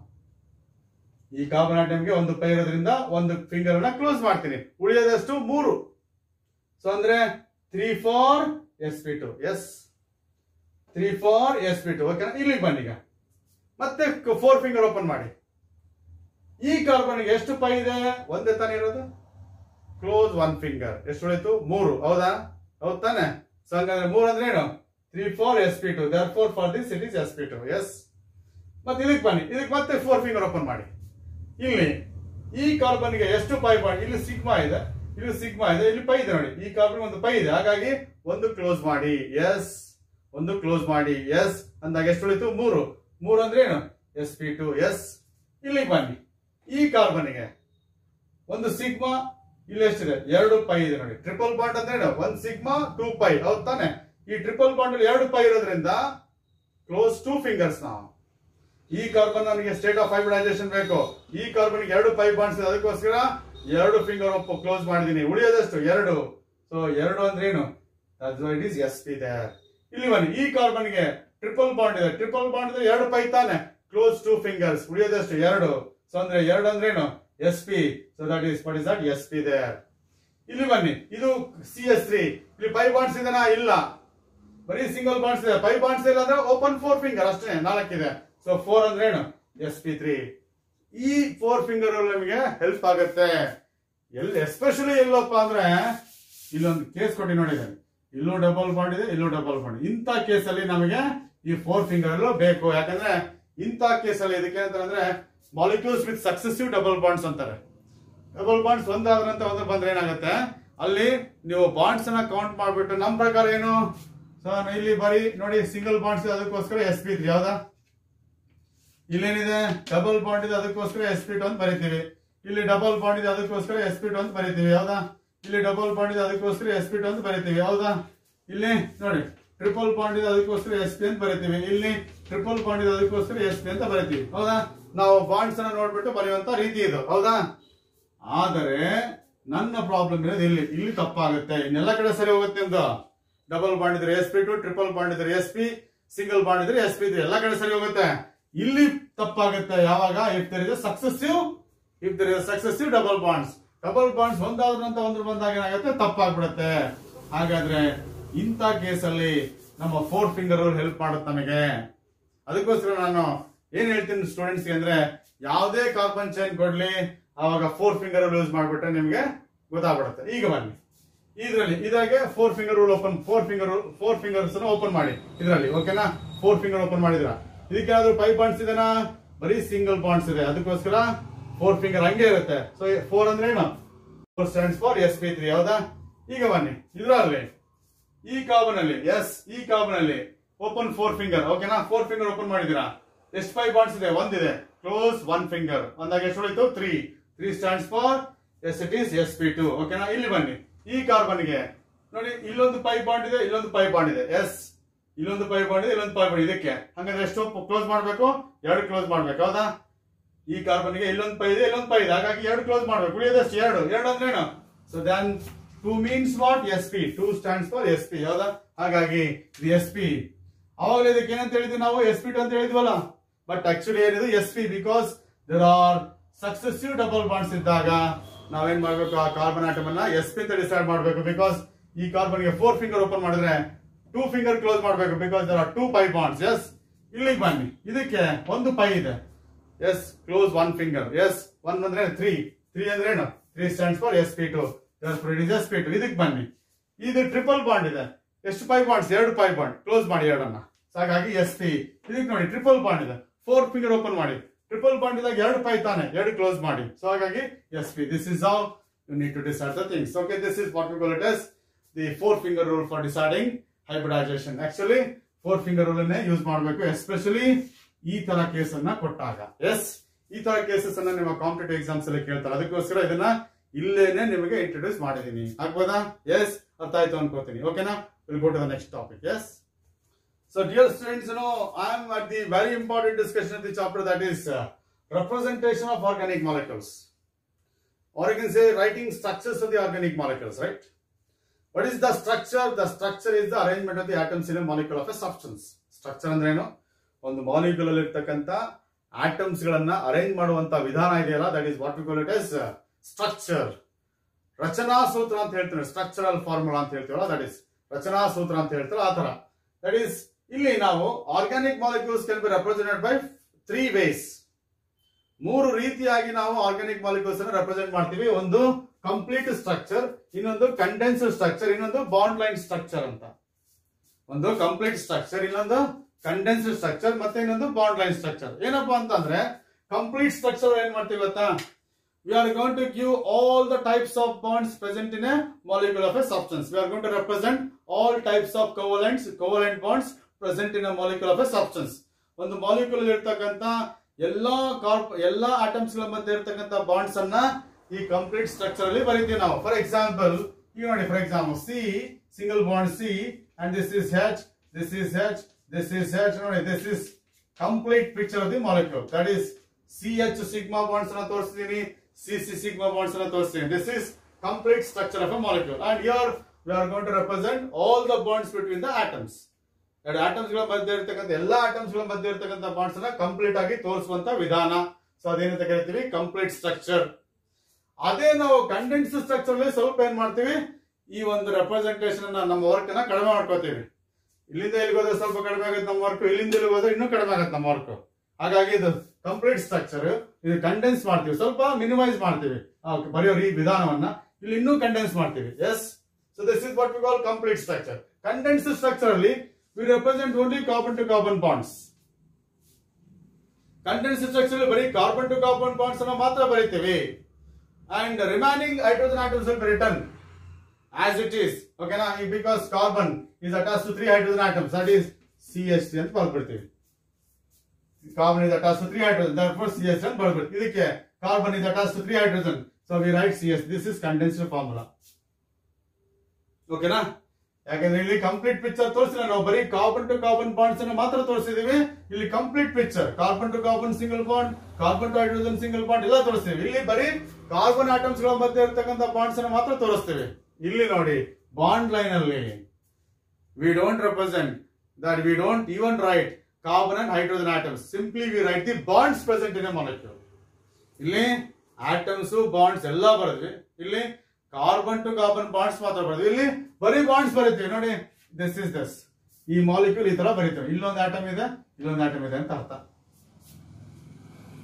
ಈ ಕಾರ್ಬನ್ ಆಟಮ್ಗೆ ಒಂದು ಪೈ ಇರೋದ್ರಿಂದ ಒಂದು ಫಿಂಗರ್ ಅನ್ನ ಕ್ಲೋಸ್ ಮಾಡ್ತೀನಿ. ಉಳಿಯೋದಷ್ಟು ಮೂರು. ಸೊ ಅಂದ್ರೆ three four S P two yes three four S P two ಓಕೆನಾ ಇಲ್ಲಿಗೆ ಬನ್ನಿ ಈಗ. ಮತ್ತೆ ಫೋರ್ ಫಿಂಗರ್ ಓಪನ್ ಮಾಡಿ. ಈ ಕಾರ್ಬನ್ಗೆ ಎಷ್ಟು ಪೈ ಇದೆ? ಒಂದೇ ತಾನೇ ಇರೋದು? ಕ್ಲೋಸ್ ಒನ್ ಫಿಂಗರ್ ಎಷ್ಟು ಉಳಿತು? ಮೂರು. ಹೌದಾ? ಹೌದ್ ತಾನೆ? ಸೊ ಹಂಗಂದ್ರೆ ಮೂರು ಅಂದ್ರೆ ಏನು? Three four S P two there four for this it is S P two yes ಮತ್ತೆ ಇದಕ್ಕೆ ಬನ್ನಿ. ಇದಕ್ಕೆ ಮತ್ತೆ ಫೋರ್ ಫಿಂಗರ್ ಓಪನ್ ಮಾಡಿ. ಇಲ್ಲಿ ಈ ಕಾರ್ಬನ್ಗೆ ಎಷ್ಟು ಪೈ ಮಾಡಿ ಇಲ್ಲಿ ಸಿಗ್ಮಾ ಇದೆ, ಇಲ್ಲಿ ಸಿಗ್ಮಾ ಇದೆ, ಇಲ್ಲಿ ಪೈ ಇದೆ ನೋಡಿ. ಈ ಕಾರ್ಬನ್ ಒಂದು ಪೈ ಇದೆ. ಹಾಗಾಗಿ ಒಂದು ಕ್ಲೋಸ್ ಮಾಡಿ. ಎಸ್ ಒಂದು ಕ್ಲೋಸ್ ಮಾಡಿ. ಎಸ್ ಅಂದಾಗ ಎಷ್ಟು ಉಳಿತು? ಮೂರು. ಮೂರು ಅಂದ್ರೆ ಏನು? ಎಸ್ ಪಿ ಟು ಎಸ್ ಇಲ್ಲಿ ಬನ್ನಿ. ಈ ಕಾರ್ಬನ್ಗೆ ಒಂದು ಸಿಗ್ಮಾ ಇಲ್ಲಿ ಎಷ್ಟಿದೆ? ಎರಡು ಪೈ ಇದೆ ನೋಡಿ. ಟ್ರಿಪಲ್ ಬಾಂಡ್ ಅಂದ್ರೆ ಏನು? ಒಂದು ಸಿಗ್ಮಾ ಟೂ ಪೈ ಹೌದ್ ತಾನೆ? ಈ ಟ್ರಿಪಲ್ ಬಾಂಡ್ ಅಲ್ಲಿ ಎರಡು ಪೈ ಇರೋದ್ರಿಂದ ಕ್ಲೋಸ್ ಟೂ ಫಿಂಗರ್ಸ್ ನಾವು. ಈ ಕಾರ್ಬನ್ ನನಗೆ ಸ್ಟೇಟ್ ಆಫ್ ಹೈಬ್ರಿಡೈಸೇಷನ್ ಬೇಕು. ಈ ಕಾರ್ಬನ್ ಎರಡು ಪೈಪ್ ಬಾಂಡ್ಸ್ ಅದಕ್ಕೋಸ್ಕರ ಎರಡು ಫಿಂಗರ್ ಒಪ್ಪು ಕ್ಲೋಸ್ ಮಾಡಿದೀನಿ ಉಳಿಯೋದಷ್ಟು? ಎರಡು. ಸೊ ಎರಡು ಅಂದ್ರೆ ಏನು? ಇಟ್ ಈಸ್ ಎಸ್ ಪಿ ಇಲ್ಲಿ ಬನ್ನಿ. ಈ ಕಾರ್ಬನ್ಗೆ ಟ್ರಿಪಲ್ ಬಾಂಡ್ ಇದೆ. ಟ್ರಿಪಲ್ ಬಾಂಡ್ ಇದೆ ಎರಡು ಪೈ ತಾನೆ. ಕ್ಲೋಸ್ ಟು ಫಿಂಗರ್ಸ್ ಉಳಿಯೋದಷ್ಟು? ಎರಡು. ಸೊ ಅಂದ್ರೆ ಎರಡು ಅಂದ್ರೆ ಏನು? S p so that is what is that s p there ಇಲ್ಲಿ ಬನ್ನಿ. ಇದು ಸಿ ಎಸ್ ತ್ರೀ ಇಲ್ಲಿ ಪೈ ಬಾಂಡ್ಸ್ ಇದೆನಾ? ಇಲ್ಲ. ಬರೀ ಸಿಂಗಲ್ ಬಾಂಡ್ಸ್ ಇದೆ. ಪೈ ಬಾಂಡ್ಸ್ ಇಲ್ಲ ಅಂದ್ರೆ ಓಪನ್ ಫೋರ್ ಫಿಂಗರ್ ಅಷ್ಟೇ, ನಾಲ್ಕಿದೆ. ಸೊ ಫೋರ್ ಅಂದ್ರೆ ಏನು? ಎಸ್ ಪಿ ತ್ರೀ ಈ ಫೋರ್ ಫಿಂಗರ್ ನಮಗೆ ಹೆಲ್ಪ್ ಆಗುತ್ತೆ. ಎಲ್ಲಿ ಎಸ್ಪೆಷಲಿ ಎಲ್ಲಪ್ಪ ಅಂದ್ರೆ, ಇಲ್ಲೊಂದು ಕೇಸ್ ಕೊಟ್ಟಿ ನೋಡಿದ್ದಾರೆ ಇಲ್ಲೂ ಡಬಲ್ ಬಾಂಡ್ ಇದೆ, ಇಲ್ಲೂ ಡಬಲ್ ಬಾಂಡ್ ಇಂಥ ಕೇಸಲ್ಲಿ ನಮಗೆ ಈ ಫೋರ್ ಫಿಂಗರ್ ಬೇಕು. ಯಾಕಂದ್ರೆ, ಇಂಥ ಕೇಸಲ್ಲಿ ಇದಕ್ಕೆ ಅಂತಂದ್ರೆ molecules with successive double bonds ಅಂತಾರೆ. ಡಬಲ್ ಬಾಂಡ್ಸ್ ಒಂದಾದ್ರಂತ ಒಂದು ಬಂದ್ರೆ ಏನಾಗುತ್ತೆ? ಅಲ್ಲಿ ನೀವು ಬಾಂಡ್ಸ್ ಅನ್ನ ಕೌಂಟ್ ಮಾಡ್ಬಿಟ್ಟು ನಮ್ಮ ಪ್ರಕಾರ ಏನು? ಸೊ ಇಲ್ಲಿ ಬರೀ ನೋಡಿ ಸಿಂಗಲ್ ಬಾಂಡ್ಸ್ ಅದಕ್ಕೋಸ್ಕರ ಎಸ್ ಪಿ ತ್ರೀ ಯಾವ್ದಾ ಇಲ್ಲೇನಿದೆ? ಡಬಲ್ ಬಾಂಡ್ ಇದೆ, ಅದಕ್ಕೋಸ್ಕರ ಎಸ್ ಪಿ ಟು ಅಂತ ಬರೀತೀವಿ. ಇಲ್ಲಿ ಡಬಲ್ ಬಾಂಡ್ ಇದೆ, ಅದಕ್ಕೋಸ್ಕರ ಎಸ್ ಪಿ ಟು ಅಂತ ಬರೀತೀವಿ ಯಾವ್ದಾ ಇಲ್ಲಿ ಡಬಲ್ ಬಾಂಡ್ ಇದೆ, ಅದಕ್ಕೋಸ್ಕರ ಎಸ್ ಪಿ ಟು ಅಂತ ಬರೀತೀವಿ ಯಾವ್ದಾ ಇಲ್ಲಿ ನೋಡಿ ಟ್ರಿಪಲ್ ಬಾಂಡ್ ಇದೆ, ಅದಕ್ಕೋಸ್ಕರ ಎಸ್ ಪಿ ಅಂತ ಬರೀತೀವಿ. ಇಲ್ಲಿ ಟ್ರಿಪಲ್ ಬಾಂಡ್ ಇದೆ, ಅದಕ್ಕೋಸ್ಕರ ಎಸ್ ಪಿ ಅಂತ ಬರೀತೀವಿ, ಹೌದಾ? ನಾವು ಬಾಂಡ್ಸ್ ಅನ್ನ ನೋಡ್ಬಿಟ್ಟು ಬರೆಯುವಂತ ರೀತಿ ಇದು, ಹೌದಾ? ಆದರೆ ನನ್ನ ಪ್ರಾಬ್ಲಮ್ ಇರೋದು ಇಲ್ಲಿ ಇಲ್ಲಿ ತಪ್ಪಾಗುತ್ತೆ. ಇನ್ನೆಲ್ಲ ಕಡೆ ಸರಿ ಹೋಗುತ್ತೆ ಅಂತ ಡಬಲ್ ಬಾಂಡ್ ಇದ್ರೆ S P two triple bond ಇದ್ರೆ ಎಸ್ ಪಿ ಸಿಂಗಲ್ ಬಾಂಡ್ ಇದ್ರೆ ಎಸ್ ಪಿ ಇದ್ರೆ ಎಲ್ಲ ಕಡೆ ಸರಿ ಹೋಗುತ್ತೆ. ಇಲ್ಲಿ ತಪ್ಪಾಗುತ್ತೆ. ಯಾವಾಗ? If there is successive if there is successive double bonds double bonds ಒಂದಾದ್ರ ಅಂತ ಒಂದ್ರ ಬಂದಾಗ ಏನಾಗುತ್ತೆ? ತಪ್ಪಾಗ್ಬಿಡುತ್ತೆ. ಹಾಗಾದ್ರೆ ಇಂಥ ಕೇಸಲ್ಲಿ ನಮ್ಮ ಫೋರ್ ಫಿಂಗರ್ ಹೆಲ್ಪ್ ಮಾಡುತ್ತೆ ನಮಗೆ. ಅದಕ್ಕೋಸ್ಕರ ನಾನು ಏನ್ ಹೇಳ್ತೀನಿ ಸ್ಟೂಡೆಂಟ್ಸ್ಗೆ ಅಂದ್ರೆ, ಯಾವುದೇ ಕಾರ್ಬನ್ ಚೈನ್ ಕೊಡ್ಲಿ, ಅವಾಗ ಫೋರ್ ಫಿಂಗರ್ ಯೂಸ್ ಮಾಡ್ಬಿಟ್ರೆ ನಿಮಗೆ ಗೊತ್ತಾಗ್ಬಿಡುತ್ತೆ. ಈಗ ಬನ್ನಿ. ಇದರಲ್ಲಿ, ಇದಾಗೆ four finger rule open four finger four fingers open ಮಾಡಿ. ಇದರಲ್ಲಿ ಓಕೆನಾ ಫೋರ್ ಫಿಂಗರ್ ಓಪನ್ ಮಾಡಿದ್ರ? ಇದಕ್ಕೆ ಫೈವ್ ಬಾಂಡ್ಸ್ ಇದೆನಾ? ಬರೀ ಸಿಂಗಲ್ ಬಾಂಡ್ಸ್ ಇದೆ. ಅದಕ್ಕೋಸ್ಕರ ಫೋರ್ ಫಿಂಗರ್ ಹಂಗೆ ಇರುತ್ತೆ. ಸೊ ಫೋರ್ ಅಂದ್ರೆ ಏನು? Four stands for S P three ಹೌದಾ? ಈಗ ಬನ್ನಿ. ಇದರಲ್ಲಿ, ಈ ಕಾಬನಲ್ಲಿ ಎಸ್ ಈ ಕಾಬನಲ್ಲಿ ಓಪನ್ ಫೋರ್ ಫಿಂಗರ್ ಓಕೆನಾ ಫೋರ್ ಫಿಂಗರ್ ಓಪನ್ ಮಾಡಿದೀರಾ ಎಷ್ಟು ಫೈವ್ ಬಾಂಡ್ಸ್ ಇದೆ. ಒಂದಿದೆ. ಕ್ಲೋಸ್ ಒನ್ ಫಿಂಗರ್ ಒಂದಾಗ ಎಷ್ಟು ಉಳಿತು three three stands for yes it is S P two ಓಕೆನಾ ಇಲ್ಲಿ ಬನ್ನಿ. ಈ ಕಾರ್ಬನ್ಗೆ ನೋಡಿ, ಇಲ್ಲೊಂದು ಪೈ ಬಾಂಡ್ ಇದೆ, ಇಲ್ಲೊಂದು ಪೈ ಬಾಂಡ್ ಇದೆ. ಎಸ್ ಇಲ್ಲೊಂದು ಪೈಪ್ ಮಾಡಿದ್ರೆ ಇಲ್ಲೊಂದು ಪೈಪ್ ಮಾಡಿ. ಇದಕ್ಕೆ. ಹಂಗಂದ್ರೆ ಎಷ್ಟು? ಕ್ಲೋಸ್ ಮಾಡಬೇಕು? ಎರಡು ಕ್ಲೋಸ್ ಮಾಡ್ಬೇಕು, ಹೌದಾ? ಈ ಕಾರ್ಬನ್ಗೆ ಇಲ್ಲೊಂದು ಪೈ ಇದೆ, ಇಲ್ಲೊಂದು ಪೈ ಇದೆ. ಹಾಗಾಗಿ ಎರಡು ಕ್ಲೋಸ್ ಮಾಡ್ಬೇಕು. ಉಳಿಯೋದಷ್ಟು ಎರಡು. ಎರಡು ಅಂದ್ರೆ ಏನು? So then two means what S P two stands for S P ಹೌದಾ? ಹಾಗಾಗಿ ಇದು ಎಸ್ ಪಿ ಅವಾಗಲೇ ಇದಕ್ಕೆ ಏನಂತ ಹೇಳಿದ್ವಿ ನಾವು? ಎಸ್ ಪಿ ಟು ಅಂತ ಹೇಳಿದ್ವಲ್ಲ? ಬಟ್ ಆಕ್ಚುಲಿ ಏನಿದೆ S P because there are successive double bonds ಇದ್ದಾಗ ನಾವೇನ್ ಮಾಡ್ಬೇಕು? ಆ ಕಾರ್ಬನ್ ಆಟಮ್ ಅನ್ನ ಎಸ್ ಪಿ ಅಂತ ಡಿಸೈಡ್ ಮಾಡ್ಬೇಕು. ಬಿಕಾಸ್ ಈ ಕಾರ್ಬನ್ಗೆ ಫೋರ್ ಫಿಂಗರ್ ಓಪನ್ ಮಾಡಿದ್ರೆ ಟೂ ಫಿಂಗರ್ ಕ್ಲೋಸ್ ಮಾಡಬೇಕು because there are two pi bonds yes ಇಲ್ಲಿಗೆ ಬನ್ನಿ. ಇದಕ್ಕೆ ಒಂದು ಪೈ ಇದೆ. Yes close one finger yes one ಅಂದ್ರೆ ತ್ರೀ ತ್ರೀ ಅಂದ್ರೆ ಏನು? Three stands for S P two S p two ಇದಕ್ಕೆ ಬನ್ನಿ. ಇದು ಟ್ರಿಪಲ್ ಬಾಂಡ್ ಇದೆ. ಎಷ್ಟು ಪೈ ಬಾಂಡ್ಸ್ ಎರಡು ಪೈ ಬಾಂಡ್ ಕ್ಲೋಸ್ ಮಾಡಿ ಎರಡನ್ನ. ಹಾಗಾಗಿ ಎಸ್ ಪಿ ಇದಕ್ಕೆ ನೋಡಿ ಟ್ರಿಪಲ್ ಬಾಂಡ್ ಇದೆ. ಫೋರ್ ಫಿಂಗರ್ ಓಪನ್ ಮಾಡಿ. ಟ್ರಿಪಲ್ ಬಾಂಡ್ ಇದಾಗ ಎರಡು ಪೈ ತಾನೆ. ಎರಡು ಕ್ಲೋಸ್ ಮಾಡಿ. ಸೊ ಹಾಗಾಗಿ S P this is how you need to decide the things okay this is what we call it as the four finger rule for deciding hybridisation actually four finger rule use ಮಾಡಬೇಕು especially ಈ ತರ case ಅನ್ನ ಕೊಟ್ಟಾಗ. S ಈ ತರ cases ಅನ್ನ ನಿಮ್ಮ competitive exams ಅಲ್ಲಿ ಕೇಳ್ತಾರೆ. ಅದಕ್ಕೋಸ್ಕರ ಇದನ್ನ ಇಲ್ಲೇನೆ ನಿಮಗೆ ಇಂಟ್ರೊಡ್ಯೂಸ್ ಮಾಡಿದೀನಿ. ಹಾಕ್ಬೋದಾ ಎಸ್ ಅರ್ಥ ಆಯ್ತು ಅನ್ಕೋತೀನಿ. ಓಕೆನಾ will go to the next topic yes so dear students no I am at the very important discussion of the chapter that is representation of organic molecules or you can say writing structures of the organic molecules right What is the structure the structure is the arrangement of the atoms in a of of substance structure ಅಂದ್ರೆ ಏನು? ಒಂದು molecule ಅಲ್ಲಿ ಇರ್ತಕ್ಕಂಥ atoms ಗಳನ್ನ arrange ಮಾಡುವಂತ ವಿಧಾನ ಇದೆಯಲ್ಲ that is what call it is structure ರಚನಾ ಸೂತ್ರ ಅಂತ ಹೇಳ್ತಾರೆ ಸ್ಟ್ರಕ್ಚರಲ್ ಫಾರ್ಮುಲಾ ಅಂತ ಹೇಳ್ತೀವಲ್ಲ ದಟ್ ಇಸ್ ರಚನಾ ಸೂತ್ರ ಅಂತ ಹೇಳ್ತಾರೆ, ಆ ತರ ದಟ್ ಈಸ್ ಇಲ್ಲಿ ನಾವು organic molecules can be represented by three ways ಮೂರು ರೀತಿಯಾಗಿ ನಾವು ಆರ್ಗ್ಯಾನಿಕ್ ಮಾಲಿಕ್ಯೂಲ್ಸ್ ಅನ್ನು ರೆಪ್ರೆಸೆಂಟ್ ಮಾಡ್ತೀವಿ. ಒಂದು ಕಂಪ್ಲೀಟ್ ಸ್ಟ್ರಕ್ಚರ್ ಇನ್ನೊಂದು ಕಂಡೆನ್ಸ್ಡ್ ಸ್ಟ್ರಕ್ಚರ್ ಇನ್ನೊಂದು ಬಾಂಡ್ ಲೈನ್ ಸ್ಟ್ರಕ್ಚರ್ ಅಂತ ಒಂದು ಕಂಪ್ಲೀಟ್ ಸ್ಟ್ರಕ್ಚರ್ ಇನ್ನೊಂದು ಕಂಡೆನ್ಸ್ಡ್ ಸ್ಟ್ರಕ್ಚರ್ ಮತ್ತೆ ಇನ್ನೊಂದು ಬಾಂಡ್ ಲೈನ್ ಸ್ಟ್ರಕ್ಚರ್ ಏನಪ್ಪಾ ಅಂತಂದ್ರೆ ಕಂಪ್ಲೀಟ್ ಸ್ಟ್ರಕ್ಚರ್ ಏನ್ ಮಾಡ್ತೀವಿ ಗೊತ್ತಾ we are going to give all the types of bonds present in a molecule of a substance. We are going to represent all types of covalents, covalent bonds present in a molecule of a substance. ಒಂದು molecule ಇರ್ತಕ್ಕಂತ ಎಲ್ಲಾ carp ಎಲ್ಲಾ ಆಟಮ್ಸ್ಗಳ ಮಧ್ಯೆ ಇರ್ತಕ್ಕಂತ bonds ಅನ್ನ ಈ complete structure ಅಲ್ಲಿ ಬರೀತೀವಿ ನಾವು. ಫಾರ್ ಎಕ್ಸಾಂಪಲ್ ಈಗ ನೋಡಿ for example C single bond C and this is H this is H this is H ನೋಡಿ this is complete picture of the molecule that is C H sigma bonds ಅನ್ನ ತೋರಿಸ್ತೀನಿ C C sigma bonds ಅನ್ನ ತೋರಿಸ್ತೀನಿ. This is complete structure of a molecule and here we are going to represent all the bonds between the atoms ಎರಡು ಆಟಮ್ಸ್ಗಳ ಮಧ್ಯೆ ಇರತಕ್ಕಂಥ ಎಲ್ಲಾ ಆಟಮ್ಸ್ಗಳ ಮಧ್ಯೆ ಇರತಕ್ಕಂಥ ಬಾಂಡ್ಸ್ ಅನ್ನ ಕಂಪ್ಲೀಟ್ ಆಗಿ ತೋರಿಸುವಂತ ವಿಧಾನ. ಸೊ ಅದೇನಂತ ಕರಿತೀವಿ? ಕಂಪ್ಲೀಟ್ ಸ್ಟ್ರಕ್ಚರ್ ಅದೇ ನಾವು ಕಂಡೆನ್ಸ್ ಸ್ಟ್ರಕ್ಚರ್ ಅಲ್ಲಿ ಸ್ವಲ್ಪ ಏನ್ ಮಾಡ್ತೀವಿ, ಈ ಒಂದು ರೆಪ್ರೆಸೆಂಟೇಷನ್ ನಮ್ಮ ವರ್ಕ್ ಅನ್ನ ಕಡಿಮೆ ಮಾಡ್ಕೋತೀವಿ. ಇಲ್ಲಿಂದ ಇಲ್ಲಿಗೆ ಹೋದ್ರೆ ಸ್ವಲ್ಪ ಕಡಿಮೆ ಆಗುತ್ತೆ ನಮ್ಮ ವರ್ಕ್ ಇಲ್ಲಿಂದ ಇಲ್ಲಿ ಹೋದ್ರೆ ಇನ್ನೂ ಕಡಿಮೆ ಆಗುತ್ತೆ ನಮ್ಮ ವರ್ಕ್ ಹಾಗಾಗಿ ಇದು ಕಂಪ್ಲೀಟ್ ಸ್ಟ್ರಕ್ಚರ್ ಇದು ಕಂಡೆನ್ಸ್ ಮಾಡ್ತೀವಿ. ಸ್ವಲ್ಪ ಮಿನಿಮೈಸ್ ಮಾಡ್ತೀವಿ. ಬರೆಯೋ ಈ ವಿಧಾನವನ್ನ. ಇಲ್ಲಿ ಇನ್ನೂ ಕಂಡೆನ್ಸ್ ಮಾಡ್ತೀವಿ. Yes so this is what we call complete structure condense structure ಅಲ್ಲಿ we represent only carbon to carbon bonds condense structure ಬರೀ ಕಾರ್ಬನ್ ಟು ಕಾರ್ಬನ್ ಬಾಂಡ್ಸ್ ಅನ್ನ ಮಾತ್ರ ಬರೀತೀವಿ. and remaining hydrogen atoms will be return as it is okay na because carbon is attached to three hydrogen atoms that is CH3 ಅಂತ ಬರ್ಬಿಡ್ತೀವಿ carbon is attached to three hydrogen therefore CH ಅಂತ ಬರ್ಬಿಡ್ತೀವಿ ಇದಕ್ಕೆ carbon is attached to three hydrogen so we write CH this is condensed formula ಓಕೆನಾ ಯಾಕಂದ್ರೆ ಇಲ್ಲಿ complete picture ತೋರಿಸಿಲ್ಲ. ನಾವು ಬರೀ carbon to carbon bonds ಅನ್ನು ಮಾತ್ರ ತೋರಿಸಿದೀವಿ. ಇಲ್ಲಿ complete picture carbon to carbon single bond carbon to hydrogen single bond ಎಲ್ಲ ತೋರಿಸ್ತೀವಿ ಇಲ್ಲಿ ಬರೀ ಕಾರ್ಬನ್ ಆಟಮ್ಸ್ಗಳ ಮಧ್ಯೆ ಇರತಕ್ಕಂತ ಬಾಂಡ್ಸ್ ಅನ್ನು ಮಾತ್ರ ತೋರಿಸ್ತೀವಿ. ಇಲ್ಲಿ ನೋಡಿ ಬಾಂಡ್ ಲೈನ್ ಅಲ್ಲಿ we don't represent that we don't even write carbon and hydrogen atoms simply we write the bonds present in a ಇಲ್ಲಿ ಆಟಮ್ಸ್ ಬಾಂಡ್ಸ್ ಎಲ್ಲ ಬರೆದ್ವಿ. ಇಲ್ಲಿ ಕಾರ್ಬನ್ ಟು ಕಾರ್ಬನ್ ಬಾಂಡ್ಸ್ ಮಾತ್ರ ಬರೆದ್ವಿ ಇಲ್ಲಿ ಬರೀ ಬಾಂಡ್ಸ್ ಬರೀತೀವಿ. ನೋಡಿ ದಿಸ್ ಇಸ್ ದಿಸ್ ಈ ಮಾಲಿಕ್ಯೂಲ್ ಈ ತರ ಬರೀತೀವಿ. ಇಲ್ಲೊಂದು ಆಟಮ್ ಇದೆ, ಇಲ್ಲೊಂದು ಆಟಮ್ ಇದೆ ಅಂತ ಅರ್ಥ.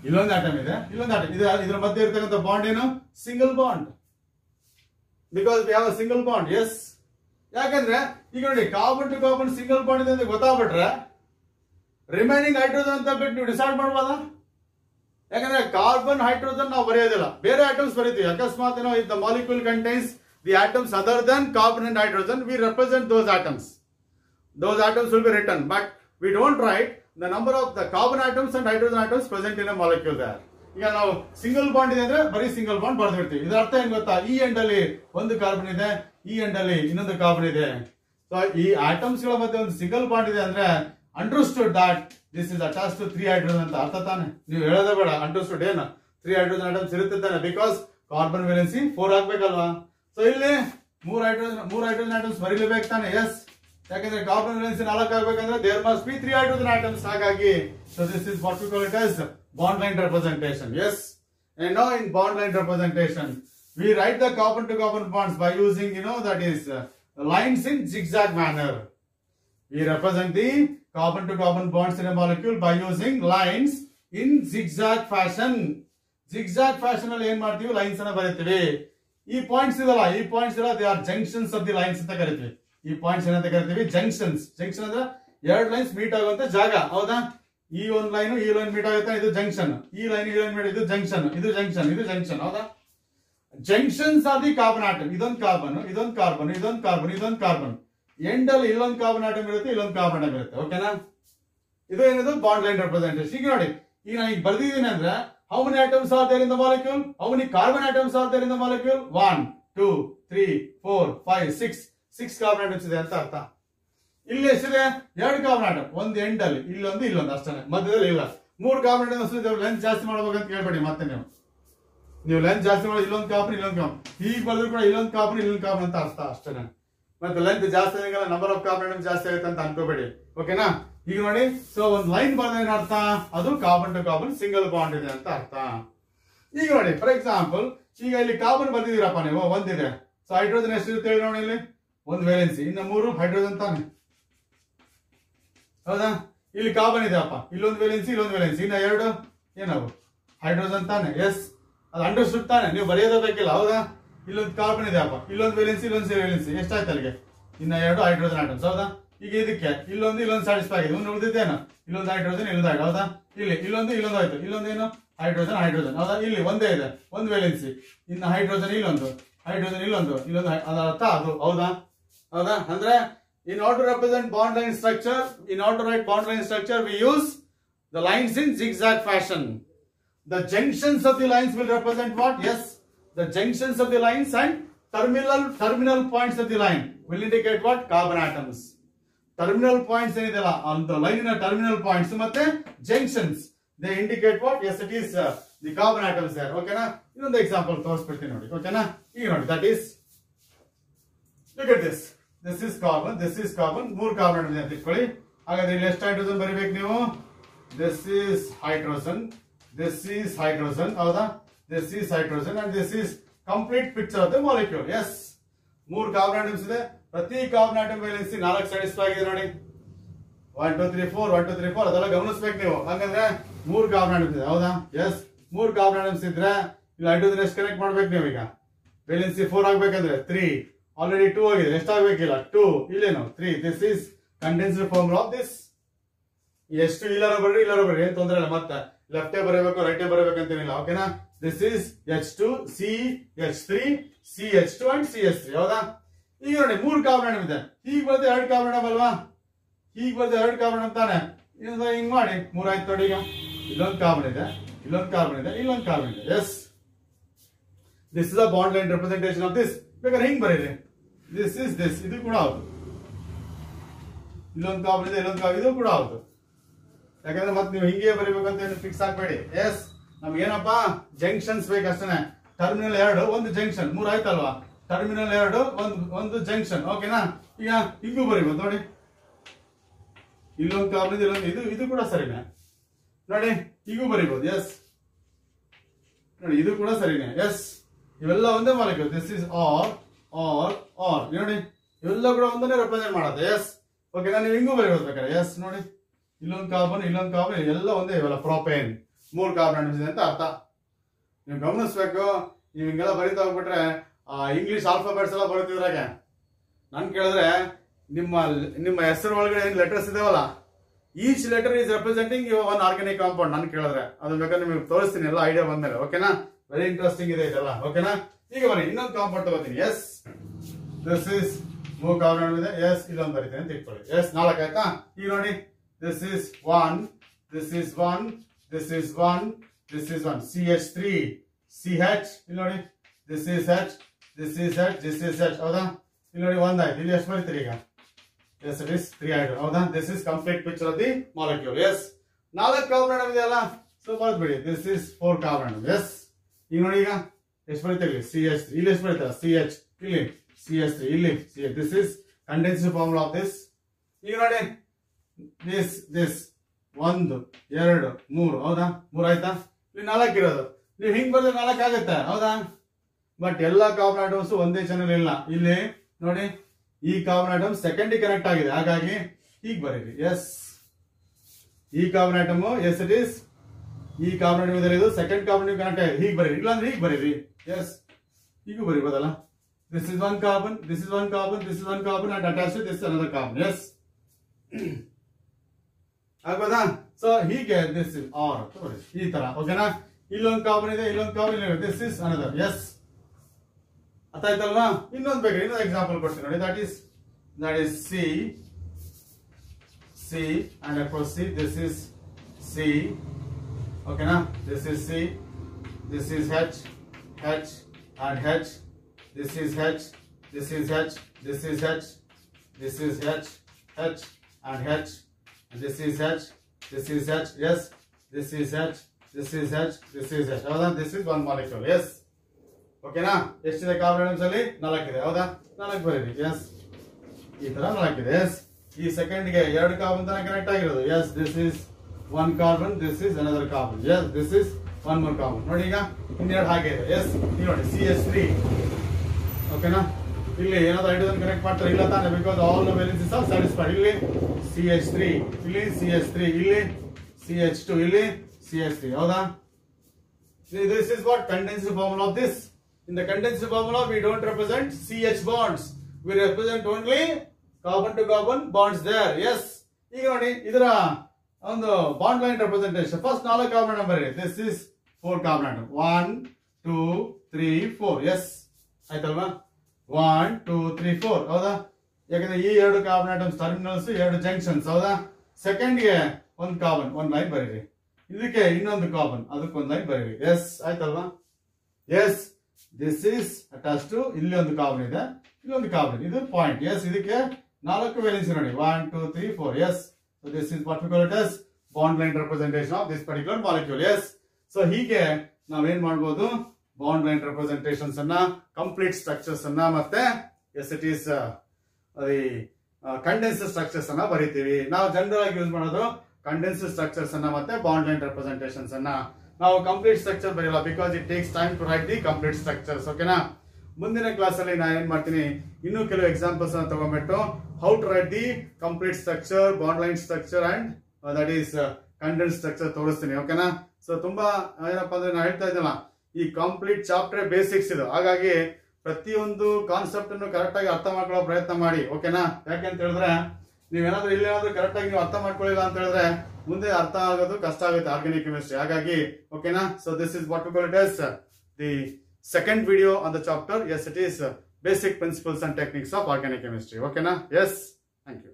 ಇಲ್ಲೊಂದು ಆಟಮ್ ಇದೆ, ಇಲ್ಲೊಂದು ಆಟಮ್ ಇದೆ ಇದ್ರ ಮಧ್ಯೆ ಇರ್ತಕ್ಕಂಥ ಬಾಂಡ್ ಏನು? Single bond because we have a single bond yes ಯಾಕಂದ್ರೆ, ಈಗ ನೋಡಿ carbon to carbon single bond ಇದೆ ಅಂತ ಗೊತ್ತಾಗ್ಬಿಟ್ರೆ ರಿಮೈನಿಂಗ್ ಹೈಡ್ರೋಜನ್ ಅಂತ ಬಿಟ್ಟು ನೀವು ಡಿಸೈಡ್ ಮಾಡ್ಬೋದಾ? ಯಾಕಂದ್ರೆ ಕಾರ್ಬನ್ ಹೈಡ್ರೋಜನ್ ನಾವು ಬರೆಯೋದಿಲ್ಲ. ಬೇರೆ ಆಟಮ್ಸ್ ಬರೀತೀವಿ. ಅಕಸ್ಮಾತ್ ಏನೋ if the molecule contains the atoms other than carbon and hydrogen we represent those atoms those atoms will be return but we don't write the number of the carbon atoms and hydrogen atoms present in molecule the. ಈಗ ನಾವು single bond ಇದೆ ಅಂದ್ರೆ ಬರೀ single bond ಬರ್ದಿರ್ತೀವಿ ಇದರ ಅರ್ಥ ಏನ್ ಗೊತ್ತಾ? ಈ ಎಂಡ್ ಅಲ್ಲಿ ಒಂದು ಕಾರ್ಬನ್ ಇದೆ, ಈ ಎಂಡ್ ಅಲ್ಲಿ ಇನ್ನೊಂದು ಕಾರ್ಬನ್ ಇದೆ. ಸೊ ಈ ಆಟಮ್ಸ್ಗಳ ಮಧ್ಯೆ ಒಂದು ಸಿಂಗಲ್ ಬಾಂಡ್ ಇದೆ ಅಂದ್ರೆ understood that this is attach to three hydrogen ಅಂತ ಅರ್ಥ ತಾನೆ? ನೀವು ಹೇಳೋದೇ ಬೇಡ ಅಂಡರ್ಸ್ಟುಡ್ ಏನ? ತ್ರೀ ಹೈಡ್ರೋಜನ್ ಐಟಮ್ಸ್ ಇರುತ್ತೆ ಬಿಕಾಸ್ ಕಾರ್ಬನ್ ವೇಲೆನ್ಸಿ ಫೋರ್ ಹಾಕ್ಬೇಕಲ್ವಾ ಸೊ ಇಲ್ಲಿ ಮೂರ್ ಹೈಡ್ರೋಜನ್ ಮೂರ್ ಹೈಡ್ರೋಜನ್ ಆಟಮ್ಸ್ ಬರೀಲೇಬೇಕು ತಾನೆ ಎಸ್ ಯಾಕಂದ್ರೆ ಕಾರ್ಬನ್ ವೇಲೆನ್ಸಿ ನಾಲ್ಕು ಆಗ್ಬೇಕಂದ್ರೆ there must be three hydrogen atoms ಹಾಗಾಗಿ. So this is what we call it as bond line representation yes and now in bond line representation we write the carbon to carbon bonds by using you know that is uh, lines in zigzag manner. We represent carbon to carbon bonds in a molecule by using lines in zigzag fashion. Zigzag fashion ಅಲ್ಲಿ ಏನ್ ಮಾಡ್ತೀವಿ? Lines ಅನ್ನ ಬರೀತೀವಿ. ಈ points ಇದಲ್ಲ, ಈ points ಇಲ್ಲ they are junctions of the lines ಅಂತ ಕರಿತೀವಿ. ಈ ಪಾಯಿಂಟ್ಸ್ ಏನಂತ ಕರಿತೀವಿ? ಜಂಕ್ಷನ್ಸ್ ಜಂಕ್ಷನ್ ಅಂದ್ರೆ ಎರಡು ಲೈನ್ಸ್ ಮೀಟ್ ಆಗುವಂತ ಜಾಗ. ಹೌದಾ? ಈ ಒಂದು ಲೈನ್ ಈ ಲೈನ್ ಮೀಟ್ ಆಗುತ್ತೆ? ಇದು ಜಂಕ್ಷನ್ ಈ ಲೈನ್ ಈ ಲೈನ್ ಮೀಟ್ ಇದು ಜಂಕ್ಷನ್ ಇದು ಜಂಕ್ಷನ್ ಇದು ಜಂಕ್ಷನ್ ಹೌದಾ? Junctions are the carbon atom ಇದೊಂದು ಕಾರ್ಬನ್ ಇದೊಂದು ಕಾರ್ಬನ್ ಇದೊಂದು ಕಾರ್ಬನ್ ಇದೊಂದು ಕಾರ್ಬನ್ ಎಂಡ್ ಅಲ್ಲಿ ಇಲ್ಲೊಂದು ಕಾರ್ಬನ್ ಆಟಮ್ ಇರುತ್ತೆ, ಇಲ್ಲೊಂದು ಕಾರ್ಬನ್ ಆಟಮ್ ಇರುತ್ತೆ. ಓಕೆನಾ ಇದು ಏನಿದು? ಬಾಂಡ್ ಲೈನ್ ರೆಪ್ರೆಸೆಂಟೇಷನ್ ಈಗ ನೋಡಿ, ಈಗ ನಾನು ಈಗ ಬರ್ದಿದ್ದೀನಿ ಅಂದ್ರೆ how many atoms are there in the molecule how many carbon atoms are there in the molecule one two three four five six six carbon atoms ಇದೆ ಅಂತ ಅರ್ಥ. ಇಲ್ಲಿ ಎಷ್ಟಿದೆ? ಎರಡು ಕಾರ್ಬನ್ ಆಟಮ್ ಒಂದು ಎಂಡ್ ಇಲ್ಲೊಂದು ಇಲ್ಲೊಂದು ಅಷ್ಟೇ ಮಧ್ಯದಲ್ಲಿ ಇಲ್ಲ. ಮೂರು ಕಾರ್ಬನ್ ಆಟಮ್ಸ್ ಲೆಂತ್ ಜಾಸ್ತಿ ಮಾಡ್ಬೇಕಂತ ಕೇಳ್ಬೇಡಿ ಮತ್ತೆ ನೀವು. ನೀವು ಲೆಂತ್ ಜಾಸ್ತಿ ಮಾಡಿ ಇಲ್ಲೊಂದು ಕಾರ್ಬನ್ ಇಲ್ಲೊಂದು ಕಾರ್ಬನ್ ಈಗ ಬರೆದ್ರು ಕೂಡ ಇಲ್ಲೊಂದು ಕಾರ್ಬನ್ ಇಲ್ಲೊಂದು ಕಾರ್ಬನ್ ಅಂತ ಅರ್ಥ ಅಷ್ಟೇ ಮತ್ತೆ ಲೆಂತ್ ಜಾಸ್ತಿ ಆಗಲ್ಲ ನಂಬರ್ ಆಫ್ ಕಾರ್ಬನ್ ಜಾಸ್ತಿ ಆಗುತ್ತೆ ಅಂತ ಅನ್ಕೋಬೇಡಿ. ಓಕೆನಾ ಈಗ ನೋಡಿ ಸೊ ಒಂದು ಲೈನ್ ಬಂದ್ರೆ ಅರ್ಥ? ಅದು carbon to carbon single bond ಇದೆ ಅಂತ ಅರ್ಥ. ಈಗ ನೋಡಿ ಫಾರ್ ಎಕ್ಸಾಂಪಲ್ ಈಗ ಇಲ್ಲಿ ಕಾರ್ಬನ್ ಬಂದಿದ್ದೀರಪ್ಪ ನೀವು ಒಂದಿದೆ ಸೊ ಹೈಡ್ರೋಜನ್ ಎಷ್ಟು ಇರುತ್ತೆ ಹೇಳಿ ನೋಡಿ ಇಲ್ಲಿ? ಒಂದು ವೇಲೆನ್ಸಿ ಇನ್ನು ಮೂರು ಹೈಡ್ರೋಜನ್ ತಾನೆ. ಹೌದಾ? ಇಲ್ಲಿ ಕಾರ್ಬನ್ ಇದೆ ಅಪ್ಪ. ಇಲ್ಲೊಂದು ವೇಲೆನ್ಸಿ ಇಲ್ಲೊಂದು ವೇಲೆನ್ಸಿ ಇನ್ನ ಎರಡು ಏನವು ಹೈಡ್ರೋಜನ್ ತಾನೆ. ಎಸ್ ಅದು ಅಂಡರ್ಸ್ಟುಡ್ ತಾನೆ. ನೀವು ಬರೆಯೋದೇ ಬೇಕಿಲ್ಲ, ಹೌದಾ? ಇಲ್ಲೊಂದು ಕಾರ್ಬನ್ ಇದೆ ಅಪ್ಪ. ಇಲ್ಲೊಂದು ವೇಲೆನ್ಸಿ ಇಲ್ಲೊಂದು ವೇಲೆನ್ಸಿ ಎಷ್ಟಾಯ್ತು ಅಲ್ಲಿಗೆ? ಇನ್ನ ಎರಡು ಹೈಡ್ರೋಜನ್ ಆಟಮ್ಸ್ ಹೌದಾ? ಈಗ ಇದಕ್ಕೆ ಇಲ್ಲೊಂದು ಇಲ್ಲೊಂದು ಸ್ಯಾಟಿಸ್ಫೈ ಆಗಿದೆ. ಒಂದು ಉಳಿದಿದ್ದೇನು ಇಲ್ಲೊಂದು ಹೈಡ್ರೋಜನ್ ಇಲ್ಲೊಂದು ಆಯ್ತು ಹೌದಾ? ಇಲ್ಲಿ, ಇಲ್ಲೊಂದು ಇಲ್ಲೊಂದು ಆಯ್ತು. ಇಲ್ಲೊಂದು ಏನು? ಹೈಡ್ರೋಜನ್ ಹೈಡ್ರೋಜನ್ ಹೌದಾ? ಇಲ್ಲಿ ಒಂದೇ ಇದೆ. ಒಂದು ವೇಲೆನ್ಸಿ ಇನ್ನು ಹೈಡ್ರೋಜನ್ ಇಲ್ಲೊಂದು. ಹೈಡ್ರೋಜನ್ ಇಲ್ಲೊಂದು. ಇಲ್ಲೊಂದು ಅದರ ಅರ್ಥ ಅದು. ಹೌದಾ? ಹೌದಾ? ಅಂದ್ರೆ in order represent bond line structure in order write bond line structure we use the lines in zigzag fashion the junctions of the lines will represent what yes. The junctions of the lines and terminal terminal points of the line. Will indicate what? Carbon atoms. Terminal points ಏನಿದೆಲ್ಲ ಅಂತ ಲೈನಿನ terminal points ಮತ್ತೆ junctions they indicate what yes it is the carbon atoms ಯಾರು ಓಕೆನಾ ಇನ್ನೊಂದು example ತೋರಿಸ್ಬಿಡ್ತೀನಿ ನೋಡಿ. ಓಕೆನಾ ಈಗ ನೋಡಿ that is look at this this is carbon this is carbon ಮೂರು ಕಾರ್ಬನ್ ಇದೆ ಅಂತ ಇಟ್ಕೊಳ್ಳಿ ಹಾಗಾದ್ರೆ ಇಲ್ಲಿ ಎಷ್ಟು ಹೈಡ್ರೋಜನ್ ಬರಿಬೇಕು ನೀವು? This is hydrogen this is hydrogen ಹೌದಾ? This is hydrogen and this is complete picture of the molecule yes ಮೂರು ಕಾರ್ಬನ್ ಆಟಮ್ಸ್ ಇದೆ. ಪ್ರತಿ ಕಾರ್ಬನ್ ಆಟಮ್ ವೇಲೆನ್ಸಿ ನಾಲ್ಕು ಸ್ಯಾಟಿಸ್ಫೈ ಆಗಿದೆ ನೋಡಿ. One two three four one two three four ಅದೆಲ್ಲ ಗಮನಿಸ್ಬೇಕು ನೀವು. ಹಂಗಂದ್ರೆ ಮೂರು ಕಾರ್ಬನ್ ಆಟಮ್ಸ್ ಇದೆ. ಹೌದಾ? ಎಸ್ ಮೂರು ಕಾರ್ಬನ್ ಆಟಮ್ಸ್ ಇದ್ರೆ ಇಲ್ಲಿ ಹೈಡ್ರೋಜನ್ ಎಷ್ಟು ಕನೆಕ್ಟ್ ಮಾಡ್ಬೇಕು ನೀವು ಈಗ? ವೇಲೆನ್ಸಿ ಫೋರ್ ಆಗ್ಬೇಕಂದ್ರೆ ತ್ರೀ ಆಲ್ರೆಡಿ ಟೂ ಆಗಿದೆ. ಎಷ್ಟಾಗಬೇಕಿಲ್ಲ ಟೂ ಇಲ್ಲೇನು? Three this is condensed form of this ಎಷ್ಟು ಇಲ್ಲಾರ ಬರ್ರಿ ಇಲ್ಲಾರ ಬರ್ರಿ. ಏನ್ ತೊಂದರೆ ಇಲ್ಲ. ಮತ್ತೆ ಲೆಫ್ಟೇ ಬರೀಬೇಕು ರೈಟೇ ಬರೀಬೇಕಂತೇನಿಲ್ಲ ಓಕೆನಾ this is H two C H three C H two and C H three ಹೌದಾ? ಈಗ ನೋಡಿ, ಮೂರು ಕಾರ್ಬನ್ ಇದೆ ಈಗ ಬರ್ದು ಎರಡು ಕಾರ್ಬನ್ ಅಲ್ವಾ? ಹೀಗೆ ಬರ್ದು ಎರಡು ಕಾರ್ಬನ್ ಅಂತಾನೆ. ಹಿಂಗ್ ಮಾಡಿ, ಮೂರಾಯ್ತು ನೋಡಿ ಈಗ. ಇಲ್ಲೊಂದು ಕಾರ್ಬನ್ ಇದೆ ಇಲ್ಲೊಂದು ಕಾರ್ಬನ್ ಇದೆ ಇಲ್ಲೊಂದು ಕಾರ್ಬನ್ ಇದೆ yes this is a bond line representation of this ಬೇಕಾದ್ರೆ ಹಿಂಗ್ ಬರೀರಿ. ದಿಸ್ ಇಸ್ ದಿಸ್ ಇದು ಕೂಡ ಹೌದು. ಇಲ್ಲೊಂದು ಕಾರ್ಬನ್ ಇದೆ ಇಲ್ಲೊಂದು ಕಾರ್ಬನ್ ಇದು ಕೂಡ ಹೌದು. ಯಾಕಂದ್ರೆ ಮತ್ತೆ ನೀವು ಹಿಂಗೆ ಬರೀಬೇಕಂತ ಏನು ಫಿಕ್ಸ್ ಆಗ್ಬೇಡಿ. ಎಸ್ ನಮ್ಗೆ ಏನಪ್ಪಾ? ಜಂಕ್ಷನ್ಸ್ ಬೇಕಷ್ಟೇ ಟರ್ಮಿನಲ್ ಎರಡು, ಒಂದು ಜಂಕ್ಷನ್ ಮೂರ್ ಆಯ್ತಲ್ವಾ? ಟರ್ಮಿನಲ್ ಎರಡು, ಒಂದು ಒಂದು ಜಂಕ್ಷನ್ ಓಕೆನಾ ಈಗ ಹಿಂಗೂ ಬರೀಬೋದು, ನೋಡಿ. ಇಲ್ಲೊಂದು ಕಾಬ್ ಇಲ್ಲೊಂದು ಇದು ಇದು ಕೂಡ ಸರಿನೇ. ನೋಡಿ ಹೀಗೂ ಬರೀಬೋದು. ಎಸ್ ನೋಡಿ, ಇದು ಕೂಡ ಸರಿನೇ. ಎಸ್ ಇವೆಲ್ಲ ಒಂದೇ ಮಾಲೀಕ this is R R R ನೋಡಿ, ಇವೆಲ್ಲ ಕೂಡ ಒಂದನ್ನೇ ರೆಪ್ರೆಸೆಂಟ್ ಮಾಡುತ್ತೆ. ಎಸ್ ಓಕೆ ನಾನು ನೀವು ಹಿಂಗೂ ಬರೀಬೋದು ಬೇಕಾದ್ರೆ. ಎಸ್ ನೋಡಿ. ಇಲ್ಲೊಂದು ಕಾರ್ಬನ್ ಇಲ್ಲೊಂದು ಕಾರ್ಬನ್ ಎಲ್ಲ ಒಂದೇ ಇವೆಲ್ಲ ಪ್ರೋಪೇನ್ ಮೂರು ಕಾರ್ಬನ್ ಇದೆ ಅಂತ ಅರ್ಥ. ನೀವು ಗಮನಿಸ್ಬೇಕು, ನೀವು ಹಿಂಗೆಲ್ಲ ಬರೀತಾ ಹೋಗ್ಬಿಟ್ರೆ ಇಂಗ್ಲಿಷ್ ಆಲ್ಫಾಬೆಟ್ಸ್ ಎಲ್ಲ ಬರೀತಿದ್ರಾಗೆ ನನ್ ಕೇಳಿದ್ರೆ, ನಿಮ್ಮ ನಿಮ್ಮ ಹೆಸರು ಒಳಗಡೆ ಏನು ಲೆಟರ್ಸ್ ಇದಾವಲ್ಲ each letter is representing one organic compound ನಾನು ಕೇಳಿದ್ರೆ. ಅದು ಬೇಕಾದ್ರೆ ನಿಮಗೆ ತೋರಿಸ್ತೀನಿ, ಎಲ್ಲ ಐಡಿಯಾ ಬಂದ್ಮೇಲೆ. ಓಕೆನಾ ವೆರಿ ಇಂಟ್ರೆಸ್ಟಿಂಗ್ ಇದೆ ಇದೆಲ್ಲ. ಓಕೆನಾ ಈಗ ಬನ್ನಿ, ಇನ್ನೊಂದು ಕಾಂಪೌಂಡ್ ತಗೋತೀನಿ. ಎಸ್ ದಿಸ್ ಇಸ್ ಮೂರು ಕಾರ್ಬನ್ ಇದೆ. ಎಸ್ ಇಲ್ಲೊಂದು ಬರೀತೀನಿ ಅಂತ ಇಟ್ಕೊಳ್ಳಿ. ಎಸ್ ನಾಲ್ಕು ಆಯ್ತಾ? ಈಗ ನೋಡಿ. This is one this is one this is one this is one C H three C H ಇಲ್ಲಿ ನೋಡಿ. This is H this is H this is H ಹೌದಾ? ಇಲ್ಲಿ ನೋಡಿ ಒಂದಾಯ್ತು. ಇಲ್ಲಿ ಎಷ್ಟು ಬರೀತೀರಿ ಈಗ? Yes it is three hydro ಹೌದಾ? This is complete picture of the molecule yes ನಾಲ್ಕು ಕಾರ್ಬನ್ ಇದೆಯಲ್ಲ so ಬರ್ದ್ಬಿಡಿ. This is four carbon yes ಈಗ ನೋಡಿ ಈಗ. ಎಷ್ಟು ಬರೀತೀರಿ ಸಿ ಎಚ್ ಇಲ್ಲಿ ಎಷ್ಟು ಬರೀತಾರ ಸಿ ಎಚ್ ಇಲ್ಲಿ. ಸಿ ಎಚ್ ತ್ರೀ ಇಲ್ಲಿ. C H this is condensed formula of this ಈಗ ನೋಡಿ. ದಿಸ್ ದಿಸ್ ಒಂದು, ಎರಡು, ಮೂರು. ಹೌದಾ? ಮೂರು ಆಯ್ತಾ? ಇಲ್ಲಿ ನಾಲ್ಕು ಇರೋದು. ನೀವು ಹಿಂಗ್ ಬರ್ದ್ರೆ ನಾಲ್ಕು ಆಗುತ್ತೆ. ಹೌದಾ? ಬಟ್ ಎಲ್ಲಾ ಕಾಮನ್ ಐಟಮ್ಸ್ ಒಂದೇ ಚಾನಲ್ ಇಲ್ಲ. ಇಲ್ಲಿ ನೋಡಿ, ಈ ಕಾಮನ್ ಐಟಮ್ ಸೆಕೆಂಡ್ ಕನೆಕ್ಟ್ ಆಗಿದೆ. ಹಾಗಾಗಿ ಈಗ ಬರೀರಿ. ಎಸ್ ಈ common atom yes it is ಈ common atom second atom connect ಆಗಿದೆ. ಹೀಗ್ ಬರೀರಿ. ಇಲ್ಲಾಂದ್ರೆ ಹೀಗೆ ಬರೀರಿ. ಎಸ್ ಹೀಗೂ ಬರೀಬೋದಲ್ಲ this is one carbon this is one carbon this is one and attached attach this another carbon. Yes ಆಗ್ಬೋದಾ ಸೊ ಹೀಗೆ ದಿಸ್ ಇಸ್ ಆರ್ ಈ ತರ ಓಕೆನಾ ಇಲ್ಲೊಂದು ಕಾಮನ್ ಇದೆ ಇಲ್ಲೊಂದು ಕಾಮನ್ ಇದೆ ದಿಸ್ ಇಸ್ ಅನದರ್ ಎಸ್ ಅರ್ಥ ಆಯ್ತಲ್ವಾ? ಇನ್ನೊಂದು ಬೇಕು ಇನ್ನೊಂದು ಎಕ್ಸಾಂಪಲ್ ಕೊಡ್ತೀನಿ ನೋಡಿ. That is that is C C and across C this is C ಓಕೆನಾ this is C this is H H and H this is H this is H this is H this is H, H and H, and this is H, this is H, yes, this is H, this is H, this is H. ಹೌದಾ? This is one molecule, yes. ಓಕೆನಾ ಎಷ್ಟಿದೆ carbon ಅಲ್ಲಿ? ನಾಲ್ಕಿದೆ ಹೌದಾ? ನಾಲ್ಕು ಬರೀರಿ S ಈ ತರ ನಾಲ್ಕಿದೆ S ಈ ಸೆಕೆಂಡ್ಗೆ ಎರಡು ಕಾರ್ಬನ್ ತರ ಕನೆಕ್ಟ್ ಆಗಿರೋದು yes this is one carbon this is another carbon yes this is one more carbon ನೋಡಿ ಈಗ ಇನ್ನೆರಡು ಹಾಗೆ ಇದೆ ಎಸ್ ನೀವು ನೋಡಿ ಸಿ ಎಸ್ ತ್ರೀ ಓಕೆನಾ ಇಲ್ಲಿ ಏನಾದ್ರು ಹೈಡ್ರೋಜನ್ ಕನೆಕ್ಟ್ ಮಾಡ್ತಾರೆ ಇಲ್ಲ ತಾನೆ because all the valencies are satisfied ಇಲ್ಲಿ ಸಿ ಎಚ್ ತ್ರೀ ಇಲ್ಲಿ ಸಿ ಎಚ್ ತ್ರೀ ಇಲ್ಲಿ ಸಿ ಎಚ್ ಟು ಇಲ್ಲಿ ಸಿ ಎಚ್ ತ್ರೀ ಹೌದಾ? This is what condensed formula of this in the condensed formula we don't represent C H bonds we represent only carbon to carbon bonds there yes ಈಗ ನೋಡಿ, ಇದರ ಒಂದು bond line representation first ನಾಲ್ಕು carbon number ಇದೆ. This is four carbon one two three four yes ಆಯ್ತಲ್ವಾ? One two three four ಹೌದಾ? ಯಾಕಂದ್ರೆ ಈ ಎರಡು ಕಾರ್ಬನ್ ಐಟಮ್ಸ್ ಟರ್ಮಿನಲ್ಸ್ ಎರಡು ಜಂಕ್ಷನ್ಸ್ ಹೌದಾ? ಸೆಕೆಂಡ್ಗೆ ಒಂದು ಕಾರ್ಬನ್ ಒಂದು ಲೈನ್ ಬರೀರಿ. ಇದಕ್ಕೆ ಇನ್ನೊಂದು ಕಾರ್ಬನ್ ಅದಕ್ಕೆ ಒಂದು ಲೈನ್ ಬರೀರಿ. ಎಸ್ ಆಯ್ತಲ್ವಾ? Yes this is attach to ಇಲ್ಲಿ ಒಂದು ಕಾರ್ಬನ್ ಇದೆ ಇಲ್ಲೊಂದು ಕಾರ್ಬನ್ ಇದು. ಪಾಯಿಂಟ್ ಎಸ್ ಇದಕ್ಕೆ ನಾಲ್ಕು ವೇಲೆನ್ಸ್ ನೋಡಿ one two three four yes this is particular yes bond line representation of this particular molecule yes so ಹೀಗೆ ನಾವೇನ್ ಮಾಡ್ಬೋದು? ಬಾಂಡ್ ಲೈನ್ ರೆಪ್ರೆಸೆಂಟೇಷನ್ಸ್ ಅನ್ನ ಕಂಪ್ಲೀಟ್ ಸ್ಟ್ರಕ್ಚರ್ಸ್ ಅನ್ನ ಮತ್ತೆ yes it is condense structures ಅನ್ನ ಬರಿತೀವಿ. ನಾವು ಜನರಲ್ ಆಗಿ ಯೂಸ್ ಮಾಡೋದು ಕಂಡೆನ್ಸ್ ಸ್ಟ್ರಕ್ಚರ್ಸ್ ಅನ್ನ ಮತ್ತೆ ಬಾಂಡ್ ಲೈನ್ ರೆಪ್ರೆಸೆಂಟೇಷನ್ಸ್ ಅನ್ನ. ನಾವು complete structure ಬರೆಯಲ್ಲ because it takes time to write the complete structures ಓಕೆನಾ ಮುಂದಿನ ಕ್ಲಾಸ್ ಅಲ್ಲಿ ನಾನು ಏನ್ ಮಾಡ್ತೀನಿ, ಇನ್ನೂ ಕೆಲವು ಎಕ್ಸಾಂಪಲ್ಸ್ ಅನ್ನ ತಗೊಂಡ್ಬಿಟ್ಟು how to write the complete structure bond line structure and that is condense structure ತೋರಿಸ್ತೀನಿ ಓಕೆನಾ ಸೊ ತುಂಬಾ ಏನಪ್ಪಾ ಅಂದ್ರೆ ನಾನು ಹೇಳ್ತಾ ಇದ್ದಲ್ಲ, ಈ ಕಂಪ್ಲೀಟ್ ಚಾಪ್ಟರ್ ಬೇಸಿಕ್ಸ್ ಇದು. ಹಾಗಾಗಿ ಪ್ರತಿಯೊಂದು ಕಾನ್ಸೆಪ್ಟ್ ಅನ್ನು ಕರೆಕ್ಟ್ ಆಗಿ ಅರ್ಥ ಮಾಡ್ಕೊಳ್ಳೋ ಪ್ರಯತ್ನ ಮಾಡಿ ಓಕೆನಾ ಯಾಕೆ ಅಂತ ಹೇಳಿದ್ರೆ, ನೀವೇನಾದ್ರೂ ಇಲ್ಲೇನಾದ್ರೂ ಕರೆಕ್ಟ್ ಆಗಿ ನೀವು ಅರ್ಥ ಮಾಡ್ಕೊಳ್ಳಿಲ್ಲ ಅಂತ ಹೇಳಿದ್ರೆ, ಮುಂದೆ ಅರ್ಥ ಆಗೋದು ಕಷ್ಟ ಆಗುತ್ತೆ ಆರ್ಗ್ಯಾನಿಕ್ ಕೆಮಿಸ್ಟ್ರಿ ಹಾಗಾಗಿ ಓಕೆನಾ so this is what it is the second video on the chapter yes it is basic principles and techniques of organic chemistry ಓಕೆನಾ ಎಸ್ ಥ್ಯಾಂಕ್ ಯು